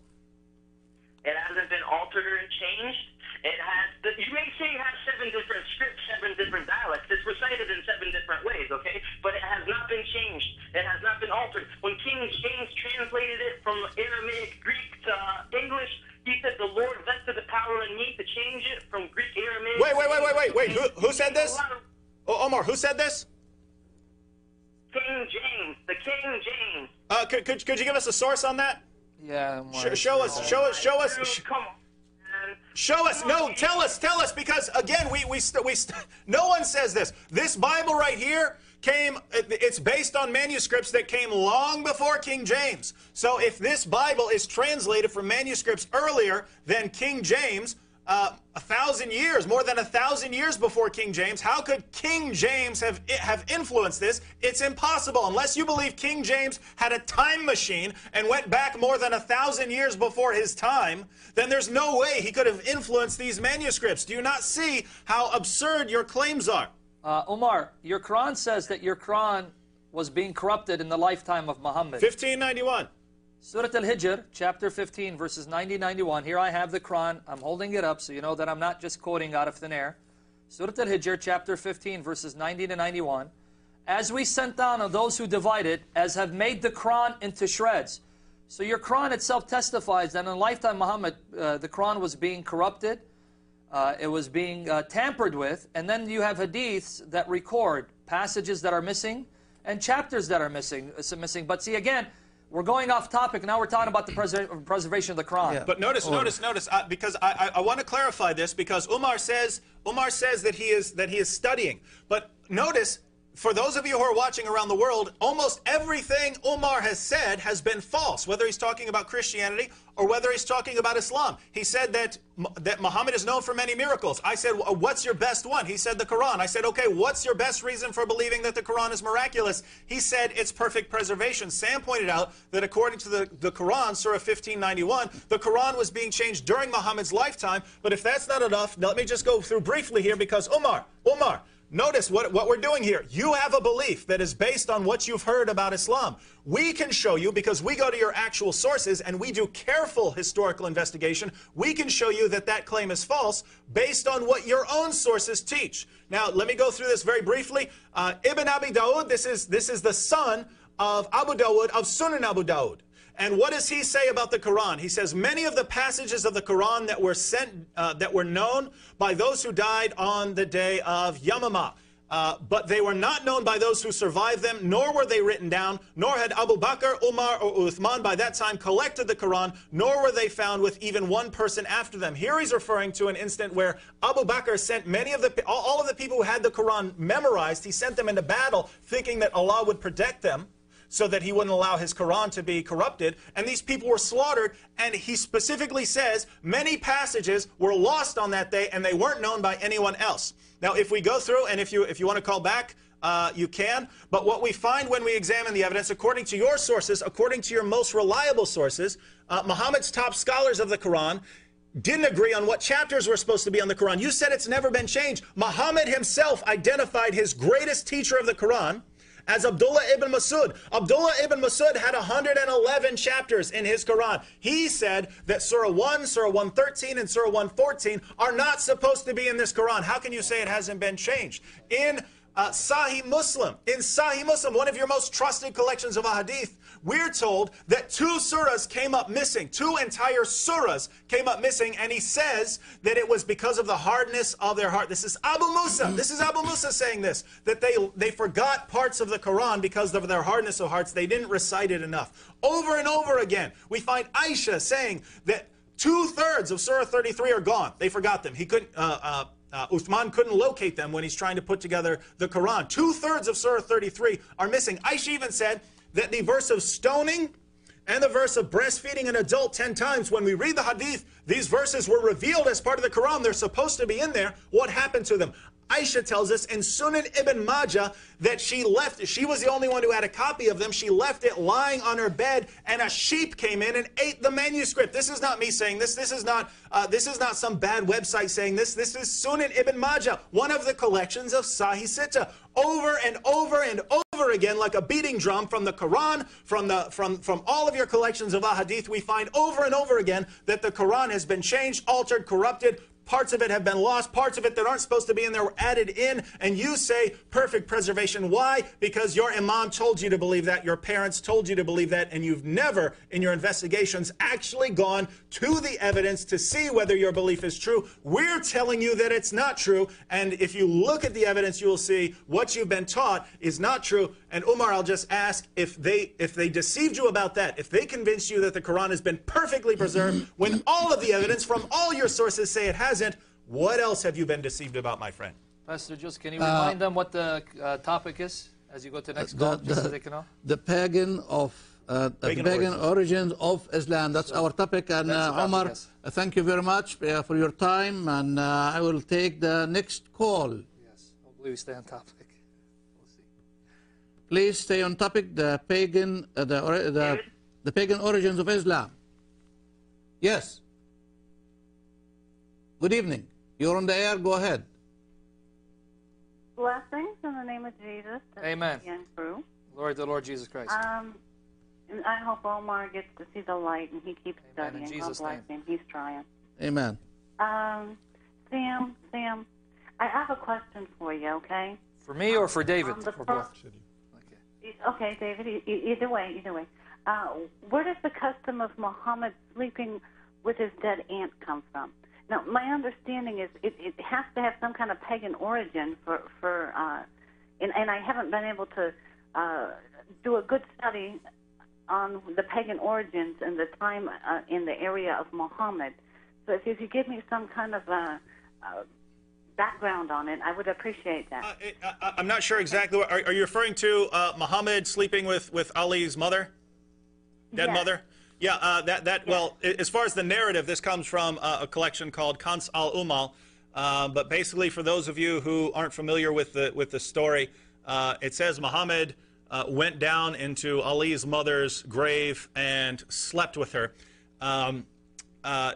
It hasn't been altered or changed. It has. You may say it has seven different scripts, seven different dialects. It's recited in seven different ways, okay? But it has not been changed. It has not been altered. When King James translated it from Aramaic Greek to uh, English, he said the Lord vested the power in me to change it from Greek Aramaic. Wait, wait, wait, wait, wait, wait. Who, who said this? Of- Oh, Omar, who said this? King James, the King James. Uh, could, could, could you give us a source on that? Yeah. Sh- show us, show us, show us. Sh- come on. Show us. No, tell us. Tell us because again, we we st- we st- *laughs* no one says this. This Bible right here came. It's based on manuscripts that came long before King James. So if this Bible is translated from manuscripts earlier than King James, uh, a thousand years, more than a thousand years before King James. How could King James have have influenced this? It's impossible unless you believe King James had a time machine and went back more than a thousand years before his time. Then there's no way he could have influenced these manuscripts. Do you not see how absurd your claims are? Uh, Omar, your Quran says that your Quran was being corrupted in the lifetime of Muhammad. 1591. Surah Al-Hijr, chapter 15, verses 90 91. Here I have the Quran. I'm holding it up so you know that I'm not just quoting out of thin air. Surah Al-Hijr, chapter 15, verses 90 to 91. As we sent down on those who divided, as have made the Quran into shreds. So your Quran itself testifies that in the lifetime Muhammad, uh, the Quran was being corrupted, uh, it was being uh, tampered with, and then you have hadiths that record passages that are missing and chapters that are missing. Uh, missing. But see, again, we're going off topic. Now we're talking about the preser preservation of the Quran. Yeah. But notice, notice, notice, uh, because I, I, I want to clarify this because Umar says Umar says that he is that he is studying. But notice, for those of you who are watching around the world, almost everything Umar has said has been false. Whether he's talking about Christianity or whether he's talking about Islam, he said that that Muhammad is known for many miracles. I said, "What's your best one?" He said, "The Quran." I said, "Okay, what's your best reason for believing that the Quran is miraculous?" He said, "It's perfect preservation." Sam pointed out that according to the, the Quran, Surah 1591, the Quran was being changed during Muhammad's lifetime. But if that's not enough, let me just go through briefly here because Umar, Umar. Notice what, what we're doing here. You have a belief that is based on what you've heard about Islam. We can show you, because we go to your actual sources and we do careful historical investigation, we can show you that that claim is false based on what your own sources teach. Now, let me go through this very briefly. Uh, Ibn Abi Dawud, this is, this is the son of Abu Dawud, of Sunan Abu Dawud. And what does he say about the Quran? He says many of the passages of the Quran that were sent, uh, that were known by those who died on the day of Yamama. Uh, but they were not known by those who survived them, nor were they written down, nor had Abu Bakr, Umar, or Uthman by that time collected the Quran, nor were they found with even one person after them. Here he's referring to an instant where Abu Bakr sent many of the, all of the people who had the Quran memorized, he sent them into battle thinking that Allah would protect them so that he wouldn't allow his Quran to be corrupted. And these people were slaughtered. And he specifically says many passages were lost on that day and they weren't known by anyone else. Now, if we go through, and if you, if you want to call back, uh, you can. But what we find when we examine the evidence, according to your sources, according to your most reliable sources, uh, Muhammad's top scholars of the Quran didn't agree on what chapters were supposed to be on the Quran. You said it's never been changed. Muhammad himself identified his greatest teacher of the Quran as Abdullah ibn Masud. Abdullah ibn Masud had 111 chapters in his Quran. He said that Surah 1, Surah 113, and Surah 114 are not supposed to be in this Quran. How can you say it hasn't been changed? In uh, Sahih Muslim, in Sahih Muslim, one of your most trusted collections of a hadith, we're told that two surahs came up missing. Two entire surahs came up missing, and he says that it was because of the hardness of their heart. This is Abu Musa. This is Abu Musa saying this, that they, they forgot parts of the Quran because of their hardness of hearts. They didn't recite it enough. Over and over again, we find Aisha saying that two-thirds of Surah 33 are gone. They forgot them. He couldn't... Uh, uh, uh, Uthman couldn't locate them when he's trying to put together the Quran. Two thirds of Surah 33 are missing. Aisha even said that the verse of stoning and the verse of breastfeeding an adult 10 times, when we read the hadith, these verses were revealed as part of the Quran. They're supposed to be in there. What happened to them? Aisha tells us in Sunan ibn Majah that she left, she was the only one who had a copy of them. She left it lying on her bed and a sheep came in and ate the manuscript. This is not me saying this. This is not, uh, this is not some bad website saying this. This is Sunan ibn Majah, one of the collections of Sahih Sita. Over and over and over again, like a beating drum from the Quran, from, the, from, from all of your collections of ahadith, we find over and over again that the Quran has been changed, altered, corrupted, Parts of it have been lost. Parts of it that aren't supposed to be in there were added in. And you say perfect preservation. Why? Because your imam told you to believe that. Your parents told you to believe that. And you've never, in your investigations, actually gone to the evidence to see whether your belief is true. We're telling you that it's not true. And if you look at the evidence, you will see what you've been taught is not true. And Umar, I'll just ask if they if they deceived you about that, if they convinced you that the Quran has been perfectly preserved, when all of the evidence from all your sources say it hasn't, what else have you been deceived about, my friend? Pastor Just, can you remind them what the uh, topic is as you go to the next the, call, just so they can know? the pagan of Uh, the Pagan pagan, origins. origins. of Islam. That's our topic. And That's uh, topic, Omar, yes. uh, thank you very much uh, for your time. And uh, I will take the next call. Yes, hopefully we stay on topic. We'll see. Please stay on topic. The pagan, uh, the, ori- the the pagan origins of Islam. Yes. Good evening. You're on the air. Go ahead. Blessings in the name of Jesus. Amen. the And crew. Glory to the Lord Jesus Christ. Um, and I hope Omar gets to see the light and he keeps Amen. In studying. Jesus' God bless name. him. He's trying. Amen. Um, Sam, Sam, I have a question for you. Okay. for me or for David? Um, the For pro- both. Okay. David. Either way, either way. Uh, where does the custom of Muhammad sleeping with his dead aunt come from? Now, my understanding is it, it has to have some kind of pagan origin for for, uh, and, and I haven't been able to uh, do a good study on the pagan origins and the time uh, in the area of Muhammad. So, if you give me some kind of uh, uh, background on it, I would appreciate that. Uh, it- I, I'm not sure exactly. What, are, are you referring to uh, Muhammad sleeping with, with Ali's mother? Dead Yes. mother? Yeah, uh, that, that well, as far as the narrative, this comes from uh, a collection called Kanz al-Ummal. Uh, but basically, for those of you who aren't familiar with the, with the story, uh, it says Muhammad uh, went down into Ali's mother's grave and slept with her. Um, uh,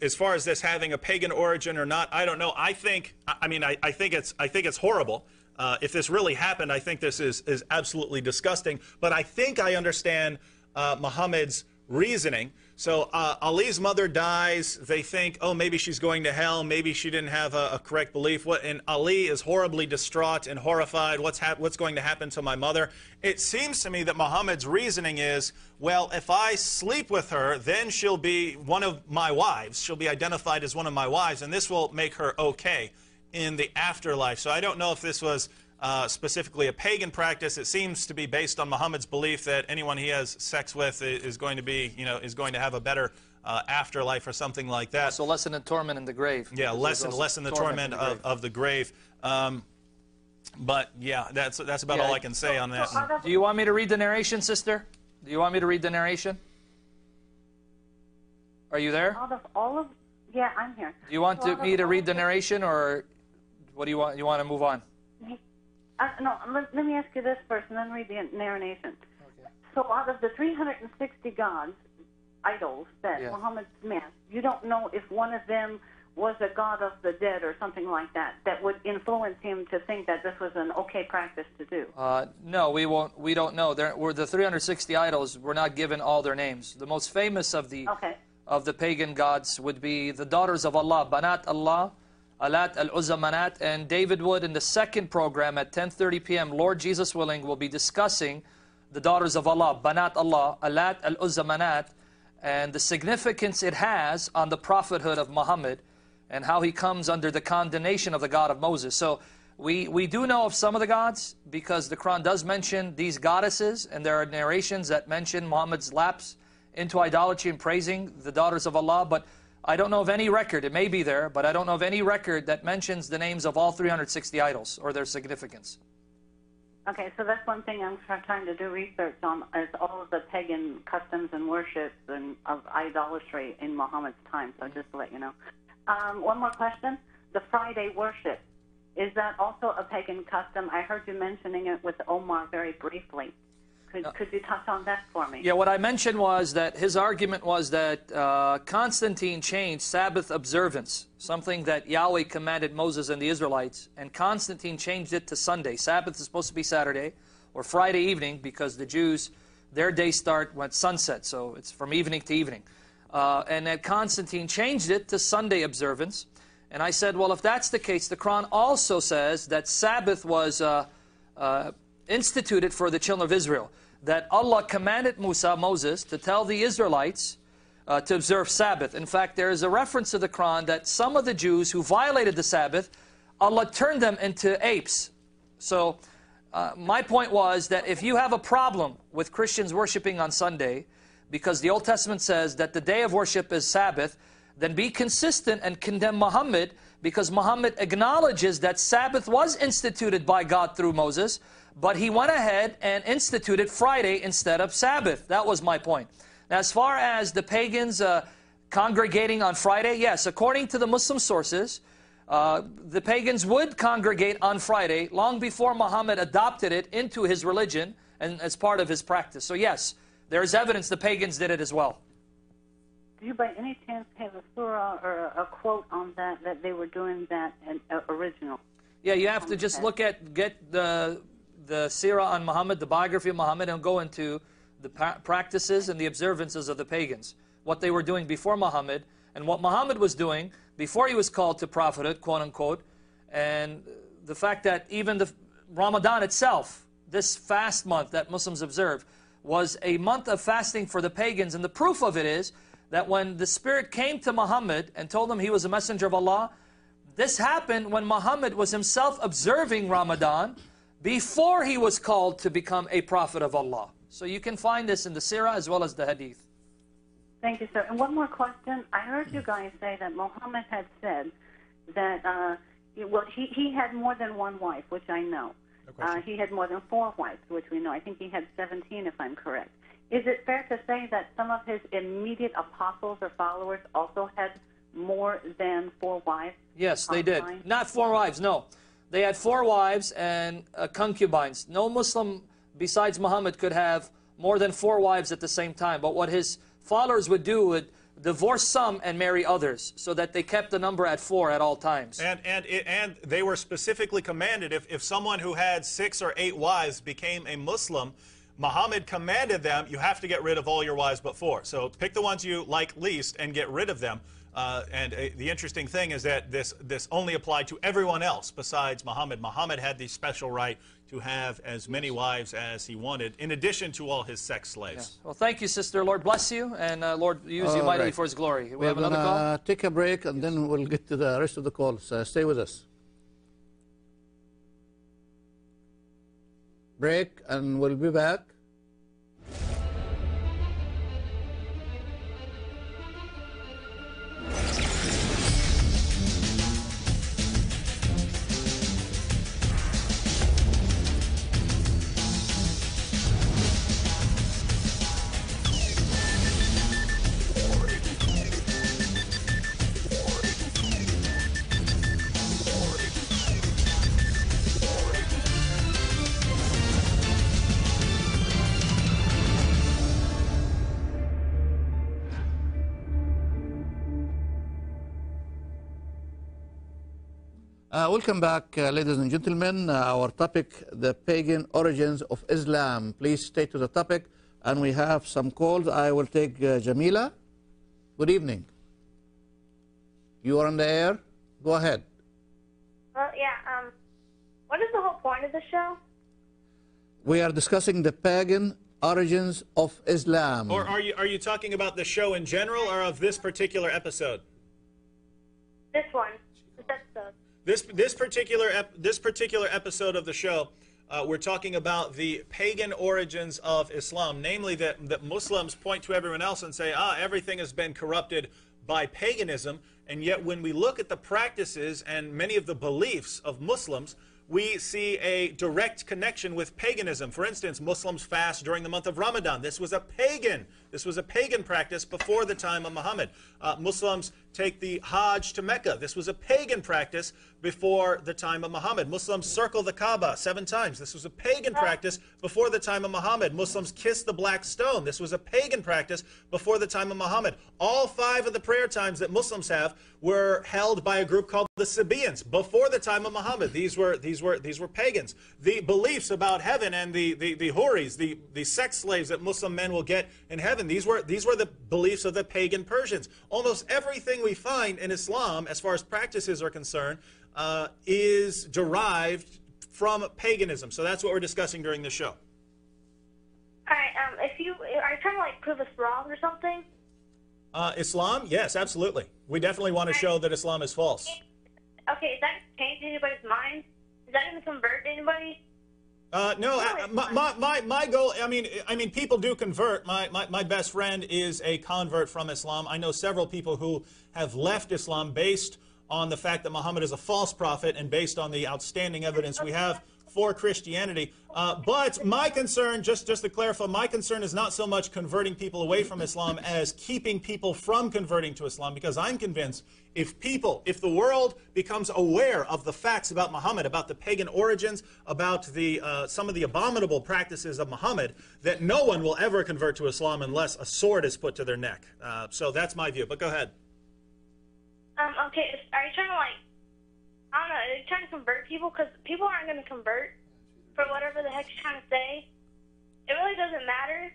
as far as this having a pagan origin or not, I don't know. I think, I mean, I, I think it's, I think it's horrible. Uh, if this really happened, I think this is, is absolutely disgusting. But I think I understand uh, Muhammad's reasoning. So uh, Ali's mother dies. They think, oh, maybe she's going to hell. Maybe she didn't have a, a correct belief. What? And Ali is horribly distraught and horrified. What's hap- What's going to happen to my mother? It seems to me that Muhammad's reasoning is, well, if I sleep with her, then she'll be one of my wives. She'll be identified as one of my wives, and this will make her okay in the afterlife. So I don't know if this was uh, specifically a pagan practice. It seems to be based on Muhammad's belief that anyone he has sex with is going to be, you know, is going to have a better uh, afterlife or something like that. So lessen the torment in the grave. yeah, lessen lessen the torment, in the of, of the grave. Um, but yeah, that's that's about Yeah. all I can say on that. So Do you want me to read the narration, sister? Do you want me to read the narration? Are you there? out of all of yeah, I'm here. Do you want So to, me to read the narration, or what do you want? You want to move on? Uh, no, let, let me ask you this first, and then read the narration. So, out of the 360 gods, idols that Yeah. Muhammad met, you don't know if one of them was a god of the dead or something like that that would influence him to think that this was an okay practice to do. Uh, no, we won't. We don't know. There were the 360 idols. We're not given all their names. The most famous of the Okay. of the pagan gods would be the daughters of Allah, Banat Allah, Al-Lat al Uzza Manat, and David Wood in the second program at 10:30 p.m. Lord Jesus willing, will be discussing the daughters of Allah, Banat Allah, Al-Lat al Uzza Manat, and the significance it has on the prophethood of Muhammad, and how he comes under the condemnation of the God of Moses. So. We, we do know of some of the gods because the Quran does mention these goddesses, and there are narrations that mention Muhammad's lapse into idolatry and praising the daughters of Allah, but I don't know of any record, it may be there, but I don't know of any record that mentions the names of all 360 idols or their significance. Okay, so that's one thing I'm trying to do research on is all of the pagan customs and worships and of idolatry in Muhammad's time. So just to let you know. Um, one more question: the Friday worship is that also a pagan custom? I heard you mentioning it with Omar very briefly. Could could you touch on that for me? Yeah, what I mentioned was that his argument was that uh, Constantine changed Sabbath observance, something that Yahweh commanded Moses and the Israelites, and Constantine changed it to Sunday. Sabbath is supposed to be Saturday or Friday evening because the Jews, their day start when sunset, so it's from evening to evening. Uh, and that Constantine changed it to Sunday observance. And I said, well, if that's the case, the Quran also says that Sabbath was uh, uh, instituted for the children of Israel. That Allah commanded Musa, Moses, to tell the Israelites uh, to observe Sabbath. In fact, there is a reference to the Quran that some of the Jews who violated the Sabbath, Allah turned them into apes. So, uh, my point was that if you have a problem with Christians worshiping on Sunday, because the Old Testament says that the day of worship is Sabbath, then be consistent and condemn Muhammad because Muhammad acknowledges that Sabbath was instituted by God through Moses, but he went ahead and instituted Friday instead of Sabbath. That was my point. Now, as far as the pagans uh, congregating on Friday, yes, according to the Muslim sources, uh, the pagans would congregate on Friday long before Muhammad adopted it into his religion and as part of his practice. So yes, there is evidence the pagans did it as well. Do you by any chance have a surah or a, quote on that, that they were doing that in, uh, original? Yeah, you have to just look at, get the, the seerah on Muhammad, the biography of Muhammad, and go into the practices and the observances of the pagans. What they were doing before Muhammad, and what Muhammad was doing before he was called to prophethood, quote unquote, and the fact that even the Ramadan itself, this fast month that Muslims observe, was a month of fasting for the pagans. And the proof of it is that when the Spirit came to Muhammad and told him he was a messenger of Allah, this happened when Muhammad was himself observing Ramadan before he was called to become a prophet of Allah. So you can find this in the Sirah as well as the Hadith. Thank you, sir. And one more question. I heard you guys say that Muhammad had said that, uh, well, he, he had more than one wife, which I know. uh, he had more than four wives, which we know. I think he had 17, if I'm correct. Is it fair to say that some of his immediate apostles or followers also had more than four wives? Yes, they did. Not four wives, no. They had four wives and uh, concubines. No Muslim besides Muhammad could have more than four wives at the same time. But what his followers would do would divorce some and marry others so that they kept the number at four at all times. And, and, and they were specifically commanded if, if someone who had six or eight wives became a Muslim, Muhammad commanded them, you have to get rid of all your wives but four. So pick the ones you like least and get rid of them. Uh, and uh, the interesting thing is that this, this only applied to everyone else besides Muhammad. Muhammad had the special right to have as many wives as he wanted, in addition to all his sex slaves. Well, thank you, sister. Lord bless you, and uh, Lord use you mightily right. for his glory. We We're have another call? take a break, and then we'll get to the rest of the calls. Uh, stay with us. Break, and we'll be back. Welcome back, uh, ladies and gentlemen. Uh, our topic, the pagan origins of Islam. Please stay to the topic. And we have some calls. I will take uh, Jamila. Good evening. You are on the air. Go ahead. Well, yeah. Um, what is the whole point of the show? We are discussing the pagan origins of Islam. Or are you, are you talking about the show in general or of this particular episode? This one. This. This particular this particular episode of the show, uh, we're talking about the pagan origins of Islam, namely that that Muslims point to everyone else and say, ah, everything has been corrupted by paganism, and yet when we look at the practices and many of the beliefs of Muslims, we see a direct connection with paganism. For instance, Muslims fast during the month of Ramadan. This was a pagan. This was a pagan practice before the time of Muhammad. Uh, Muslims take the Hajj to Mecca. This was a pagan practice before the time of Muhammad. Muslims circle the Kaaba seven times. This was a pagan practice before the time of Muhammad. Muslims kiss the black stone. This was a pagan practice before the time of Muhammad. All five of the prayer times that Muslims have were held by a group called the Sabaeans before the time of Muhammad. These were these were these were pagans. The beliefs about heaven and the the, the houris, the, the sex slaves that Muslim men will get in heaven, these were these were the beliefs of the pagan Persians. Almost everything we find in Islam, as far as practices are concerned, uh, is derived from paganism. So that's what we're discussing during the show. All right. Um, if you are you trying to like prove us wrong or something? Uh, Islam? Yes, absolutely. We definitely want to show that Islam is false. Okay, is that change anybody's mind? Is that going to convert anybody? Uh, no, I, my, my, my, my goal, I mean, I mean, people do convert. My, my, my best friend is a convert from Islam. I know several people who have left Islam based on the fact that Muhammad is a false prophet and based on the outstanding evidence we have for Christianity. Uh, but my concern, just, just to clarify, my concern is not so much converting people away from Islam as keeping people from converting to Islam because I'm convinced if people, if the world becomes aware of the facts about Muhammad, about the pagan origins, about the, uh, some of the abominable practices of Muhammad, that no one will ever convert to Islam unless a sword is put to their neck. Uh, so that's my view. But go ahead. Um, okay, are you trying to like, I don't know, are you trying to convert people? Because people aren't going to convert for whatever the heck you're trying to say. It really doesn't matter.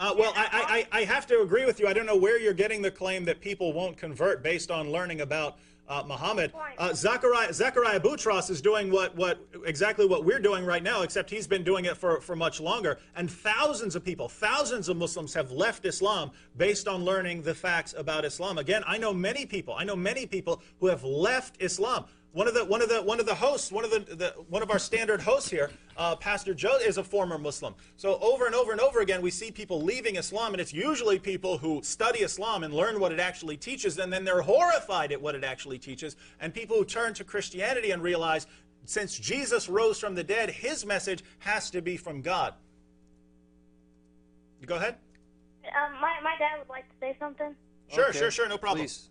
Uh, well, I, I, I have to agree with you. I don't know where you're getting the claim that people won't convert based on learning about uh, Muhammad. Uh, Zachariah, Zachariah Boutros is doing what, what exactly what we're doing right now, except he's been doing it for, for much longer. And thousands of people, thousands of Muslims have left Islam based on learning the facts about Islam. Again, I know many people. I know many people who have left Islam. One of the one of the one of the hosts, one of the, the one of our standard hosts here, uh, Pastor Joe, is a former Muslim. So over and over and over again, we see people leaving Islam, and it's usually people who study Islam and learn what it actually teaches, and then they're horrified at what it actually teaches. And people who turn to Christianity and realize, since Jesus rose from the dead, his message has to be from God. Go ahead. Um, my, my dad would like to say something. Sure, Okay, sure, sure, no problem. Please.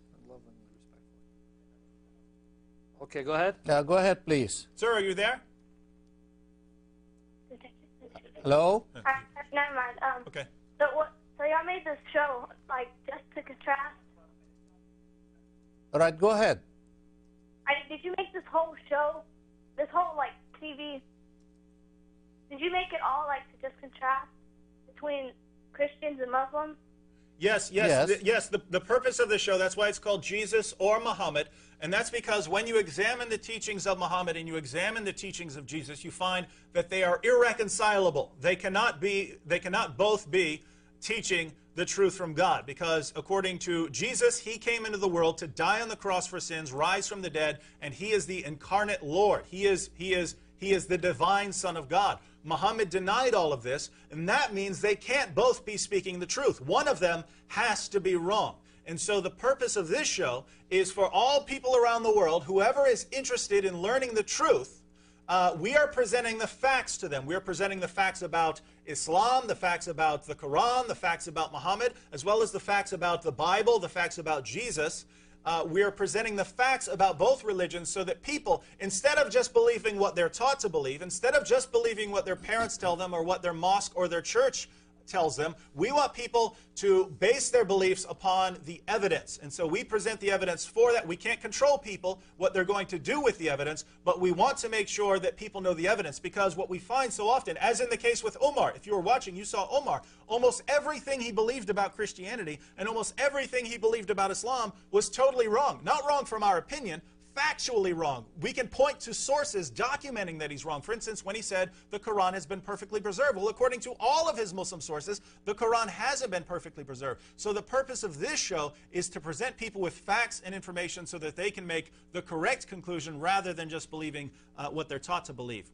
Okay, go ahead. Uh, go ahead, please. Sir, are you there? Hello? Uh, never mind. Um, Okay. so what? So y'all made this show like just to contrast. All right, go ahead. I, did you make this whole show, this whole like TV? Did you make it all like to just contrast between Christians and Muslims? Yes, yes, Yes. th- yes. The, the purpose of the show, that's why it's called Jesus or Muhammad. And that's because when you examine the teachings of Muhammad and you examine the teachings of Jesus, you find that they are irreconcilable. They cannot be, they cannot both be teaching the truth from God. Because according to Jesus, he came into the world to die on the cross for sins, rise from the dead, and he is the incarnate Lord. He is, he is, he is the divine Son of God. Muhammad denied all of this, and that means they can't both be speaking the truth. One of them has to be wrong. And so the purpose of this show is for all people around the world, whoever is interested in learning the truth, uh, we are presenting the facts to them. We are presenting the facts about Islam, the facts about the Quran, the facts about Muhammad, as well as the facts about the Bible, the facts about Jesus. Uh, we are presenting the facts about both religions so that people, instead of just believing what they're taught to believe, instead of just believing what their parents tell them or what their mosque or their church tells them. We want people to base their beliefs upon the evidence. And so we present the evidence for that. We can't control people, what they're going to do with the evidence, but we want to make sure that people know the evidence because what we find so often, as in the case with Omar, if you were watching, you saw Omar, almost everything he believed about Christianity and almost everything he believed about Islam was totally wrong. Not wrong from our opinion, factually wrong. We can point to sources documenting that he's wrong. For instance, when he said the Quran has been perfectly preserved. Well, according to all of his Muslim sources, the Quran hasn't been perfectly preserved. So the purpose of this show is to present people with facts and information so that they can make the correct conclusion rather than just believing uh, what they're taught to believe.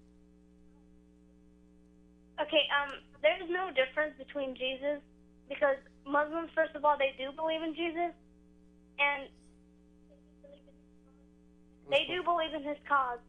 Okay, um, there's no difference between Jesus because Muslims, first of all, they do believe in Jesus, and they do believe in his cause.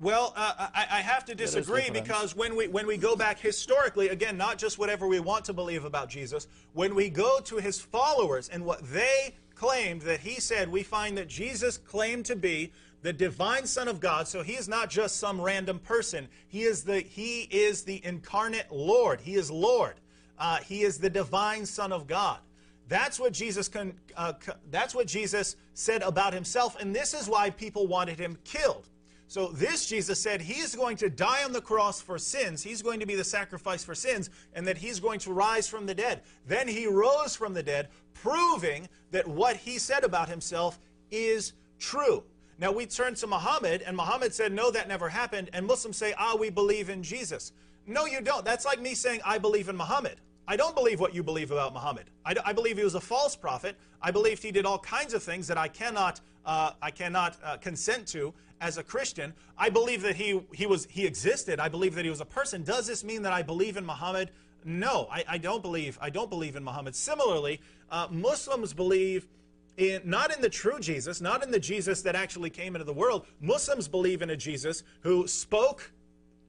Well, uh, I, I have to disagree because when we when we go back historically, again, not just whatever we want to believe about Jesus, when we go to his followers and what they claimed that he said, we find that Jesus claimed to be the divine Son of God. So he is not just some random person. He is the he is the incarnate Lord. He is Lord. Uh, he is the divine Son of God. That's what Jesus con, uh, co- that's what Jesus said about himself, and this is why people wanted him killed. So this Jesus said he is going to die on the cross for sins. He's going to be the sacrifice for sins, and that he's going to rise from the dead. Then he rose from the dead, proving that what he said about himself is true. Now we turn to Muhammad, and Muhammad said, No, that never happened. And Muslims say, Ah, we believe in Jesus. No, you don't. That's like me saying, I believe in Muhammad. I don't believe what you believe about Muhammad. I, I believe he was a false prophet. I believe he did all kinds of things that I cannot uh, I cannot uh, consent to as a Christian. I believe that he, he, was, he existed. I believe that he was a person. Does this mean that I believe in Muhammad? No, I, I don't believe. I don't believe in Muhammad. Similarly, uh, Muslims believe in, not in the true Jesus, not in the Jesus that actually came into the world. Muslims believe in a Jesus who spoke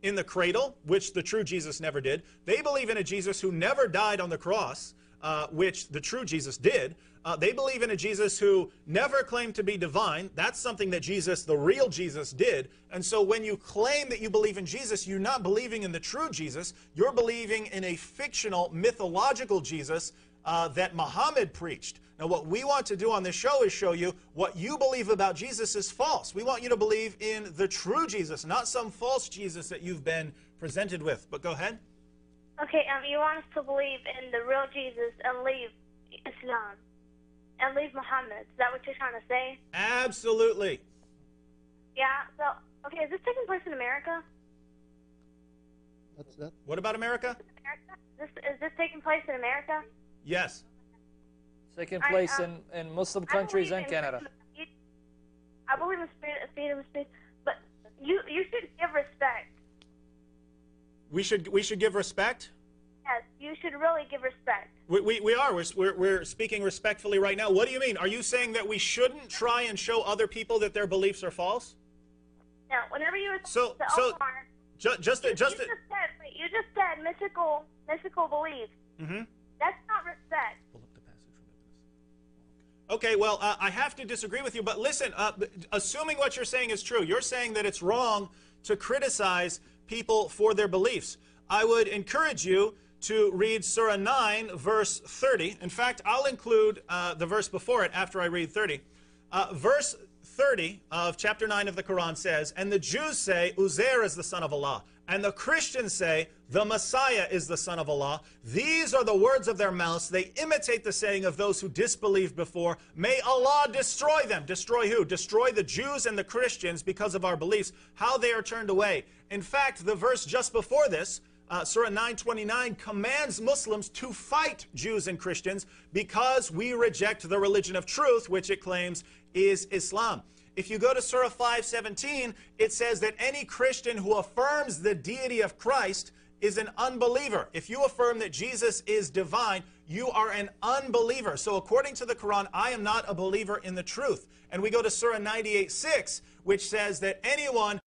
in the cradle, which the true Jesus never did. They believe in a Jesus who never died on the cross, uh, which the true Jesus did. Uh, they believe in a Jesus who never claimed to be divine. That's something that Jesus, the real Jesus, did. And so when you claim that you believe in Jesus, you're not believing in the true Jesus. You're believing in a fictional, mythological Jesus uh, that Muhammad preached. Now, what we want to do on this show is show you what you believe about Jesus is false. We want you to believe in the true Jesus, not some false Jesus that you've been presented with. But go ahead. Okay, um, you want us to believe in the real Jesus and leave Islam and leave Muhammad. Is that what you're trying to say? Absolutely. Yeah. So, okay, is this taking place in America? What's that? What about America? America? This is this taking place in America? Yes. Taking I, place um, in, in Muslim countries and Canada. freedom of speech. I believe in freedom freedom of speech, but you you should give respect. We should we should give respect. Yes, you should really give respect. We, we, we are. We're, we're, we're speaking respectfully right now. What do you mean? Are you saying that we shouldn't try and show other people that their beliefs are false? Now, whenever you were So- to so- Omar, Just, just, you, just. you just said wait, you just said mystical mystical beliefs. hmm That's not respect. Okay, well, uh, I have to disagree with you, but listen, uh, assuming what you're saying is true, you're saying that it's wrong to criticize people for their beliefs. I would encourage you to read Surah 9, verse 30. In fact, I'll include uh, the verse before it after I read 30. Uh, verse 30 of chapter 9 of the Quran says, And the Jews say, Uzair is the son of Allah. And the Christians say, the Messiah is the Son of Allah. These are the words of their mouths. They imitate the saying of those who disbelieved before. May Allah destroy them. Destroy who? Destroy the Jews and the Christians because of our beliefs, how they are turned away. In fact, the verse just before this, uh, Surah 929 commands Muslims to fight Jews and Christians because we reject the religion of truth, which it claims is Islam. If you go to Surah 517, it says that any Christian who affirms the deity of Christ is an unbeliever. If you affirm that Jesus is divine, you are an unbeliever. So according to the Quran, I am not a believer in the truth. And we go to Surah 98 6, which says that anyone